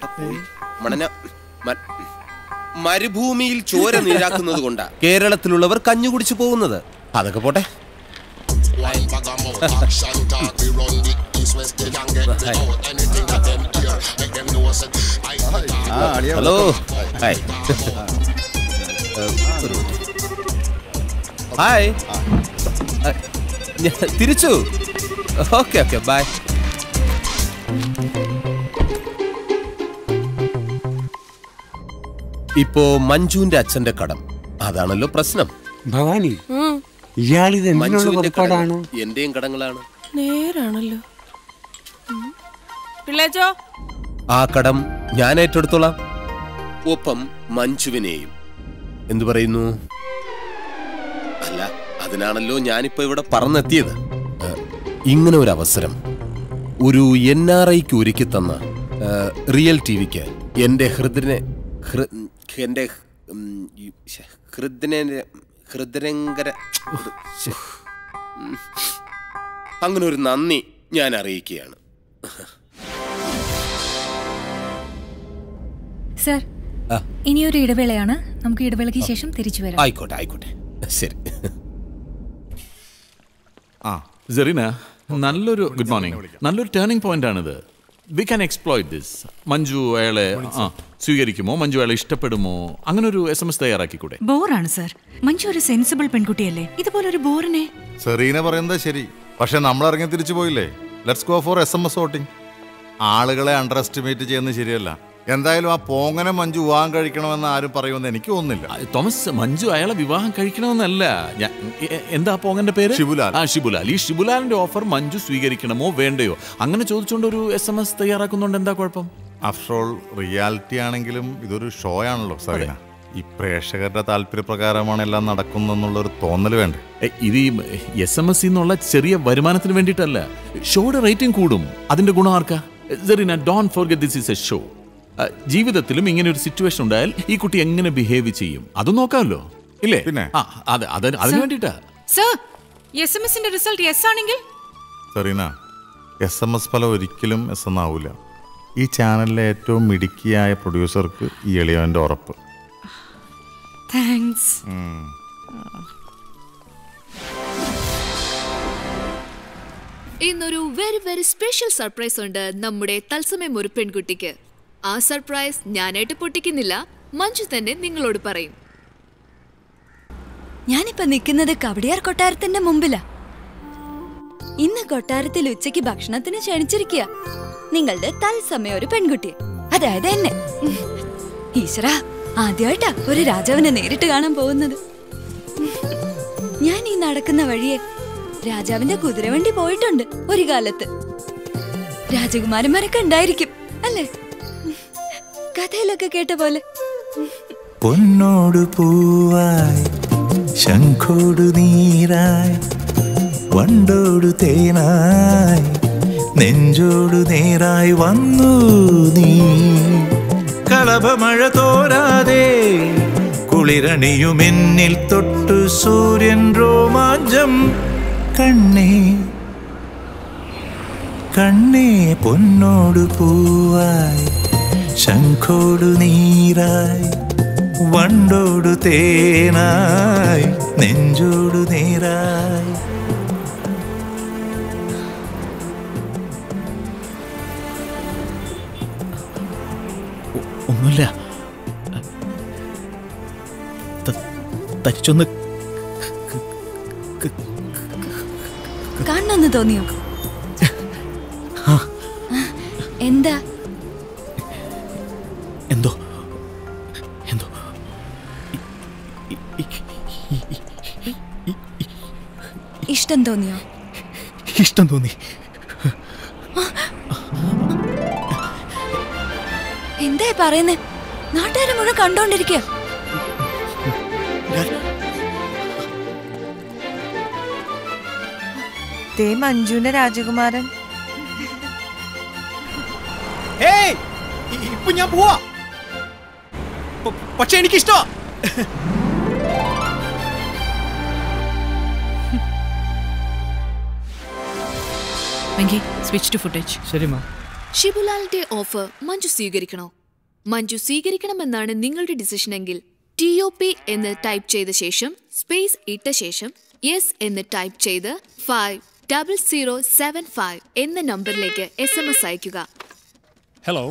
പോയി. മണന മരുഭൂമിയിൽ ചോര നീരാക്കുന്നത് കൊണ്ടാ കേരളത്തിലുള്ളവർ കഞ്ഞു കുടിച്ചു പോകുന്നത്. അതൊക്കെ പോട്ടെ. Hello hi. ഹായ് തിരിച്ചു. ഓക്കെ ഓക്കെ ബൈ ഇപ്പോ മഞ്ജുവിന്റെ അച്ഛന്റെ കടം. അതാണല്ലോ പ്രശ്നം. ഭവാനി ഇയാളിത് മഞ്ജുവിന്റെ പുറപ്പാടാണ്? എന്റെയും കടങ്ങളാണ്. നേരാണല്ലോ. പിള്ളേച്ചോ? ആ കടം ഞാൻ ഏറ്റെടുത്തോളാം. ഒപ്പം മഞ്ജുവിനെയും. എന്തു പറയുന്നു? അല്ല അതിനാണല്ലോ ഞാനിപ്പോ ഇവിടെ പറന്നെത്തിയത്. ഇങ്ങനെ ഒരു അവസരം. ഒരു എൻ ആർ ഐക്ക് ഒരുക്കി തന്ന റിയൽ ടി വിക്ക് എന്റെ ഹൃദയനെ ഹൃ- എന്റെ ഉം, ഈ, ഹൃദയനെ ഹൃദയങ്കര അങ്ങനെ ഒരു നന്ദി ഞാൻ അറിയിക്കുകയാണ് സർ ആ. ഇനിയൊരു ഇടവേളയാണ്. നമുക്ക് ഇടവേളയ്ക്ക് ശേഷം തിരിച്ചു വരാം. ആയിക്കോട്ടെ ആയിക്കോട്ടെ. ശരി. ആ സെറീന നല്ലൊരു ഗുഡ് മോർണിംഗ്. നല്ലൊരു ടേണിംഗ് പോയിന്റ് ആണിത് we can exploit this Manju അയാളെ ആ സ്വീകരിക്കുമോ? മഞ്ജു അയാളെ ഇഷ്ടപ്പെടുമോ? അങ്ങനെ ഒരു എസ് എം എസ് തയ്യാറാക്കിക്കൂടെ? ബോറാണ് സർ. മഞ്ജു ഒരു സെൻസിബിൾ പെൺകുട്ടിയല്ലേ? ഇതുപോലെ ഒരു ബോറിനെ. സെറീന പറയുന്നത് ശരി. പക്ഷെ നമ്മൾ ഇറങ്ങി തിരിച്ചു പോയില്ലേ? Let's go for S M S voting ആളുകളെ അണ്ടർ എസ്റ്റിമേറ്റ് ചെയ്യുന്നത് ശരിയല്ല. എന്തായാലും ആ പോങ്ങനെ മഞ്ജു വിവാഹം കഴിക്കണമെന്ന് ആരും പറയുമെന്ന് എനിക്ക് തോന്നുന്നില്ല. തോമസ് മഞ്ജു അയാളെ വിവാഹം കഴിക്കണമെന്നല്ല. എന്താ പോങ്ങന്റെ പേര്? ഷിബുലാൽ. ആ ഷിബുലാൽ ഈ ഷിബുലാലിന്റെ ഓഫർ മഞ്ജു സ്വീകരിക്കണമോ വേണ്ടയോ? അങ്ങനെ ചോദിച്ചുകൊണ്ട് ഒരു എസ് എം എസ് തയ്യാറാക്കുന്നുണ്ട്. എന്താ കുഴപ്പം? ആഫ്റ്റർ ഓൾ റിയാലിറ്റി ആണെങ്കിലും ഇതൊരു ഷോ ആണല്ലോ സറീന ഈ പ്രേക്ഷകരുടെ താല്പര്യപ്രകാരമാണ് എല്ലാം നടക്കുന്നതെന്നുള്ളൊരു തോന്നൽ വേണ്ടേ? ഇത് ഈ എസ് എം എസ് എന്നുള്ള ചെറിയ വരുമാനത്തിന് വേണ്ടിയിട്ടല്ല. ഷോയുടെ റേറ്റിംഗ് കൂടും. അതിന്റെ ഗുണം ആർക്കാ? Serena don't forget this is a show ജീവിതത്തിലും ഇങ്ങനെ ഒരു സിറ്റുവേഷൻ ഉണ്ടായാൽ ഈ കുട്ടി എങ്ങനെ ബിഹേവ് ചെയ്യും? അത് നോക്കാമല്ലോ. ഇല്ലേ? പിന്നെ? അതെ അത് അതിന് വേണ്ടിട്ടാ സർ എസ് എം എസിന്റെ റിസൾട്ട് എസ് ആണെങ്കിൽ? സെറീന എസ് എം എസ് ഫലം ഒരിക്കലും എസ് എന്നാവൂല ഈ ചാനലിലെ ഏറ്റവും മിടുക്കിയായ പ്രൊഡ്യൂസർക്ക് ഈ എളിയവന്റെ ഉറപ്പ്. താങ്ക്സ്. ഇന്നൊരു വെരി വെരി സ്പെഷ്യൽ സർപ്രൈസ് ഉണ്ട് നമ്മുടെ തത്സമയം ഒരു പെൺകുട്ടിക്ക്. ആ സർപ്രൈസ് ഞാനായിട്ട് പൊട്ടിക്കുന്നില്ല. മഞ്ജു തന്നെ നിങ്ങളോട് പറയും. ഞാനിപ്പോ നിൽക്കുന്നത് കവടിയാർ കൊട്ടാരത്തിന്റെ മുമ്പിലാ. ഇന്ന് കൊട്ടാരത്തിൽ ഉച്ചയ്ക്ക് ഭക്ഷണത്തിന് ക്ഷണിച്ചിരിക്കുക. നിങ്ങളുടെ തത്സമയം ഒരു പെൺകുട്ടിയെ അതായത് എന്നെ. ഈശ്വര ആദ്യമായിട്ടാ ഒരു രാജാവിനെ നേരിട്ട് കാണാൻ പോകുന്നത്. ഞാൻ ഈ നടക്കുന്ന വഴിയെ രാജാവിന്റെ കുതിരവണ്ടി പോയിട്ടുണ്ട് ഒരു കാലത്ത്. രാജകുമാരന്മാരൊക്കെ ഉണ്ടായിരിക്കും അല്ലേ? കഥയിലൊക്കെ കേട്ട പോലെ. പൊന്നോട് പൂവായി ശംഖോട് നീരായി വണ്ടോട് തേനായി നെഞ്ചോട് നേരായി വന്നു നീ. കളഭമഴ തോരാതെ കുളിരണിയുമെന്നിൽ തൊട്ടു സൂര്യൻ രോമാഞ്ചം. കണ്ണേ കണ്ണേ പൊന്നോട് പൂവായി ശംഖോടു നീരായി വണ്ടോടു തേനായി നെഞ്ചോടു നീരായി. ഒന്നുമില്ല. ത- തരിച്ചൊന്ന് കാണണമെന്ന് തോന്നിയോ? എന്താ? എന്തോ? എന്തോ? ഇഷ്ടം തോന്നിയോ? ഇഷ്ടം തോന്നി. എന്താ പറയുന്നേ? നാട്ടുകാരെ മുഴുവൻ കണ്ടോണ്ടിരിക്കുക ദേ മഞ്ജുവിന്റെ രാജകുമാരൻ. ഏയ്! ഇപ്പൊ ഞാൻ പോവാ. പക്ഷെ എനിക്കിഷ്ടമാ വെങ്കി സ്വിച്ച് ടു ഫുട്ടേജ് ശരി മാ. ഷിബുലാലിന്റെ ഓഫർ മഞ്ജു സ്വീകരിക്കണോ? മഞ്ജു സ്വീകരിക്കണമെന്നാണ് നിങ്ങളുടെ ഡിസിഷൻ എങ്കിൽ ടി ഒ പി എന്ന് ടൈപ്പ് ചെയ്ത ശേഷം സ്പേസ് ഇട്ട ശേഷം യെസ് എന്ന് ടൈപ്പ് ചെയ്ത് five double zero seven five എന്ന നമ്പറിലേക്ക് എസ് എം എസ് അയയ്ക്കുക. Hello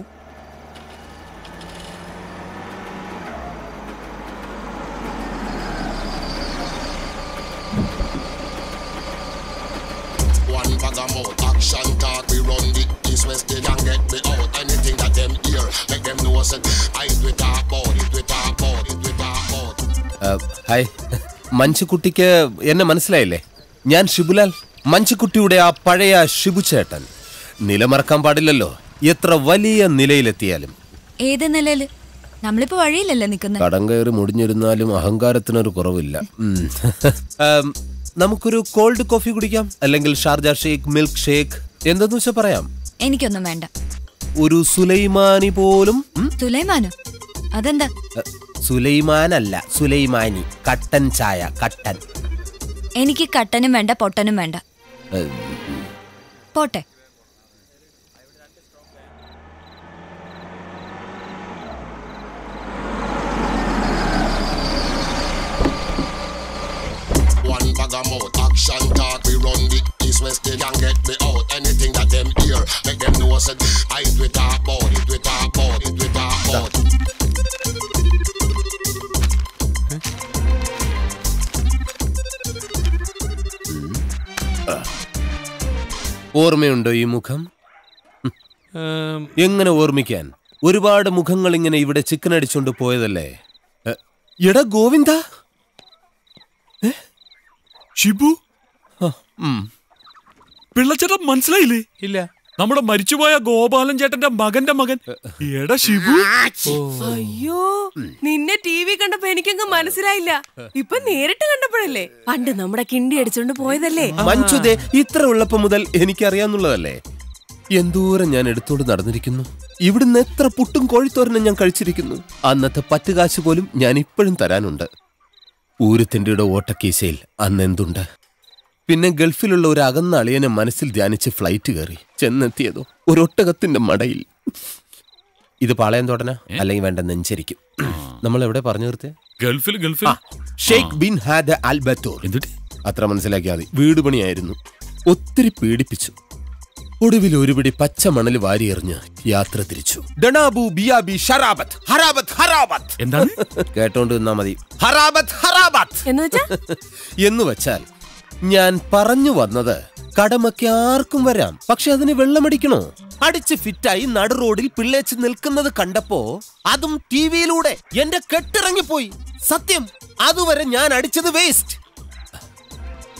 One bag of mouth, action talk, we run the east west, they can get me out. Anything that them hear, make them know said, I do it all about it, we talk about it, we talk about it. ആ, hi മഞ്ജുക്കുട്ടിക്ക് എന്നെ മനസ്സിലായില്ലേ? ഞാൻ ഷിബുലാൽ. മഞ്ജുക്കുട്ടിയുടെ ആ പഴയ ഷിബു ചേട്ടൻ. നിലമറക്കാൻ പാടില്ലല്ലോ. എത്ര വലിയ നിലയിലെത്തിയാലും. ഏത് നിലയിൽ നമ്മളിപ്പോ വഴിയിലല്ലേ നിക്കുന്നത് കടം കയറി മുടിഞ്ഞിരുന്നാലും അഹങ്കാരത്തിനൊരു കുറവില്ല. നമുക്കൊരു കോൾഡ് കോഫി കുടിക്കാം? അല്ലെങ്കിൽ ഷാർജ ഷേക്ക് മിൽക്ക് ഷേക്ക് എന്തെന്ന് വെച്ചാൽ പറയാം? എനിക്കൊന്നും വേണ്ട. ഒരു സുലൈമാനി പോലും സുലൈമാനോ? അതെന്താ? സുലൈമാനല്ല സുലൈമാനി. കട്ടൻ ചായ കട്ടൻ. എനിക്ക് കട്ടനും വേണ്ട പൊട്ടനും വേണ്ട. പോട്ടെ One bag of mouth, action talk, we run the east west, they can get me out. Anything that them hear, make them know said, I we talk about it, we talk about it, we talk about it. ഓർമ്മയുണ്ടോ ഈ മുഖം എങ്ങനെ ഓർമ്മിക്കാൻ ഒരുപാട് മുഖങ്ങൾ ഇങ്ങനെ ഇവിടെ chicken അടിച്ചുകൊണ്ട് പോയതല്ലേ എടാ ഗോവിന്ദ ഷിബു? പിള്ളച്ചേട്ടൻ മനസ്സിലായില്ലേ? ഇല്ല. നമ്മുടെ മരിച്ചുപോയ ഗോപാലൻ ചേട്ടന്റെ മകന്റെ മകൻ. എടാ ഷിബു. അയ്യോ നിന്നെ ടി വി കണ്ടപ്പോ എനിക്കങ്ങ് മനസ്സിലായില്ല. ഇപ്പൊ നേരിട്ട് കണ്ടപ്പോഴല്ലേ? പണ്ട് നമ്മുടെ കിണ്ടി അടിച്ചോണ്ട് പോയതല്ലേ? മഞ്ചുദേ ഇത്ര ഉള്ളപ്പം മുതൽ എനിക്കറിയാന്നുള്ളതല്ലേ എന്തോരം ഞാൻ എടുത്തോണ്ട് നടന്നിരിക്കുന്നു. ഇവിടുന്ന് എത്ര പുട്ടും കോഴിത്തോരനും ഞാൻ കഴിച്ചിരിക്കുന്നു. അന്നത്തെ പറ്റുകാശ് പോലും ഞാൻ ഇപ്പോഴും തരാനുണ്ട്. ഊരുത്തിന്റെ ഓട്ടക്കീശയിൽ അന്നെന്തുണ്ട്? പിന്നെ ഗൾഫിലുള്ള ഒരു അകന്ന അളിയനെ മനസ്സിൽ ധ്യാനിച്ച് ഫ്ലൈറ്റ് കയറി ചെന്നെത്തിയതോ? ഒരൊട്ടകത്തിന്റെ മടയിൽ. ഇത് പാളയം തുടന അല്ലെങ്കിൽ വേണ്ട നെഞ്ചരിക്കും. നമ്മൾ എവിടെ പറഞ്ഞു നിർത്തിയ ഗൾഫിൽ ഗൾഫിൽ. ഷെയ്ഖ് ബിൻ ഹാദ അൽബത്തോർ അത്ര മനസ്സിലാക്കിയാൽ മതി. വീട് പണിയായിരുന്നു. ഒത്തിരി പീഡിപ്പിച്ചു. ഒടുവിൽ ഒരുപിടി പച്ച മണൽ വാരിയെറിഞ്ഞ് യാത്ര തിരിച്ചു. ഡണാബു ബിയാബി ഷറാബത്ത്. ഹറാബത്ത് ഹറാബത്ത്. എന്താണ്? കേട്ടോണ്ട് നിന്നാ മതി. ഹറാബത്ത് ഹറാബത്ത്. എന്ന് എന്ന് വെച്ചാൽ ഞാൻ പറഞ്ഞു വന്നത് കടമൊക്കെ ആർക്കും വരാം. പക്ഷെ അതിന് വെള്ളമടിക്കണോ? അടിച്ച് ഫിറ്റായി നടു റോഡിൽ പിള്ളേച്ച് നിൽക്കുന്നത് കണ്ടപ്പോ അതും ടി വിയിലൂടെ എന്റെ കെട്ടിറങ്ങിപ്പോയി. സത്യം അതുവരെ ഞാൻ അടിച്ചത് വേസ്റ്റ്.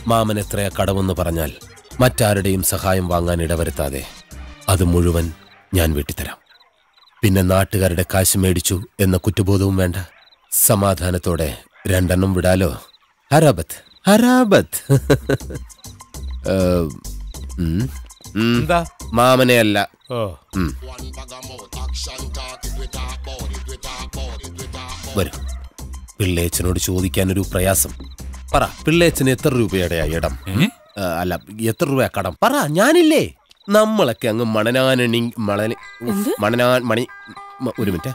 മാമൻ എത്രയാ കടമെന്ന് പറഞ്ഞാൽ മറ്റാരുടെയും സഹായം വാങ്ങാൻ ഇടവരുത്താതെ അത് മുഴുവൻ ഞാൻ വെട്ടിത്തരാം. പിന്നെ നാട്ടുകാരുടെ കാശ് മേടിച്ചു എന്ന കുറ്റബോധവും വേണ്ട. സമാധാനത്തോടെ രണ്ടെണ്ണം വിടാലോ? ഹരാബത്ത് ഹരാബത്ത്. മാമനെ അല്ല. വരും. പിള്ളേച്ചനോട് ചോദിക്കാൻ ഒരു പ്രയാസം. പറ പിള്ളേച്ചന് എത്ര രൂപയുടെ ഇടം? അല്ല എത്ര രൂപ കടം? പറ ഞാനില്ലേ? നമ്മളൊക്കെ അങ്ങ് മണനാനണി മണന മണനാൻ മണി ഒരു മിനിറ്റ്.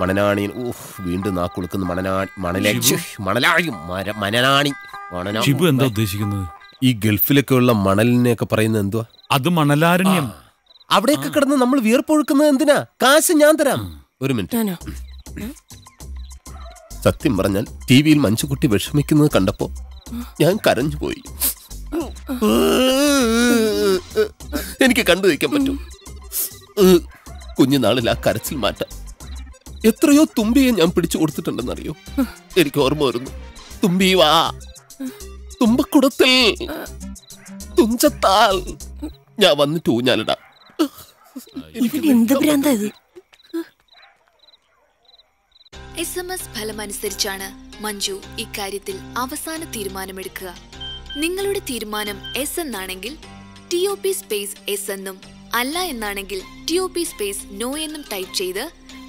മണനാണി ഊഹ് വീണ്ടും നാക്കുളുക്കുന്ന മണനാണി മണലക്ഷ? മണലാഴി മര മണനാണി. മണനാ ഷിബു എന്താ ഉദ്ദേശിക്കുന്നത്? ഈ ഗൾഫിലൊക്കെ ഉള്ള മണലിനെയൊക്കെ പറയുന്നത് എന്തുവാ? അത് മണലാരണ്യം. അവിടെയൊക്കെ കിടന്ന് നമ്മൾ വിയർപ്പൊഴുക്കുന്നത് എന്തിനാ? കാശ് ഞാൻ തരാം. ഒരു മിനിറ്റ്. സത്യം പറഞ്ഞാൽ ടി വിയിൽ മഞ്ചുകുട്ടി വിഷമിക്കുന്നത് കണ്ടപ്പോ ഞാൻ കരഞ്ഞുപോയി. എനിക്ക് കണ്ടു വയ്ക്കാൻ പറ്റും. കുഞ്ഞുനാളിൽ ആ കരച്ചിൽ മാറ്റാം. എത്രയോ തുമ്പിയെ ഞാൻ പിടിച്ചു കൊടുത്തിട്ടുണ്ടെന്നറിയോ? എനിക്ക് ഓർമ്മ വരുന്നു. തുമ്പി വാ. തുമ്പക്കുടത്തിൽ. തുഞ്ചത്താൽ. ഞാൻ വന്നിട്ട് ഊഞ്ഞാലിടാം. എന്ത് ഭ്രാന്താ ഇത്? എസ് എം എസ് ഫലമനുസരിച്ചാണ് മഞ്ജു ഇക്കാര്യത്തിൽ അവസാന തീരുമാനമെടുക്കുക. നിങ്ങളുടെ തീരുമാനം എസ് എന്നാണെങ്കിൽ T O P space yes എന്നും അല്ല എന്നാണെങ്കിൽ T O P space no എന്നും ടൈപ്പ് ചെയ്ത്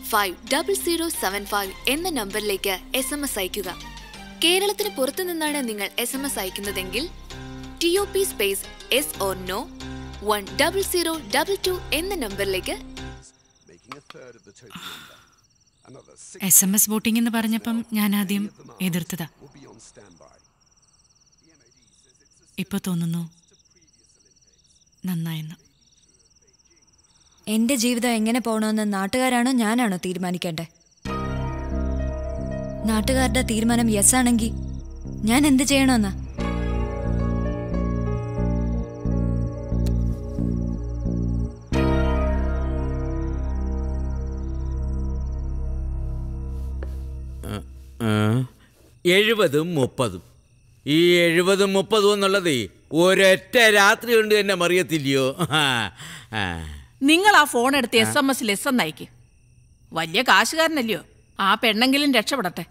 five double zero seven five എന്ന നമ്പറിലേക്ക് എസ് എം എസ് അയക്കുക കേരളത്തിന് പുറത്തു നിന്നാണ് നിങ്ങൾ S M S അയക്കുന്നതെങ്കിൽ T O P space yes or no one double zero double two എന്ന നമ്പറിലേക്ക് എസ് എം എസ് വോട്ടിംഗ് എന്ന് പറഞ്ഞപ്പം ഞാൻ ആദ്യം എതിർത്തതാ. ഇപ്പൊ തോന്നുന്നു നന്നായെന്ന്. എന്റെ ജീവിതം എങ്ങനെ പോകണമെന്ന് നാട്ടുകാരാണോ ഞാനാണോ തീരുമാനിക്കേണ്ടേ? നാട്ടുകാരുടെ തീരുമാനം യെസ് ആണെങ്കിൽ ഞാൻ എന്ത് ചെയ്യണമെന്നാ എഴുപതും മുപ്പതും. ഈ എഴുപതും മുപ്പതും എന്നുള്ളത് ഒരൊറ്റ രാത്രി കൊണ്ട് തന്നെ മറിയത്തില്ലയോ. നിങ്ങൾ ആ ഫോൺ എടുത്ത് എസ് എം എസ് എസ് എന്നയക്ക് വലിയ കാശുകാരനല്ലയോ? ആ പെണ്ണെങ്കിലും രക്ഷപ്പെടട്ടെ.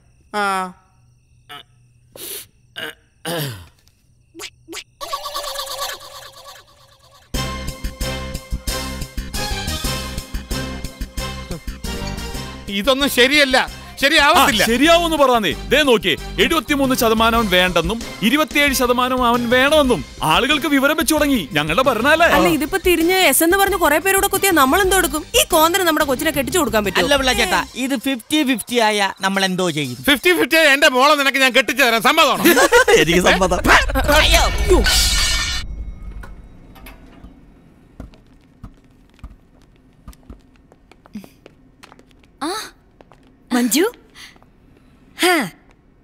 ഇതൊന്നും ശരിയല്ല. ശരിയാവത്തില്ല. ശരിയാവൂന്ന് പറഞ്ഞേ ദേ നോക്കി എഴുപത്തിമൂന്ന് ശതമാനം വേണ്ടെന്നും ഇരുപത്തിയേഴ് ശതമാനം അവൻ വേണമെന്നും ആളുകൾക്ക് വിവരം വെച്ചു തുടങ്ങി. ഞങ്ങളുടെ ഭരണാലേ അല്ല ഇതിപ്പോ തിരിഞ്ഞ് എസ് എന്ന് പറഞ്ഞ് കൊറേ പേരോട് കുത്തിയാൽ നമ്മൾ എന്തോ എടുക്കും? ഈ കോന്തരം നമ്മുടെ കൊച്ചിനെ കെട്ടിച്ചു കൊടുക്കാൻ പറ്റും അല്ല ഇത് ഫിഫ്റ്റി ഫിഫ്റ്റി ആയ നമ്മൾ എന്തോ ചെയ്യും. ഫിഫ്റ്റി ഫിഫ്റ്റി ആയ എന്റെ മോളെ നിനക്ക് ഞാൻ കെട്ടിച്ചു തരാം. സമ്മതമാണോ? എനിക്ക് സമ്മതം. ആ മഞ്ജു?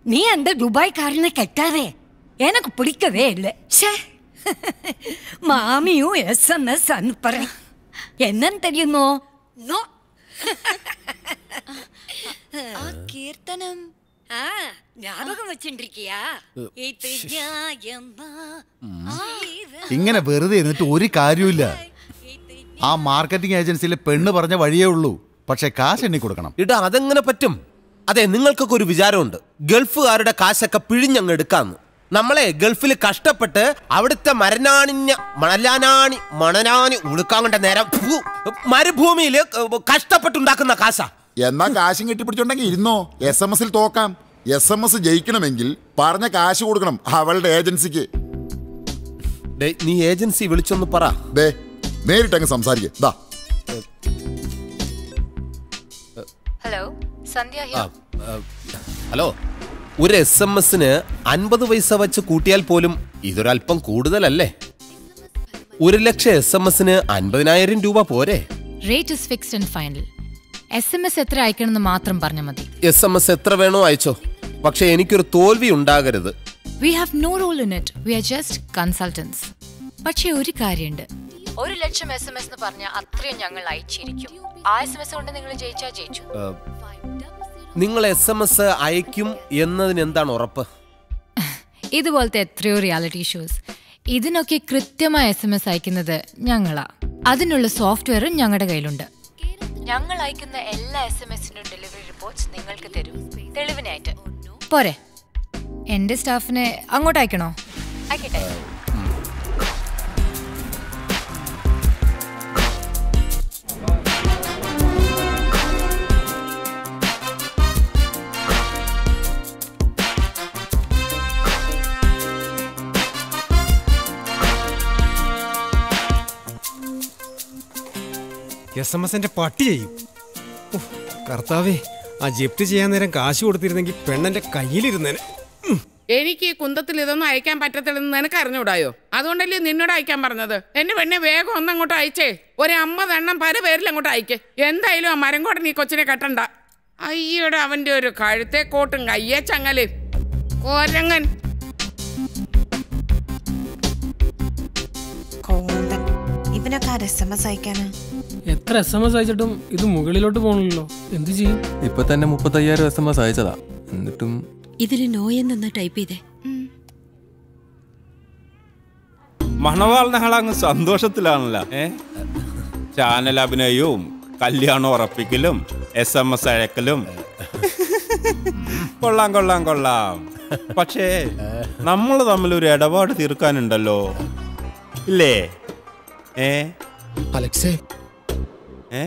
നീ എന്റെ ദുബായ്ക്കാരനെ കെട്ടാതെ? എനക്ക് പിടിക്കവേ ഇല്ല. മാമിയു എസ് എം എസ് അനുപ്പറ എന്നും തെരിയുന്നോ? നോ. ആ കീർത്തനം. ആ ഇങ്ങനെ വെറുതെ ഇരുന്നിട്ട് ഒരു കാര്യമില്ല ആ മാർക്കറ്റിംഗ് ഏജൻസിയിലെ പെണ്ണ് പറഞ്ഞ വഴിയേ ഉള്ളൂ. പക്ഷെ കാശ് എണ്ണി കൊടുക്കണം. ഇടാ അതെങ്ങനെ പറ്റും? അതെ നിങ്ങൾക്കൊക്കെ ഒരു വിചാരമുണ്ട്. ഗൾഫുകാരുടെ കാശൊക്കെ പിഴിഞ്ഞങ്ങ് എടുക്കാന്ന്. നമ്മളെ ഗൾഫിൽ കഷ്ടപ്പെട്ട് അവിടുത്തെ മരനാണിഞ്ഞ മണലാനാണി മണനാണി മണനാനി കണ്ട നേരം മരുഭൂമിയിൽ കഷ്ടപ്പെട്ടുണ്ടാക്കുന്ന കാശ. എന്നാ കാശും കെട്ടിപ്പിടിച്ചുണ്ടെങ്കിൽ ഇരുന്നോ? എസ് എം എസിൽ തോക്കാം. എസ് എം എസ് ജയിക്കണമെങ്കിൽ പറഞ്ഞ കാശ് കൊടുക്കണം അവളുടെ ഏജൻസിക്ക്. നീ ഏജൻസി വിളിച്ചൊന്ന് പറ. ദേ നേരിട്ടങ്ങ് സംസാരിക്കാം. Hello Sandhya hello. ഒരു എസ് എം എസിന് അൻപത് പൈസ വെച്ച് കൂട്ടിയാൽ പോലും ഇതൊരല്പം കൂടുതലല്ലേ? ഒരു ലക്ഷം എസ് എം എസിന് അൻപതിനായിരം രൂപ പോരെ? Rate is fixed and final S M S എത്ര അയക്കണമെന്ന് മാത്രം പറഞ്ഞാൽ മതി. എസ് എം എസ് എത്ര വേണോ അയച്ചോ. പക്ഷേ എനിക്കൊരു തോൽവി ഉണ്ടാകരുത്. We have no role in it we are just consultants പക്ഷേ ഒരു കാര്യമുണ്ട്. ഒരു ലക്ഷം എസ് എം എസ് എന്ന് പറഞ്ഞാൽ അത്രയും ഞങ്ങൾ അയച്ചിരിക്കും. ആ എസ് എം എസ് കൊണ്ട് നിങ്ങൾ ജയിച്ചാ ജയിച്ചു. നിങ്ങൾ എസ് എം എസ് അയക്കും എന്നതിന് എന്താണ് ഉറപ്പ്? ഇതുപോലത്തെ എത്രയോ റിയാലിറ്റി ഷോസ് ഇതിനൊക്കെ കൃത്യമായ എസ് എം എസ് അയക്കുന്നത് ഞങ്ങളാ. അതിനുള്ള സോഫ്റ്റ്വെയറും ഞങ്ങളുടെ കയ്യിലുണ്ട്. ഞങ്ങൾ അയക്കുന്ന എല്ലാ എസ് എം എസിന്റെയും ഡെലിവറി റിപ്പോർട്ട്സ് നിങ്ങൾക്ക് തരും. തെളിവിനായിട്ട്. പോരെ. എന്റെ സ്റ്റാഫിനെ അങ്ങോട്ട് അയക്കണോ? അയക്കട്ടെ. എസ് എം എസിന്റെ പട്ടി ചെയ്യും. ഉഫ്, കർത്താവേ ആ ജപ്തി ചെയ്യാൻ നേരം കാശ് കൊടുത്തിരുന്നെങ്കിൽ പെണ്ണന്റെ കയ്യിലിരുന്നേനെ. എനിക്ക് ഈ കുന്തത്തിൽ ഇതൊന്നും അയക്കാൻ പറ്റത്തില്ലെന്ന് നിനക്ക് അറിഞ്ഞൂടായോ അതുകൊണ്ടല്ലേ നിന്നോട് അയക്കാൻ പറഞ്ഞത്? എന്റെ പെണ്ണെ വേഗം ഒന്ന് അങ്ങോട്ട് അയച്ചേ. ഒരു അമ്മ അമ്പതെണ്ണം പല പേരിൽ അങ്ങോട്ട് അയക്കേ. എന്തായാലും ആ മരം നീ ഈ കൊച്ചിനെ കെട്ടണ്ട. അയ്യോടെ അവന്റെ ഒരു കഴുത്തെ കോട്ടും കയ്യേ ചങ്ങൽ. കോരങ്ങൻ ഇവനൊക്കെ എസ് എം എസ് അയക്കാന്? എത്ര എസ് എം എസ് അയച്ചിട്ടും ഇത് മുകളിലോട്ട് പോണല്ലോ എന്ത് ചെയ്യും? ഇപ്പൊ തന്നെ മുപ്പത്തയ്യായിരം എസ് എം എസ് അയച്ചതാ. എന്നിട്ടും ഇതിൽ നോയെന്നൊന്ന് ടൈപ്പ് ചെയ്തേ. മണവാളിനെ അങ്ങ് സന്തോഷത്തിലാണല്ലോ. ഏ? ചാനൽ അഭിനയവും കല്യാണം ഉറപ്പിക്കലും എസ് എം എസ് അഴക്കലും കൊള്ളാം കൊള്ളാം കൊള്ളാം. പക്ഷേ നമ്മൾ തമ്മിൽ ഒരു ഇടപാട് തീർക്കാനുണ്ടല്ലോ. ഇല്ലേ? ഏ? അലക്സേ ഏ?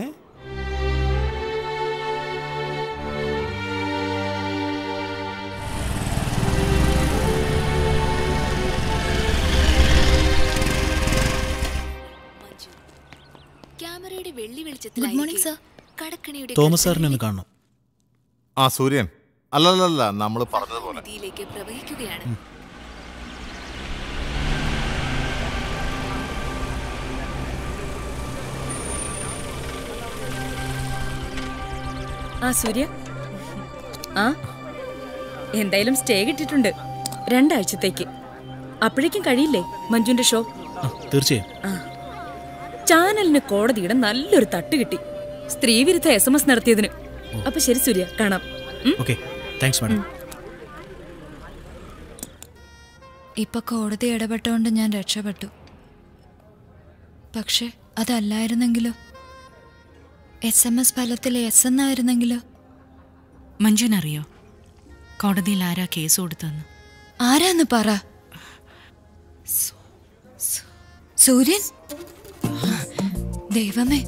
തോമസ് സാറിനെ ഒന്ന് കാണണം. ആ സൂര്യൻ. അല്ലല്ലല്ല നമ്മൾ പറഞ്ഞതുപോലെ. പ്രവഹിക്കുകയാണ്. ആ സൂര്യ. ആ എന്തായാലും സ്റ്റേ കിട്ടിയിട്ടുണ്ട്. രണ്ടാഴ്ചത്തേക്ക്. അപ്പോഴേക്കും കഴിയില്ലേ മഞ്ജുന്റെ ഷോ? തീർച്ചയായും. ആ. ചാനലിന് കോടതിയുടെ നല്ലൊരു തട്ട് കിട്ടി. സ്ത്രീവിരുദ്ധ എസ് എം എസ് നടത്തിയതിന്. അപ്പൊ ശരി സൂര്യ. കാണാം. ഉം? താങ്ക്സ് മാഡം ഇപ്പൊ കോടതി ഇടപെട്ടോണ്ട് ഞാൻ രക്ഷപ്പെട്ടു. പക്ഷെ അതല്ലായിരുന്നെങ്കിലോ? എസ് എം എസ് ഫലത്തിൽ എസ് എന്നായിരുന്നെങ്കിലോ മഞ്ജുനറിയോ? കോടതിയിൽ ആരാ കേസ് കൊടുത്തെന്ന് ആരാന്ന് പറ? സൂര്യൻ? ദൈവമേ.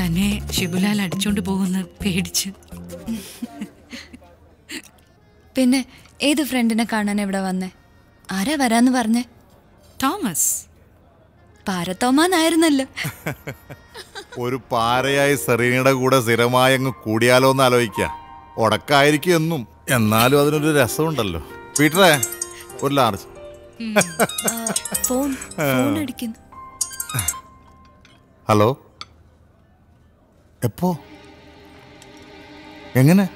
തന്നെ ഷിബുലാൽ അടിച്ചോണ്ട് പോകുന്ന പേടിച്ച്. പിന്നെ ഏത് ഫ്രണ്ടിനെ കാണാൻ എവിടെ വന്നേ? ആരാ വരാന്ന് പറഞ്ഞേ? തോമസ്. പാരത്തോമാന്നായിരുന്നല്ലോ ഒരു പാരയായി സെറീനയുടെ കൂടെ സ്ഥിരമായി അങ്ങ് കൂടിയാലോ എന്ന് ആലോചിക്ക. ഉടക്കായിരിക്കും എന്നും. എന്നാലും അതിനൊരു രസമുണ്ടല്ലോ. പീറ്ററെ ഒരു ലാർജ് ഫോൺ ഫോൺ അടിക്കുന്നു. ഹലോ? എപ്പോ? എങ്ങനെ?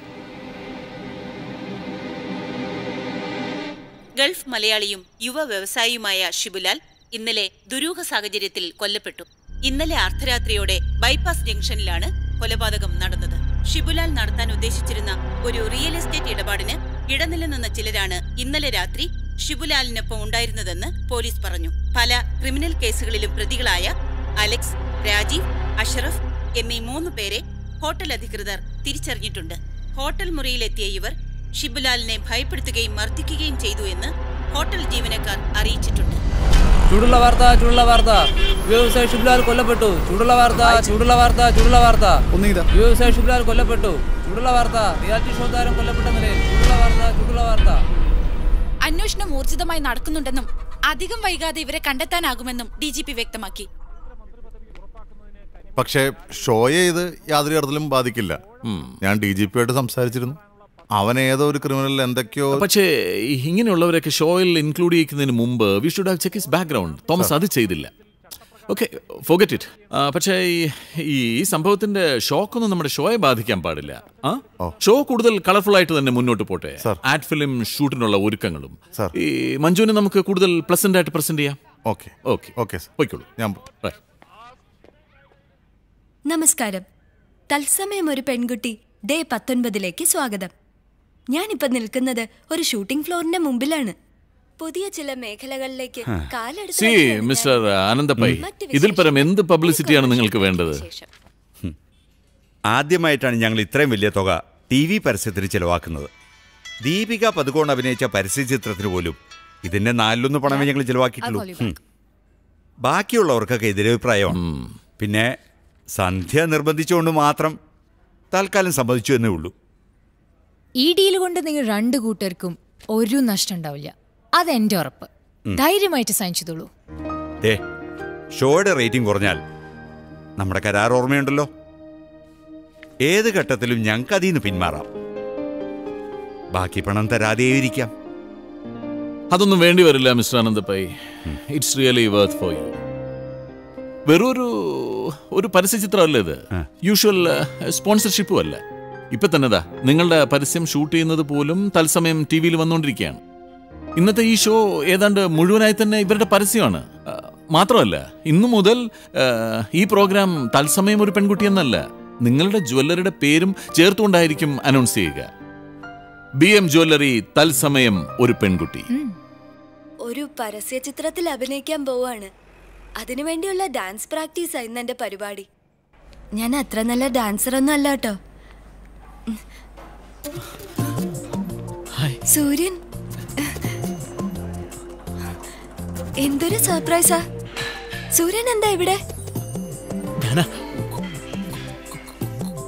ഗൾഫ് മലയാളിയും യുവ വ്യവസായിയുമായ ഷിബുലാൽ ഇന്നലെ ദുരൂഹ സാഹചര്യത്തിൽ കൊല്ലപ്പെട്ടു. ഇന്നലെ അർദ്ധരാത്രിയോടെ ബൈപ്പാസ് ജംഗ്ഷനിലാണ് കൊലപാതകം നടന്നത്. ഷിബുലാൽ നടത്താൻ ഉദ്ദേശിച്ചിരുന്ന ഒരു റിയൽ എസ്റ്റേറ്റ് ഇടപാടിന് ഇടനിലനിന്ന ചിലരാണ് ഇന്നലെ രാത്രി ഷിബുലാലിനൊപ്പം ഉണ്ടായിരുന്നതെന്ന് പോലീസ് പറഞ്ഞു. പല ക്രിമിനൽ കേസുകളിലും പ്രതികളായ അലക്സ് രാജീവ് അഷറഫ് എന്നീ മൂന്ന് പേരെ ഹോട്ടൽ അധികൃതർ തിരിച്ചറിഞ്ഞിട്ടുണ്ട്. ഹോട്ടൽ മുറിയിലെത്തിയ ഇവർ ഷിബുലാലിനെ ഭയപ്പെടുത്തുകയും മർദ്ദിക്കുകയും ചെയ്തു എന്ന് ഹോട്ടൽ ജീവനക്കാർ അറിയിച്ചിട്ടുണ്ട്. ചൂടുള്ള വാർത്ത ചൂടുള്ള വാർത്ത. വ്യവസായ ഷിബുലാൽ കൊല്ലപ്പെട്ടു. ചൂടുള്ള വാർത്ത ചൂടുള്ള വാർത്ത ചൂടുള്ള വാർത്ത. വ്യവസായ ഷിബുലാൽ കൊല്ലപ്പെട്ടു. ചൂടുള്ള വാർത്ത. റിയാലിറ്റി ഷോ താരം കൊല്ലപ്പെട്ട നിലയിൽ. ചൂടുള്ള വാർത്ത ചൂടുള്ള വാർത്ത. അന്വേഷണം ഊർജിതമായി നടക്കുന്നുണ്ടെന്നും അധികം വൈകാതെ ഇവരെ കണ്ടെത്താനാകുമെന്നും ഡി ജി പി വ്യക്തമാക്കി. പക്ഷേ ഷോയെ ഇത് യാതൊരു തരത്തിലും ബാധിക്കില്ല. ഞാൻ ഡി ജി പി ആയിട്ട് സംസാരിച്ചിരുന്നു. അവൻ ഏതോ ഒരു ക്രിമിനൽ എന്തൊക്കെയോ പക്ഷേ ഈ ഇങ്ങനെയുള്ളവരൊക്കെ ഷോയിൽ ഇൻക്ലൂഡ് ചെയ്യിക്കുന്നതിന് മുമ്പ് we should have check his background Thomas അത് ചെയ്തില്ല. ഓക്കെ ഫോഗറ്റ് ഇറ്റ് പക്ഷേ ഈ ഈ സംഭവത്തിന്റെ ഷോക്കൊന്നും നമ്മുടെ ഷോയെ ബാധിക്കാൻ പാടില്ല. ഷോ കൂടുതൽ കളർഫുൾ ആയിട്ട് തന്നെ മുന്നോട്ട് പോട്ടെ. ആഡ് ഫിലിം ഷൂട്ടിനുള്ള ഒരുക്കങ്ങളും. ഈ മഞ്ജുവിനെ നമുക്ക് കൂടുതൽ പ്ലസന്റ് ആയിട്ട് പ്രസന്റ് ചെയ്യാം. ഓക്കെ ഓക്കെ ഓക്കെ പോയിക്കോളൂ. ഞാൻ നമസ്കാരം. തത്സമയം ഒരു പെൺകുട്ടി ഡേ പത്തൊൻപതിലേക്ക് സ്വാഗതം. ഞാനിപ്പോ നിൽക്കുന്നത് ഒരു ഷൂട്ടിംഗ് ഫ്ലോറിന്റെ മുമ്പിലാണ്. പുതിയ ചില മേഖലകളിലേക്ക് കാലെടുത്ത് സി മിസ്റ്റർ ആനന്ദപ്പൈ ഇതിൽ പരം എന്ത് പബ്ലിസിറ്റിയാണ് നിങ്ങൾക്ക് വേണ്ടത്? ആദ്യമായിട്ടാണ് ഞങ്ങൾ ഇത്രയും വലിയ തുക ടി വി പരസ്യത്തിന് ചിലവാക്കുന്നത്. ദീപിക പതുകോൺ അഭിനയിച്ച പരസ്യ ചിത്രത്തിന് പോലും ഇതിന്റെ നാലിലൊന്ന് പണമേ ഞങ്ങൾ ചിലവാക്കിയിട്ടുള്ളൂ. ബാക്കിയുള്ളവർക്കൊക്കെ എതിരഭിപ്രായമാണ്. പിന്നെ സന്ധ്യ നിർബന്ധിച്ചുകൊണ്ട് മാത്രം തൽക്കാലം സമ്മതിച്ചു എന്നേ ഉള്ളൂ. ഈ ഡീൽ കൊണ്ട് നിങ്ങൾ രണ്ടു കൂട്ടർക്കും ഒരു നഷ്ടം ഉണ്ടാവില്ല. അതെന്റെ ഉറപ്പ്. ധൈര്യമായിട്ട് സൈൻ ചെയ്തോളൂ. ഷോയുടെ റേറ്റിംഗ് കുറഞ്ഞാൽ നമ്മുടെ കരാർ ഓർമ്മയുണ്ടല്ലോ. ഏത് ഘട്ടത്തിലും ഞങ്ങൾക്ക് അതിൽ നിന്ന് പിന്മാറാം. ബാക്കി പണം തരാതെയിരിക്കാം അതൊന്നും വേണ്ടി വരില്ല mister Anandapai it's really worth for you വെറൊരു ഒരു ഒരു പരസ്യചിത്രമല്ല ഇത്. യൂഷ്വൽ സ്പോൺസർഷിപ്പും അല്ല. ഇപ്പൊ തന്നെതാ നിങ്ങളുടെ പരസ്യം ഷൂട്ട് ചെയ്യുന്നത് പോലും തത്സമയം ടി വിയിൽ വന്നുകൊണ്ടിരിക്കുകയാണ് ഇന്നത്തെ ഈ ഷോ ഏതാണ്ട് മുഴുവനായി തന്നെ ഇവരുടെ പരസ്യമാണ്. മാത്രമല്ല ഇന്നു മുതൽ ഈ പ്രോഗ്രാം തത്സമയം ഒരു പെൺകുട്ടി എന്നല്ല നിങ്ങളുടെ ജ്വല്ലറിയുടെ പേരും ചേർത്തുകൊണ്ടായിരിക്കും അനൗൺസ് ചെയ്യുക. ബി എം ജ്വല്ലറി തത്സമയം ഒരു പെൺകുട്ടി. ഒരു പരസ്യ ചിത്രത്തിൽ അഭിനയിക്കാൻ പോവാണ്. അതിനുവേണ്ടിയുള്ള ഡാൻസ് പ്രാക്ടീസ് ആയിരുന്നു എന്റെ പരിപാടി. ഞാൻ അത്ര നല്ല ഡാൻസർ ഒന്നും അല്ല കേട്ടോ സൂര്യൻ. എന്തൊരു സർപ്രൈസാ. സൂര്യൻ എന്താ ഇവിടെ?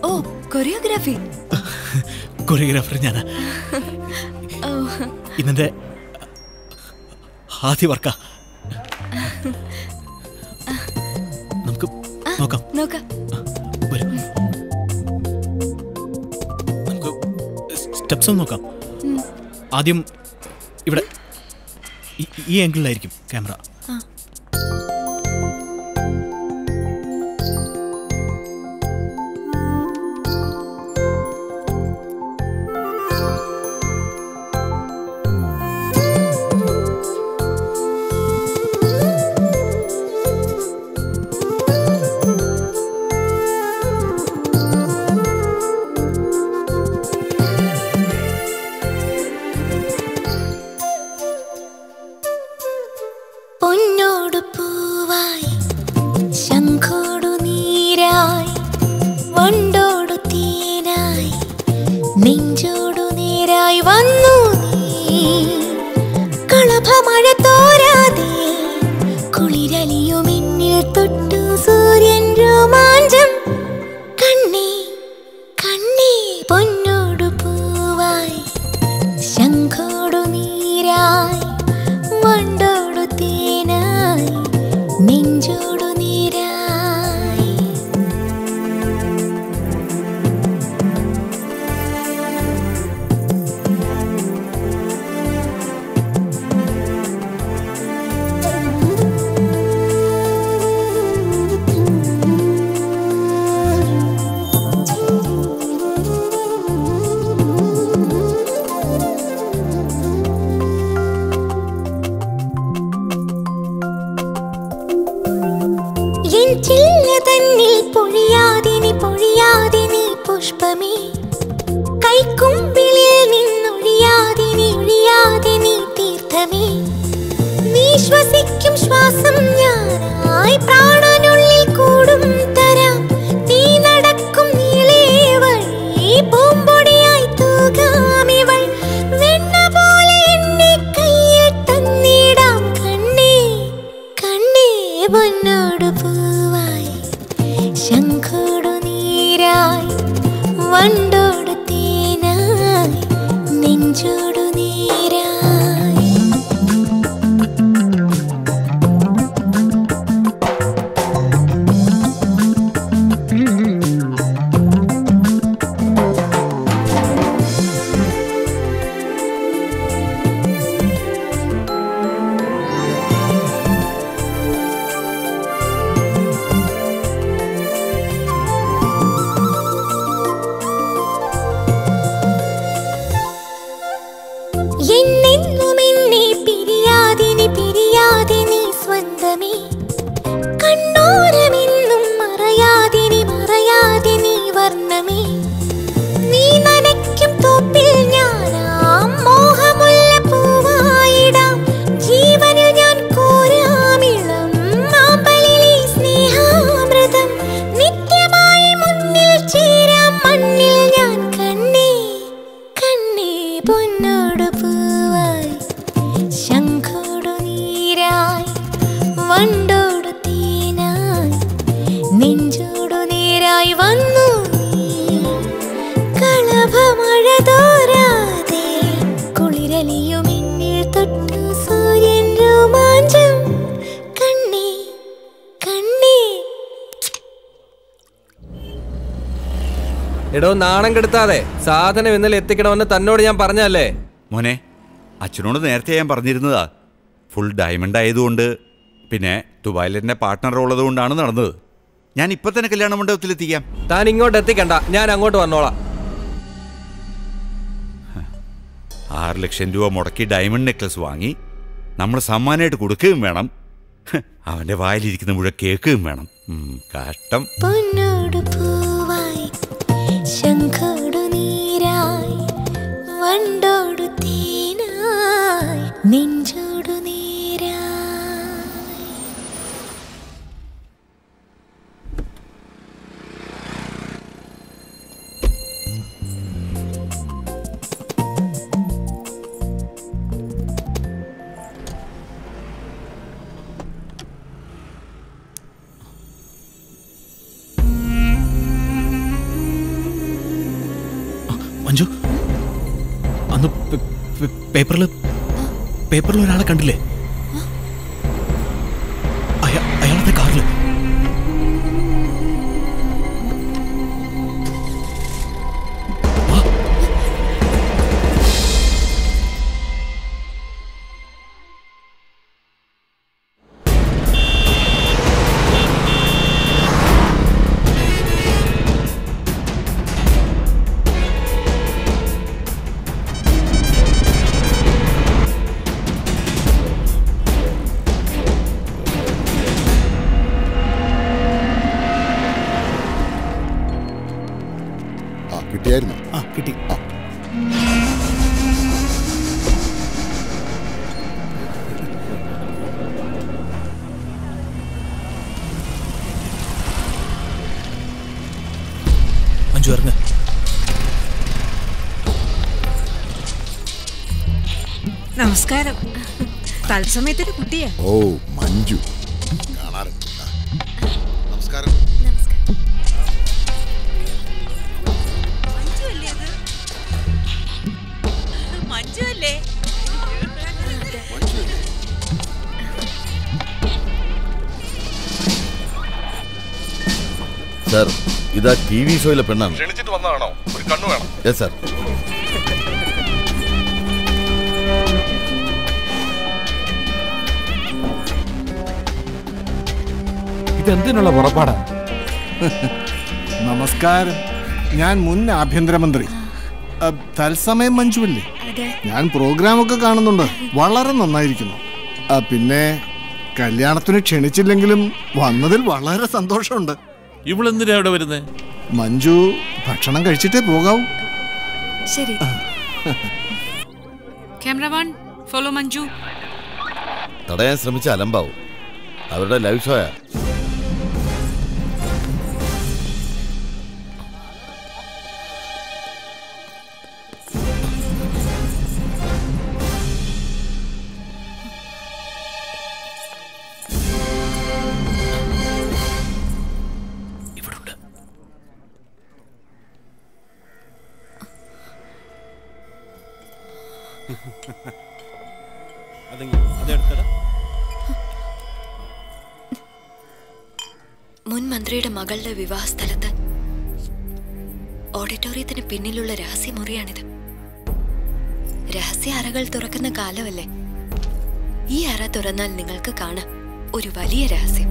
ഓ കൊറിയോഗ്രാഫി. കൊറിയോഗ്രാഫർ ഞാനാ. ഓ. ഇന്നെന്റെ ആദ്യ വർക്കാ. നമുക്ക് നോക്കാം. നോക്കാം. സ്റ്റെപ്സ് ഒന്ന് നോക്കാം. ആദ്യം ഇവിടെ ഈ ആംഗിളിലായിരിക്കും ക്യാമറ നാണം കെടുത്താതെ സാധനം ഇന്നലെ എത്തിക്കണമെന്ന് തന്നോട് ഞാൻ പറഞ്ഞല്ലേ മോനെ അച്ഛനോട് നേരത്തെ ഞാൻ പറഞ്ഞിരുന്നതാ. ഫുൾ ഡയമണ്ട് ആയതുകൊണ്ട് പിന്നെ ദുബായിൽ എന്റെ പാർട്ട്ണർ ഉള്ളതുകൊണ്ടാണ് നടന്നത്. ഞാൻ ഇപ്പൊ തന്നെ കല്യാണ മണ്ഡപത്തിൽ എത്തിക്കാം താൻ ഇങ്ങോട്ട് എത്തിക്കണ്ട ഞാൻ അങ്ങോട്ട് വന്നോളാം. ആറ് ലക്ഷം രൂപ മുടക്കി ഡയമണ്ട് നെക്ലസ് വാങ്ങി നമ്മൾ സമ്മാനമായിട്ട് കൊടുക്കുകയും വേണം. അവന്റെ വായിലിരിക്കുന്ന മുഴുവൻ കേൾക്കുകയും വേണം. കഷ്ടം. ശംഖോടു വണ്ടോടു തേനായി നെഞ്ചോടു പേപ്പറിൽ ഒരാളെ കണ്ടില്ലേ? തത്സമയത്തിന് കുട്ടിയാ. ഓ മഞ്ജു. കാണാറുണ്ട്. ആ. നമസ്കാരം. മഞ്ജു അല്ലേ സാർ ഇതാ ടി വി ഷോയിലെ പെണ്ണാണ്. ക്ഷണിച്ചിട്ട് വന്നതാണോ? ഒരു കണ്ണു വേണം. Yes sir. ഇതെന്തിനുള്ള പുറപ്പാടാ? നമസ്കാരം. ഞാൻ മുൻ ആഭ്യന്തരമന്ത്രി. തത്സമയം മഞ്ജുവല്ലേ? ഞാൻ പ്രോഗ്രാമൊക്കെ കാണുന്നുണ്ട്. വളരെ നന്നായിരിക്കുന്നു. പിന്നെ കല്യാണത്തിന് ക്ഷണിച്ചില്ലെങ്കിലും വന്നതിൽ വളരെ സന്തോഷമുണ്ട്. ഇവളെന്തിനാ അവിടെ വരുന്നത് മഞ്ജു ഭക്ഷണം കഴിച്ചിട്ടേ പോകാവൂ. ശരി. Cameraman follow Manju. തടയാൻ ശ്രമിച്ച അലമ്പാവും. അവരുടെ ലൈവ് ഷോയാ തുറന്നാൽ നിങ്ങൾക്ക് കാണാം ഒരു വലിയ രഹസ്യം.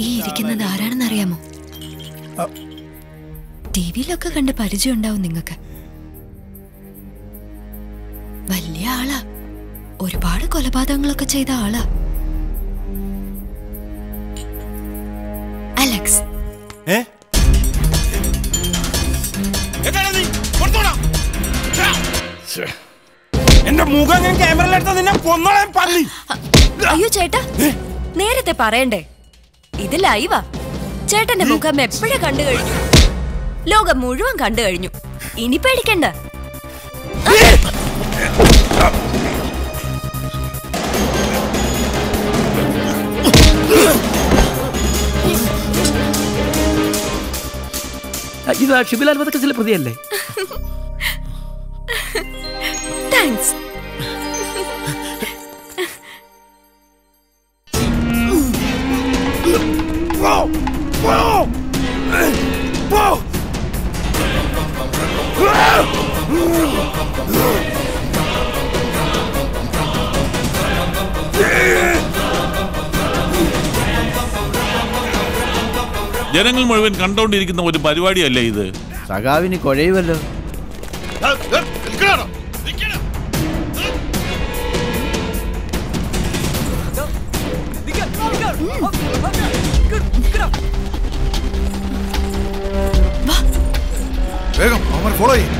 ഈ ഇരിക്കുന്നത് ആരാണെന്ന് അറിയാമോ ടി വിയിലൊക്കെ കണ്ട് പരിചയം ഉണ്ടാവും നിങ്ങൾക്ക്. വലിയ ആളാ. ഒരുപാട് കൊലപാതകങ്ങളൊക്കെ ചെയ്ത ആളാ. ക്യാമറയിലെടുത്ത പന്നി. അയ്യോ ചേട്ടാ. നേരത്തെ പറയണ്ടേ? ഇത് ലൈവാ. ചേട്ടന്റെ മുഖം എപ്പോഴാ കണ്ടു കഴിഞ്ഞു? ലോകം മുഴുവൻ കണ്ടു കഴിഞ്ഞു. ഇനി പേടിക്കണ്ട. ഇത് ഷിബിലാൽ വധക്കേസിലെ പ്രതിയല്ലേ? ജനങ്ങൾ മുഴുവൻ കണ്ടോണ്ടിരിക്കുന്ന ഒരു പരിപാടിയല്ലേ ഇത്? സഖാവിന് കുഴയുമല്ലോ വേഗം അവൻ ഫോളോ ചെയ്യും.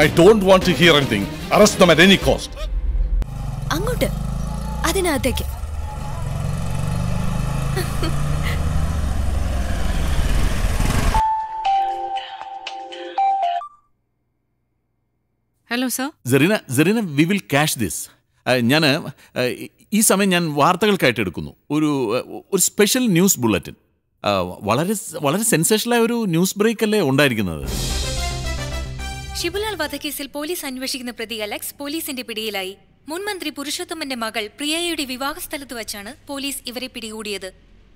I don't want to hear anything. Arrest them at any cost. അങ്ങോട്ട്. അതിനകത്തേക്ക്. Hello sir Serena Serena we will cash this ഞാൻ ഈ സമയം ഞാൻ വാർത്തകൾക്കായിട്ട് എടുക്കുന്നു. ഒരു uh, ഒരു സ്പെഷ്യൽ ന്യൂസ് ബുള്ളറ്റിൻ വളരെ വളരെ സെൻസേഷനായ ഒരു ന്യൂസ് ബ്രേക്ക് അല്ലേ ഉണ്ടായിരിക്കുന്നത്? ഷിബുലാൽ വധക്കേസിൽ പോലീസ് അന്വേഷിക്കുന്ന പ്രതി അലക്സ് പോലീസിന്റെ പിടിയിലായി. മുൻമന്ത്രി പുരുഷോത്തമന്റെ മകൾ പ്രിയയുടെ വിവാഹസ്ഥലത്ത് വച്ചാണ് പോലീസ് ഇവരെ പിടികൂടിയത്.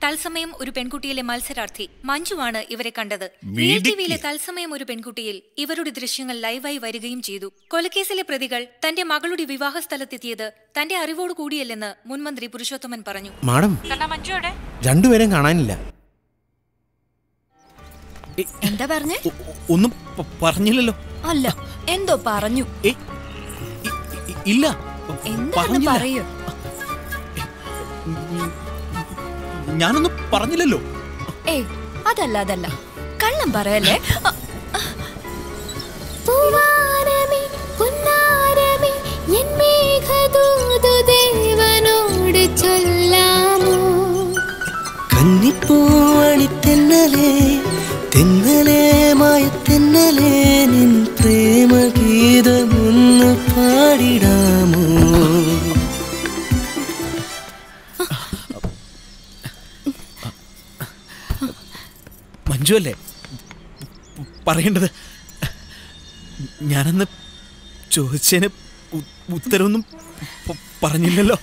തത്സമയം ഒരു പെൺകുട്ടിയിലെ മത്സരാർത്ഥി മഞ്ജുവാണ് ഇവരെ കണ്ടത്. റിയൽ. ടിവിയിലെ തത്സമയം ഒരു പെൺകുട്ടിയിൽ ഇവരുടെ ദൃശ്യങ്ങൾ ലൈവായി വരികയും ചെയ്തു. കൊലക്കേസിലെ പ്രതികൾ തന്റെ മകളുടെ വിവാഹ സ്ഥലത്തെത്തിയത് തന്റെ അറിവോട് കൂടിയല്ലെന്ന് മുൻമന്ത്രി പുരുഷോത്തമൻ പറഞ്ഞു. മാഡം രണ്ടുപേരും കാണാനില്ല. എന്താ പറഞ്ഞേ? ഒന്നും പറഞ്ഞില്ലല്ലോ. അല്ല എന്തോ പറഞ്ഞു. ഇല്ല. പറയൂ. ഞാനൊന്നും പറഞ്ഞില്ലല്ലോ. ഏ അതല്ല അതല്ല. കള്ളം പറയല്ലേ? ദേവനോട് ചൊല്ലാമോ? കന്നിപ്പൂവണി തെന്നലേ തെന്നലേ മായ തെന്നലേ നിൻ പ്രേമഗീതമൊന്ന് പാടിടാമോ? മഞ്ജു അല്ലേ? പറയേണ്ടത് ഞാനന്ന് ചോദിച്ചതിന് ഉത്തരവൊന്നും പറഞ്ഞില്ലല്ലോ.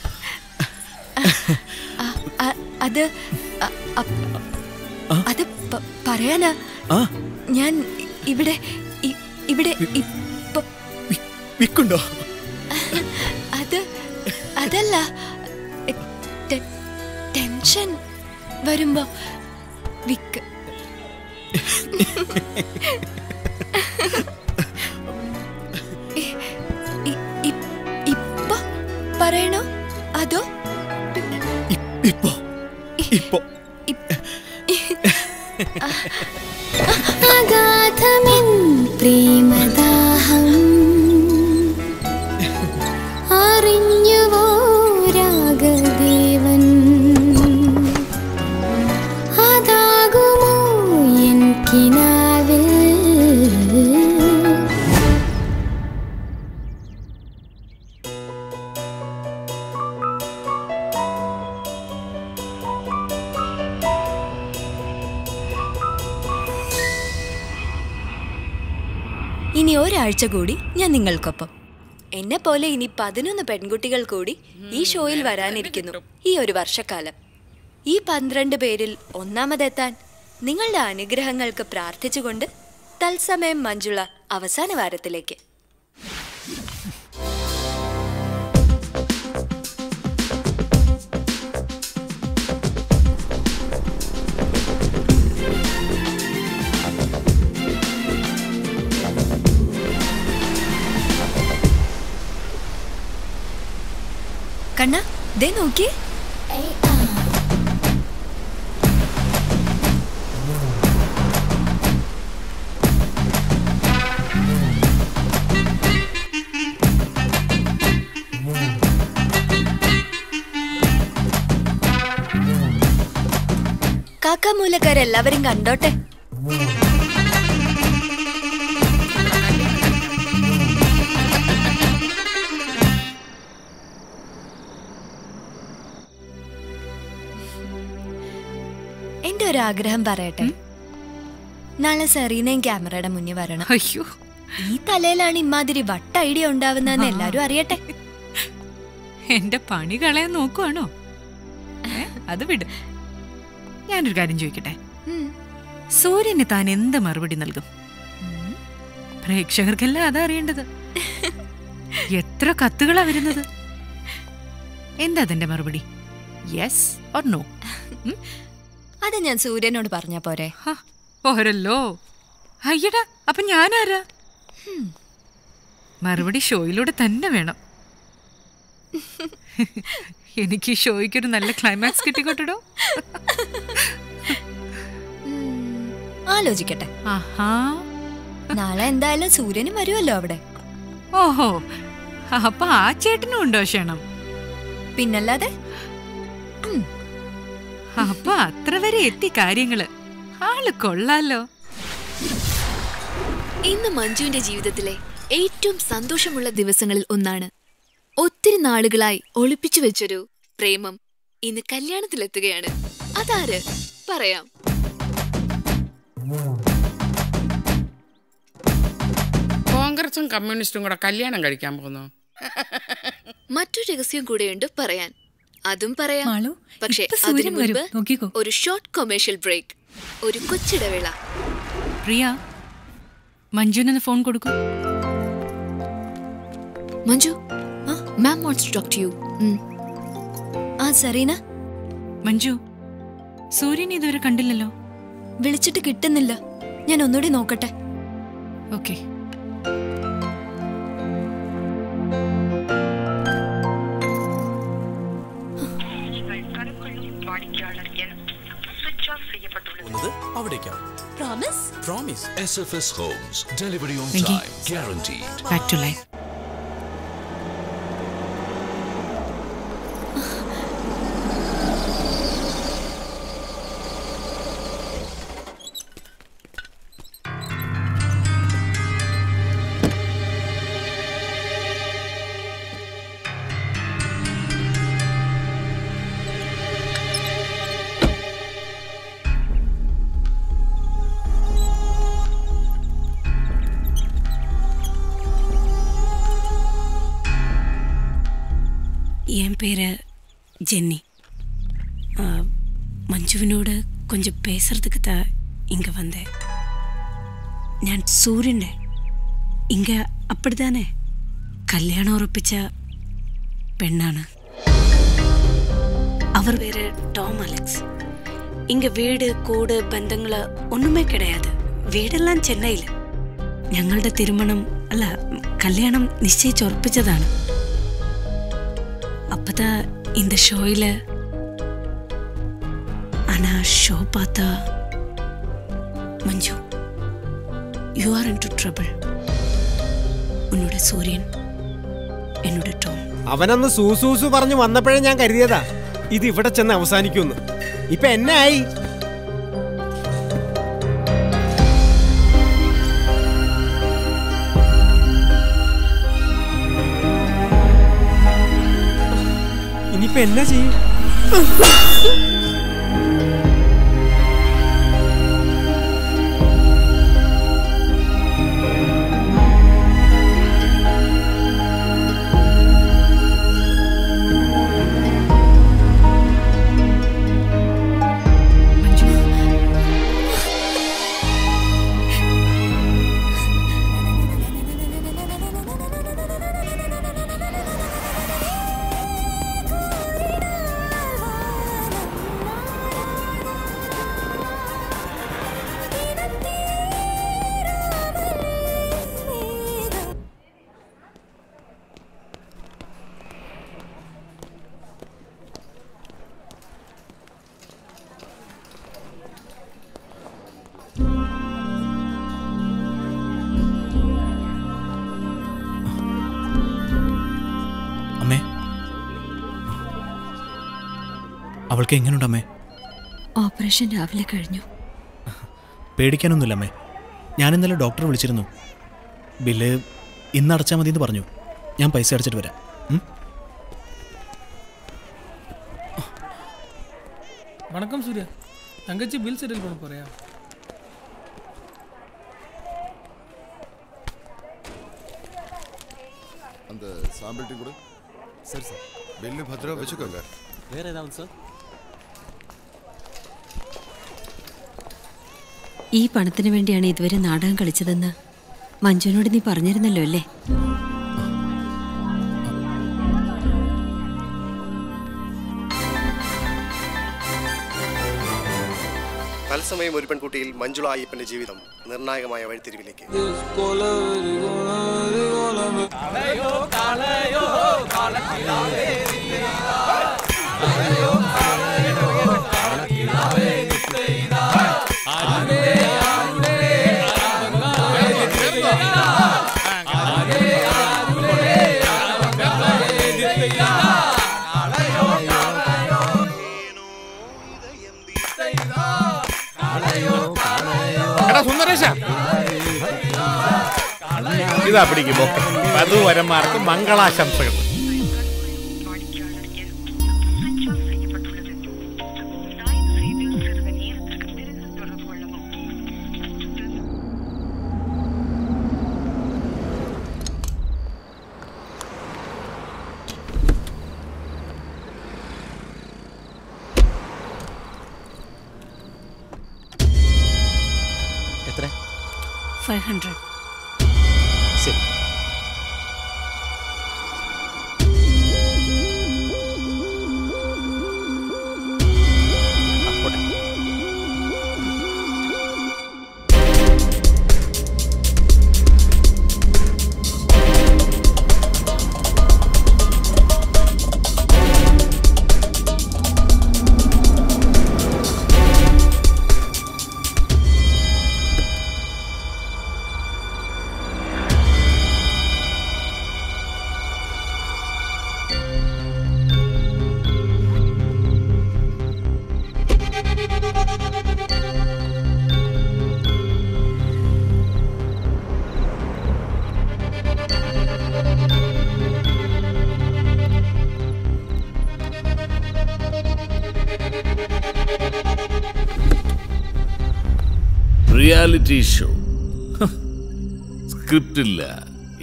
അത് അത് പറയാനാ. ഞാൻ ഇവിടെ ഇവിടെ ഇപ്പൊ വിക്കുണ്ടോ? അത് അതല്ല. ടെൻഷൻ വരുമ്പോ വിക്ക്. ഇപ്പൊ പറയണോ? അതോ? ഇപ്പോ? ഇപ്പോ? अगाधमिन् प्रेमदा ഇനി ഒരാഴ്ച കൂടി ഞാൻ നിങ്ങൾക്കൊപ്പം. എന്നെ പോലെ ഇനി പതിനൊന്ന് പെൺകുട്ടികൾ കൂടി ഈ ഷോയിൽ വരാനിരിക്കുന്നു. ഈ ഒരു വർഷക്കാലം. ഈ പന്ത്രണ്ട് പേരിൽ ഒന്നാമതെത്താൻ നിങ്ങളുടെ അനുഗ്രഹങ്ങൾക്ക് പ്രാർത്ഥിച്ചുകൊണ്ട് തത്സമയം മഞ്ജുള അവസാന വാരത്തിലേക്ക് ദേ നോക്കി. കാക്കാമൂലക്കാരെല്ലാവരും കണ്ടോട്ടെ. ആഗ്രഹം പറയട്ടെ. നാളെ സെറീനയും ക്യാമറയുടെ മുന്നിൽ വരണം. അയ്യോ. ഈ തലയിലാണ് ഇമാതിരി വട്ട ഐഡിയ ഉണ്ടാവുന്നതെന്ന് എല്ലാരും അറിയട്ടെ. എന്റെ പണി കളയാൻ നോക്കുവാണോ? അത് വിട്. ഞാനൊരു കാര്യം ചോദിക്കട്ടെ? സൂര്യന് താൻ എന്ത് മറുപടി നൽകും? പ്രേക്ഷകർക്കെല്ലാം അതാ അറിയേണ്ടത്. എത്ര കത്തുകളാ വരുന്നത്? എന്താ അതിന്റെ മറുപടി? യെസ് ഓർ നോ അത് ഞാൻ സൂര്യനോട് പറഞ്ഞ പോരെ. പോരല്ലോ. അയ്യടാ അപ്പൊ ഞാനാരാ? മറുപടി ഷോയിലൂടെ തന്നെ വേണം. എനിക്ക് ഈ ഷോയ്ക്കൊരു നല്ല ക്ലൈമാക്സ് കിട്ടിക്കോട്ടോ ആലോചിക്കട്ടെ. ആഹാ. നാളെ എന്തായാലും സൂര്യനും വരുമല്ലോ അവിടെ. ഓഹോ അപ്പൊ ആ ചേട്ടനും ഉണ്ടോ ക്ഷണം? പിന്നല്ലാതെ അപ്പൊ അത്ര വരെ എത്തി കാര്യങ്ങൾ. ആൾ കൊള്ളാലോ. ഇന്ന് മഞ്ജുവിന്റെ ജീവിതത്തിലെ ഏറ്റവും സന്തോഷമുള്ള ദിവസങ്ങളിൽ ഒന്നാണ്. ഒത്തിരി നാളുകളായി ഒളിപ്പിച്ചു വെച്ചൊരു പ്രേമം ഇന്ന് കല്യാണത്തിലെത്തുകയാണ്. അതാര്? പറയാം. കോൺഗ്രസും കമ്മ്യൂണിസ്റ്റും കൂടെ കല്യാണം കഴിക്കാൻ പോകുന്നു. മറ്റൊരു രഹസ്യം കൂടെയുണ്ട് പറയാൻ. അതും പറയാം. പക്ഷെ അതിനു. മുൻപ് ഒരു ഷോർട്ട് കൊമേഴ്ഷ്യൽ ബ്രേക്ക് ഒരു കൊച്ചിടവേള. പ്രിയ മഞ്ജുവിനൊന്ന് ഫോൺ കൊടുക്കൂ. Manju ma'am wants to talk to you ആ സറീന മഞ്ജു സൂര്യൻ ഇതുവരെ കണ്ടില്ലല്ലോ. വിളിച്ചിട്ട് കിട്ടുന്നില്ല. ഞാൻ ഒന്നുകൂടി നോക്കട്ടെ. ഓക്കെ. ഉള്ളത് അവിടേക്കാണ് promise promise S F S homes delivery on time guarantee back to life Jenny ஆ, மஞ்சுவினோட கொஞ்சம் பேசுறதுக்கு தான் இங்கே வந்தேன் ഞാൻ സൂര്യൻ്റെ ഇങ്ക അപ്പടിതാനേ കല്യാണം ഉറപ്പിച്ച പെണ്ണാണ് അവർ പേര് ടോം അലക്സ് ഇങ്ക വീട് കൂട് ബന്ധങ്ങള് ഒന്നുമേ കിടയാത് വീടെല്ലാം ചെന്നൈയിൽ ഞങ്ങളുടെ തിരുമണം അല്ല കല്യാണം നിശ്ചയിച്ചുറപ്പിച്ചതാണ് அப்பதான் இந்த ஷோயில ஆனா ஷோ பார்த்தா Manju you are in to trouble உன்னோட സൂര്യൻ എന്നോട് ടോം അവനന്ന് സൂസൂസു പറഞ്ഞു വന്നപ്പോഴേ ഞാൻ കരുതിയതാ ഇത് ഇവിടെ ചെന്ന് അവസാനിക്കുമെന്ന് ഇപ്പൊ എന്നെ ആയി ഇനിയിപ്പൊ എന്നാ ചെയ്യും അമ്മേ അവൾക്ക് എങ്ങനെയുണ്ടമ്മേ ഓപ്പറേഷൻ രാവിലെ കഴിഞ്ഞു. പേടിക്കാനൊന്നുമില്ലമ്മേ ഞാൻ ഇന്നലെ ഡോക്ടറെ വിളിച്ചിരുന്നു. ബില്ല് ഇന്ന് അടച്ചാൽ മതി എന്ന് പറഞ്ഞു. ഞാൻ പൈസ അടച്ചിട്ട് വരാം. വണക്കം സൂര്യ. തങ്കച്ചി ബിൽ സെറ്റിൽ പോകണം പറയാ. സാമ്പിൾ சாம்பிள் കൂടെ? Sir sir. ബില്ല് பத்து ரூபா വേറെ ഏതാണ് സർ ഈ പണത്തിന് വേണ്ടിയാണ് ഇതുവരെ നാടകം കളിച്ചതെന്ന് മഞ്ജുവിനോട് നീ പറഞ്ഞിരുന്നല്ലോ അല്ലേ? തത്സമയം ഒരു പെൺകുട്ടിയിൽ മഞ്ജുള അയ്യപ്പന്റെ ജീവിതം നിർണായകമായ വഴിത്തിരിവിലേക്ക്. എടാ ഇതാ പിടിക്കുമ്പോ വധുവരന്മാർക്ക് മംഗളാശംസകൾ.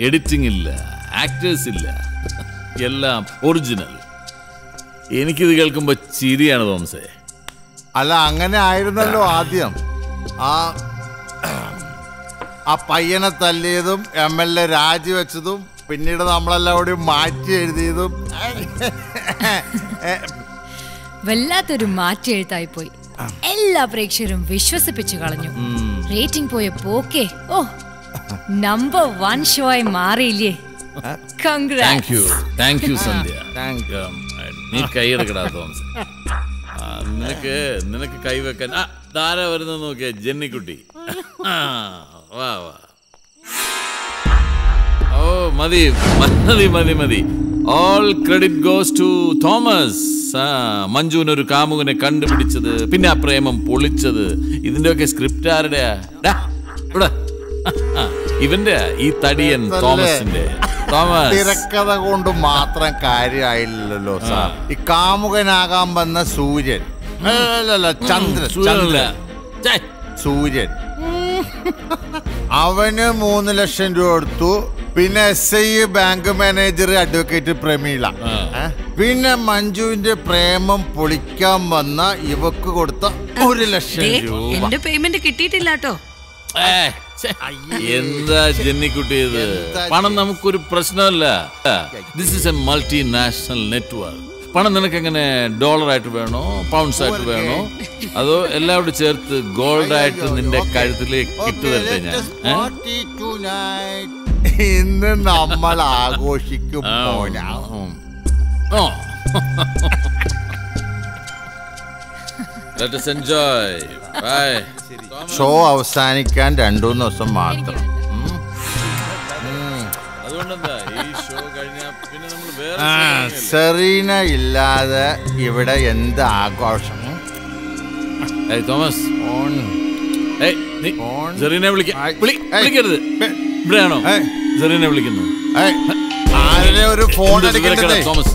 എഡിറ്റിംഗ് ഇല്ല ആക്ടേഴ്സ് ഇല്ല എല്ലാം ഒറിജിനൽ എനിക്കിത് കേൾക്കുമ്പോ ചിരിയാണ് തോമസേ. അല്ല അങ്ങനെ ആയിരുന്നല്ലോ ആദ്യം. ആ ആ പയ്യനെ തല്ലിയതും എം എൽ എ രാജിവെച്ചതും പിന്നീട് നമ്മളെല്ലാവരും മാറ്റി എഴുതിയതും. വല്ലാത്തൊരു മാറ്റി എഴുത്തായി പോയി. എല്ലാ പ്രേക്ഷകരും വിശ്വസിപ്പിച്ചു കളഞ്ഞു. റേറ്റിംഗ് പോയ പോക്കേ. ഓ നമ്പർ വൺ ഷോ ആയി മാറിയില്ലേ? Thank you thank you Sandhya. നീ കൈയെടുക്കടാ തോമസ്. നിനക്ക് നിനക്ക് കൈവെക്കാൻ ആ ധാര വരുന്നത് നോക്കിയ ജെന്നിക്കുട്ടി. ആ, വാ വാ. ഓ മതി മതി മതി മതി. All credit goes to Thomas. ആ മഞ്ജുവിനൊരു കാമുകനെ കണ്ടുപിടിച്ചത് പിന്നെ ആ പ്രേമം പൊളിച്ചത്. ഇതിന്റെയൊക്കെ സ്ക്രിപ്റ്റ് ആരുടെയാ? ഇവിടെ. ഇവന്റെ ഈ തടിയൻ തോമസിന്റെ. തോമസ്. തിരക്കഥ കൊണ്ട് മാത്രം കാര്യമായില്ലല്ലോ സാർ. ഈ കാമുകനാകാൻ വന്ന സൂര്യൻ. അല്ലല്ല ചന്ദ്രൻ. ചന്ദ്രൻ. സൂര്യൻ. അവന് മൂന്ന് ലക്ഷം രൂപ കൊടുത്തു. പിന്നെ S I bank manager advocate Prameela. പിന്നെ മഞ്ജുവിന്റെ പ്രേമം പൊളിക്കാൻ വന്ന ഇവക്ക് കൊടുത്ത ഒരു ലക്ഷം രൂപ. പേയ്മെന്റ് കിട്ടിയിട്ടില്ല കേട്ടോ എന്താ ജെന്നിക്കുട്ടി ഇത്? പണം നമുക്കൊരു പ്രശ്നമല്ല. This is a multinational network പണം നിനക്ക് എങ്ങനെ ഡോളർ ആയിട്ട് വേണോ പൗണ്ട്സ് ആയിട്ട് വേണോ? അതോ എല്ലാവരും ചേർത്ത് ഗോൾഡ് ആയിട്ട് നിന്റെ കഴുത്തിലേക്ക് ഇട്ടു തരട്ടെ ഞാൻ. ഇന്ന് നമ്മൾ ആഘോഷിക്കും oh Let us enjoy. Bye. Show അവസാനിക്കാൻ രണ്ടു മൂന്ന് ദിവസം മാത്രം. അതുകൊണ്ടെന്താ? ഈ ഷോ പിന്നെ നമ്മൾ വേറെ? സെറീന ഇല്ലാതെ ഇവിടെ എന്ത് ആഘോഷം? ഏയ് തോമസ്. ഏയ് നീ സെറീനെ വിളിക്ക. വിളി വിളിക്കരുത്. ഇവിടെയാണോ? സെറീനെ വിളിക്കുന്നത്. ആരുടെ ഒരു phone Thomas?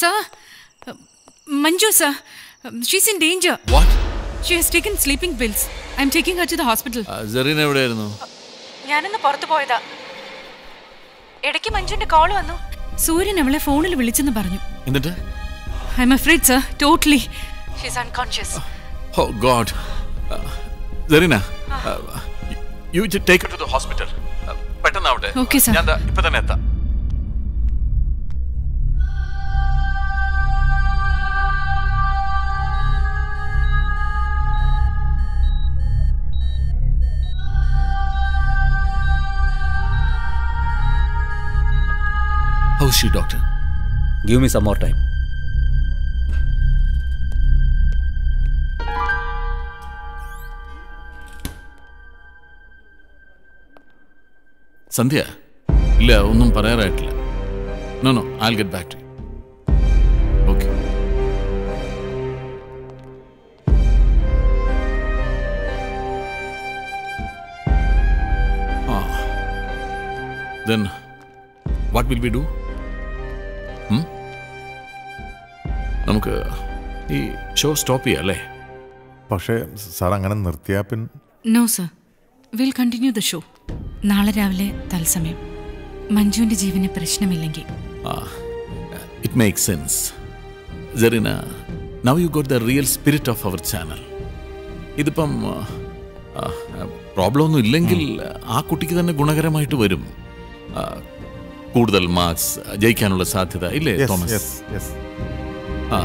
Serena sir Manju sir she's in danger what she has taken sleeping pills I'm taking her to the hospital Serena എവിടെയായിരുന്നു? ഞാനൊന്ന് പുറത്തു പോയതാ. ഇടയ്ക്ക് മഞ്ജുവിന്റെ കോൾ വന്നു. സൂര്യൻ അവളെ ഫോണിൽ വിളിച്ചെന്ന് പറഞ്ഞു. എന്നിട്ട്? I'm afraid sir totally she's unconscious oh god Serena you take to the hospital പെട്ടെന്നാവട്ടെ. Okay, sir ഞാൻ ഇപ്പൊ തന്നെ എത്താം. How's she, doctor? Give me some more time. Sandhya ഇല്ല ഒന്നും പറയാറായിട്ടില്ല. No no I get back to okay ആ then what will be do നമുക്ക് ഈ show stop ചെയ്യാല്ലേ പക്ഷേ സാർ അങ്ങനെ നിർത്തിയാ പിൻ no sir. Will continue the show നാളെ രാവിലെ തത്സമയം. മഞ്ജുവിന്റെ ജീവന് പ്രശ്നമില്ലെങ്കിൽ. It make sense Jerina now you got the real spirit of our channel ഇതിപ്പം പ്രോബ്ലം ഒന്നും ഇല്ലെങ്കിൽ ആ കുട്ടിക്ക് തന്നെ ഗുണകരമായിട്ട് വരും. കൂടുതൽ മാർക്സ് ജയിക്കാനുള്ള സാധ്യത ഇല്ലേ തോമസ്. ആ.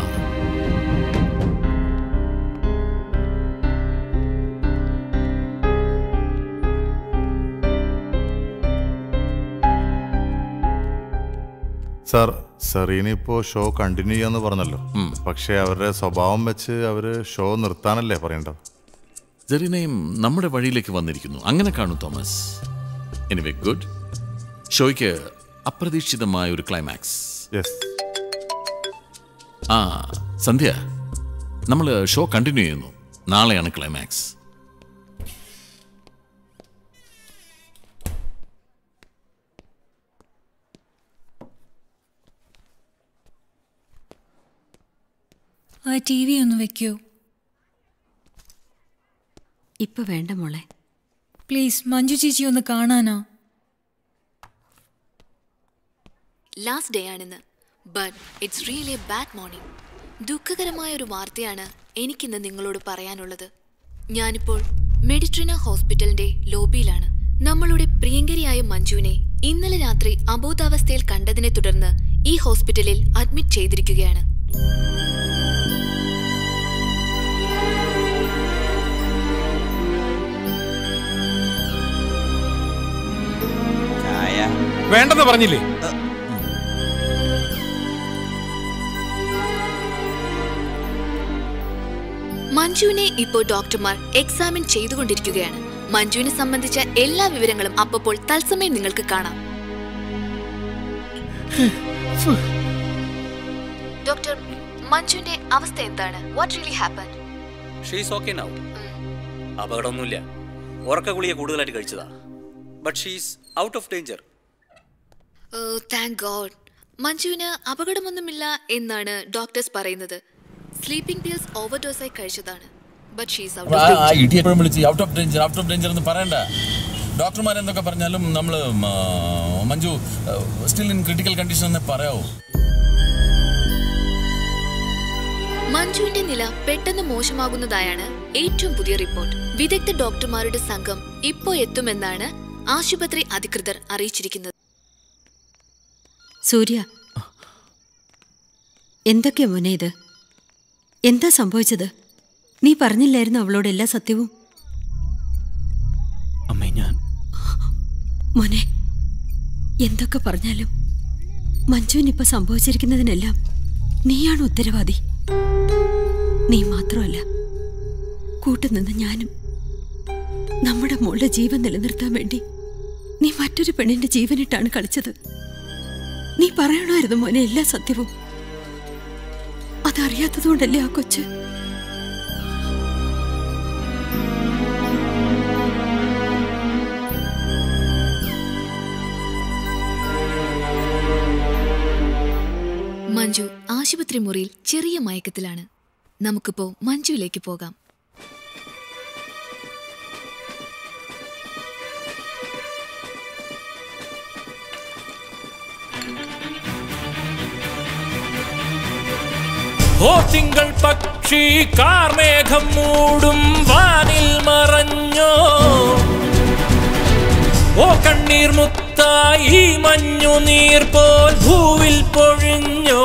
സാർ സെറീന ഇപ്പോൾ ഷോ കണ്ടിന്യൂ ചെയ്യാന്ന് പറഞ്ഞല്ലോ. പക്ഷേ അവരുടെ സ്വഭാവം വെച്ച് അവർ ഷോ നിർത്താനല്ലേ പറയേണ്ടത്? സെറീനയും നമ്മുടെ വഴിയിലേക്ക് വന്നിരിക്കുന്നു. അങ്ങനെ കാണും തോമസ്. എനിവേ ഗുഡ് ഷോയ്ക്ക് അപ്രതീക്ഷിതമായ ഒരു ക്ലൈമാക്സ് യെസ് ആ സന്ധ്യ നമ്മൾ ഷോ കണ്ടിന്യൂ ചെയ്യുന്നു. നാളെയാണ് ക്ലൈമാക്സ് ആ ടി വി ഒന്ന് വെക്കൂ. ഇപ്പൊ വേണ്ട മോളെ. പ്ലീസ് മഞ്ജു ചേച്ചി ഒന്ന് കാണാനാ? Last day ആണിന്ന് but it's really a bad morning ദുഃഖകരമായ ഒരു വാർത്തയാണ് എനിക്കിന്ന് നിങ്ങളോട് പറയാനുള്ളത്. ഞാനിപ്പോൾ മെഡിട്രിന ഹോസ്പിറ്റലിന്റെ ലോബിയിലാണ്. നമ്മളുടെ പ്രിയങ്കരിയായ മഞ്ജുവിനെ ഇന്നലെ രാത്രി അബോധാവസ്ഥയിൽ കണ്ടതിനെ തുടർന്ന് ഈ ഹോസ്പിറ്റലിൽ അഡ്മിറ്റ് ചെയ്തിരിക്കുകയാണ്. വേണ്ടെന്ന് പറഞ്ഞില്ലേ? മഞ്ജുവിനെ ഇപ്പോൾ ഡോക്ടർമാർ എക്സാമിൻ ചെയ്തുകൊണ്ടിരിക്കുകയാണ്. മഞ്ജുവിനെ സംബന്ധിച്ച എല്ലാ വിവരങ്ങളും അപ്പോൾ തത്സമയം നിങ്ങൾക്ക് കാണാം. ഡോക്ടർ മഞ്ജുവിന്റെ അവസ്ഥ എന്താണ്? What really happen she's okay now അപകടമൊന്നുമില്ല. ഉറക്ക ഗുളിക കൂടുതലായിട്ട് കഴിച്ചതാ. But she's out of danger thank God മഞ്ജുവിന് അപകടമൊന്നുമില്ല എന്നാണ് ഡോക്ടേഴ്സ് പറയുന്നത്. സ്ലീപ്പിംഗ് പിൽസ് ഓവർഡോസ് ആയി കഴിച്ചതാണ്. ബട്ട് ഷീസ് ഔട്ട് ഓഫ് ആ ഇടി എപ്പോഴും വിളിച്ച് out of danger out of danger എന്ന് പറയണ്ട. ഡോക്ടർമാർ എന്തൊക്കെ പറഞ്ഞാലും നമ്മൾ Manju still in critical condition എന്ന് പറയാവോ. മഞ്ജുവിന്റെ നില പെട്ടെന്ന് മോശമാകുന്നതായാണ് ഏറ്റവും പുതിയ റിപ്പോർട്ട്. വിദഗ്ധ ഡോക്ടർമാരുടെ സംഘം ഇപ്പോ എത്തുമെന്നാണ് ആശുപത്രി അധികൃതർ അറിയിച്ചിരിക്കുന്നത്. സൂര്യ. എന്തൊക്കെയാ മോനെ ഇത്? എന്താ സംഭവിച്ചത്? നീ പറഞ്ഞില്ലായിരുന്നു അവളോട് എല്ലാ സത്യവും? അമ്മേ ഞാൻ മോനെ എന്തൊക്കെ പറഞ്ഞാലും മഞ്ജുവിനിപ്പോ സംഭവിച്ചിരിക്കുന്നതിനെല്ലാം നീയാണ് ഉത്തരവാദി. നീ മാത്രമല്ല കൂട്ടുനിന്ന് ഞാനും നമ്മുടെ മോളുടെ ജീവൻ നിലനിർത്താൻ വേണ്ടി നീ മറ്റൊരു പെണ്ണിന്റെ ജീവനിട്ടാണ് കളിച്ചത്. നീ പറയണമായിരുന്നു മോനെ എല്ലാ സത്യവും. അതറിയാത്തതുകൊണ്ടല്ലേ ആ കൊച്ച്? മഞ്ജു ആശുപത്രി മുറിയിൽ ചെറിയ മയക്കത്തിലാണ്. നമുക്കിപ്പോ മഞ്ജുവിലേക്ക് പോകാം. ഓ തിങ്കൾ പക്ഷി കാർമേഘം മൂടും വാനിൽ മറഞ്ഞോ? ഓ കണ്ണീർ മുത്തായി മഞ്ഞു നീർ പോൽ ഭൂവിൽ പൊഴിഞ്ഞോ?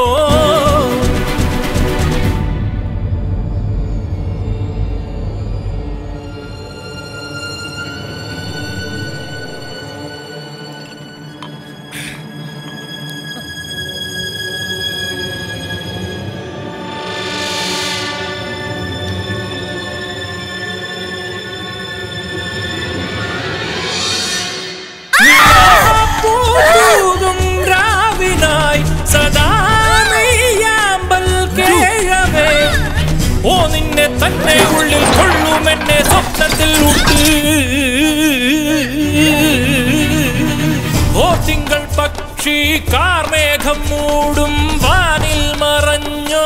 പക്ഷി കാർമേഘം മൂടും വാനിൽ മറഞ്ഞോ?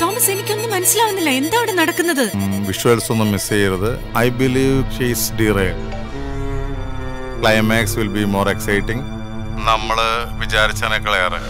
തോമസ് എനിക്കൊന്നും മനസ്സിലാവുന്നില്ല. എന്താ അവിടെ നടക്കുന്നത്? വിഷ്വൽസ് ഒന്നും മിസ് ചെയ്യരുത്. I believe she's ഡിറേ climax will be more exciting നമ്മൾ വിചാരിച്ചതിനേക്കാളേറെ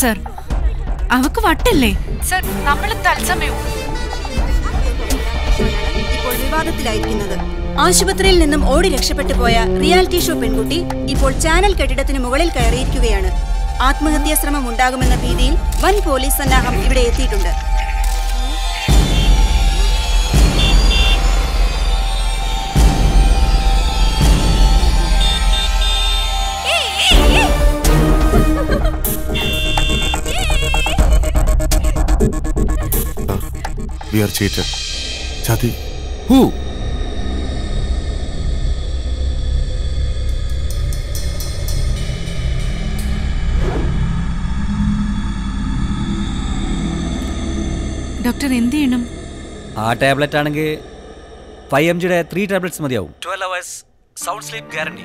സർ. അവക്ക് വട്ടല്ലേ? സർ നമ്മൾ തത്സമയവും ഇപ്പോൾ വിവാദത്തിലായിരിക്കുന്നത്. ആശുപത്രിയിൽ നിന്നും ഓടി രക്ഷപ്പെട്ടു പോയ റിയാലിറ്റി ഷോ പെൺകുട്ടി ഇപ്പോൾ ചാനൽ കെട്ടിടത്തിന് മുകളിൽ കയറിയിരിക്കുകയാണ്. ആത്മഹത്യാ ശ്രമം ഉണ്ടാകുമെന്ന ഭീതിയിൽ വൻ പോലീസ് സന്നാഹം ഇവിടെ എത്തിയിട്ടുണ്ട്. വി ആർ ചീറ്റഡ് ചതി ഹൂ ഡോക്ടർ എന്ത് ചെയ്യണം? ആ ടാബ്ലറ്റ് ആണെങ്കിൽ ഫൈവ് എം ജിയുടെ ത്രീ ടാബ്ലറ്റ്സ് മതിയാവും. Twelve hours sound sleep guarantee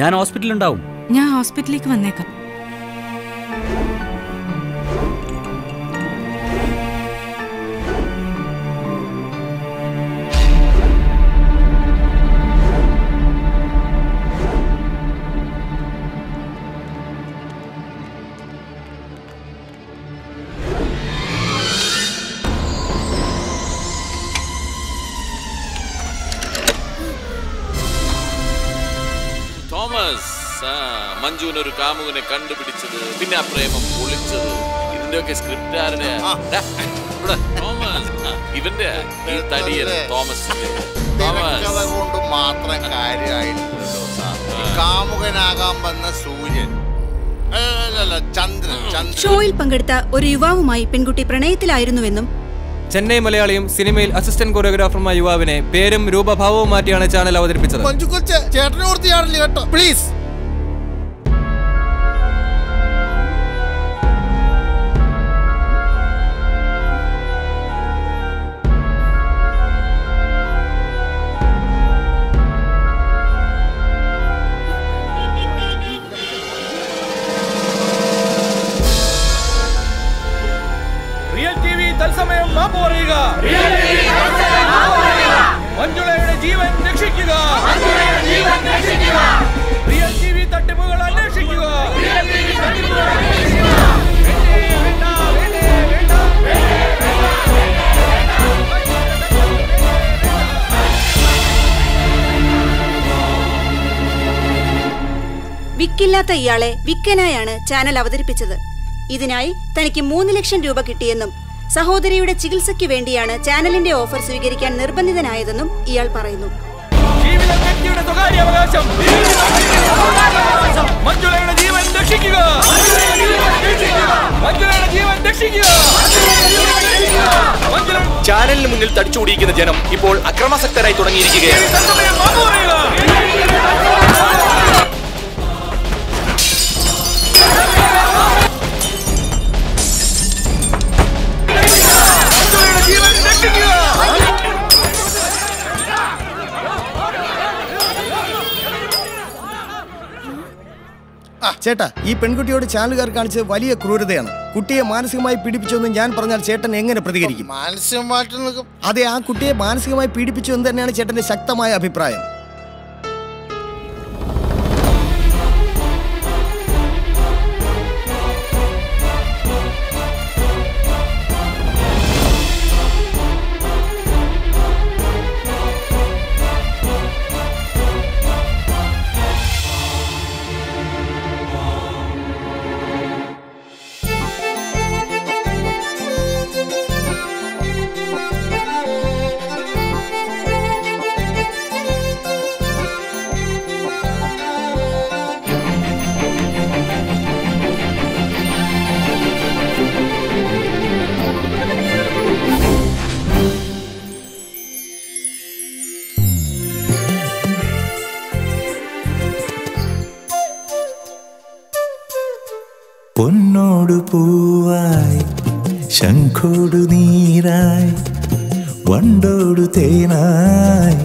ഞാൻ ഹോസ്പിറ്റലിൽ ഉണ്ടാവും. ഞാൻ ഹോസ്പിറ്റലിലേക്ക് വന്നേക്കാം. മഞ്ജുവിനൊരു കാമുകനെ കണ്ടുപിടിച്ചത് പിന്നെ ആ പ്രേമം പൊളിച്ചത്. ഇതിന്റെയൊക്കെ സ്ക്രിപ്റ്റ് ആരുടെ തോമസ് ഇവന്റെ ഈ തടിയൻ തോമസിന്റെ. കൊണ്ട് മാത്രം കാമുകനാകാൻ വന്ന സൂര്യൻ. ഷോയിൽ പങ്കെടുത്ത ഒരു യുവാവുമായി പെൺകുട്ടി പ്രണയത്തിലായിരുന്നുവെന്നും ചെന്നൈ മലയാളിയും സിനിമയിൽ അസിസ്റ്റന്റ് കൊറിയോഗ്രാഫറുമായ യുവാവിനെ പേരും രൂപഭാവവും മാറ്റിയാണ് ചാനൽ അവതരിപ്പിച്ചത്. കേട്ടോ. പ്ലീസ് വിക്കില്ലാത്ത ഇയാളെ വിക്കനായാണ് ചാനൽ അവതരിപ്പിച്ചത്. ഇതിനായി തനിക്ക് മൂന്ന് ലക്ഷം രൂപ കിട്ടിയെന്നും സഹോദരിയുടെ ചികിത്സയ്ക്ക് വേണ്ടിയാണ് ചാനലിന്റെ ഓഫർ സ്വീകരിക്കാൻ നിർബന്ധിതനായതെന്നും ഇയാൾ പറയുന്നു. മഞ്ജുളയുടെ ജീവൻ രക്ഷിക്കുക. മഞ്ജുളയുടെ ജീവൻ രക്ഷിക്കുക. ചാനലിന് മുന്നിൽ തടിച്ചുകൂടിയിരിക്കുന്ന ജനം ഇപ്പോൾ അക്രമാസക്തരായി തുടങ്ങിയിരിക്കുകയാണ്. ചേട്ടാ ഈ പെൺകുട്ടിയോട് ചാനലുകാർ കാണിച്ചത് വലിയ ക്രൂരതയാണ്. കുട്ടിയെ മാനസികമായി പീഡിപ്പിച്ചുവെന്ന് ഞാൻ പറഞ്ഞാൽ ചേട്ടൻ എങ്ങനെ പ്രതികരിക്കും? മാനസികമായിട്ട് അതെ ആ കുട്ടിയെ മാനസികമായി പീഡിപ്പിച്ചു എന്ന് തന്നെയാണ് ചേട്ടന്റെ ശക്തമായ അഭിപ്രായം. വണ്ടോടു തേനായി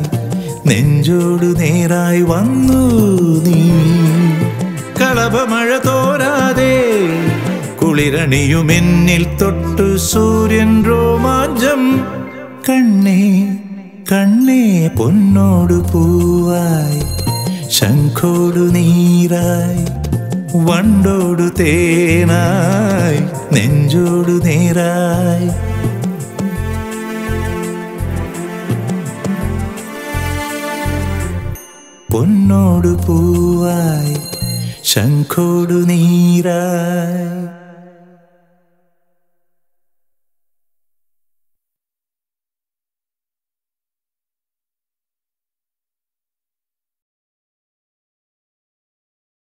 നെഞ്ചോടു നേരായി വന്നു നീ. കളഭമഴ തോരാതെ കുളിരണിയുമെന്നിൽ തൊട്ടു സൂര്യൻ രോമാഞ്ചം. കണ്ണേ കണ്ണേ പൊന്നോടു പൂവായി ശംഖോടു നീരായി വണ്ടോടു തേനായി നെഞ്ചോടു നേരായി. പൊന്നോടു പൂവായി ശംഖോടു നീരായി.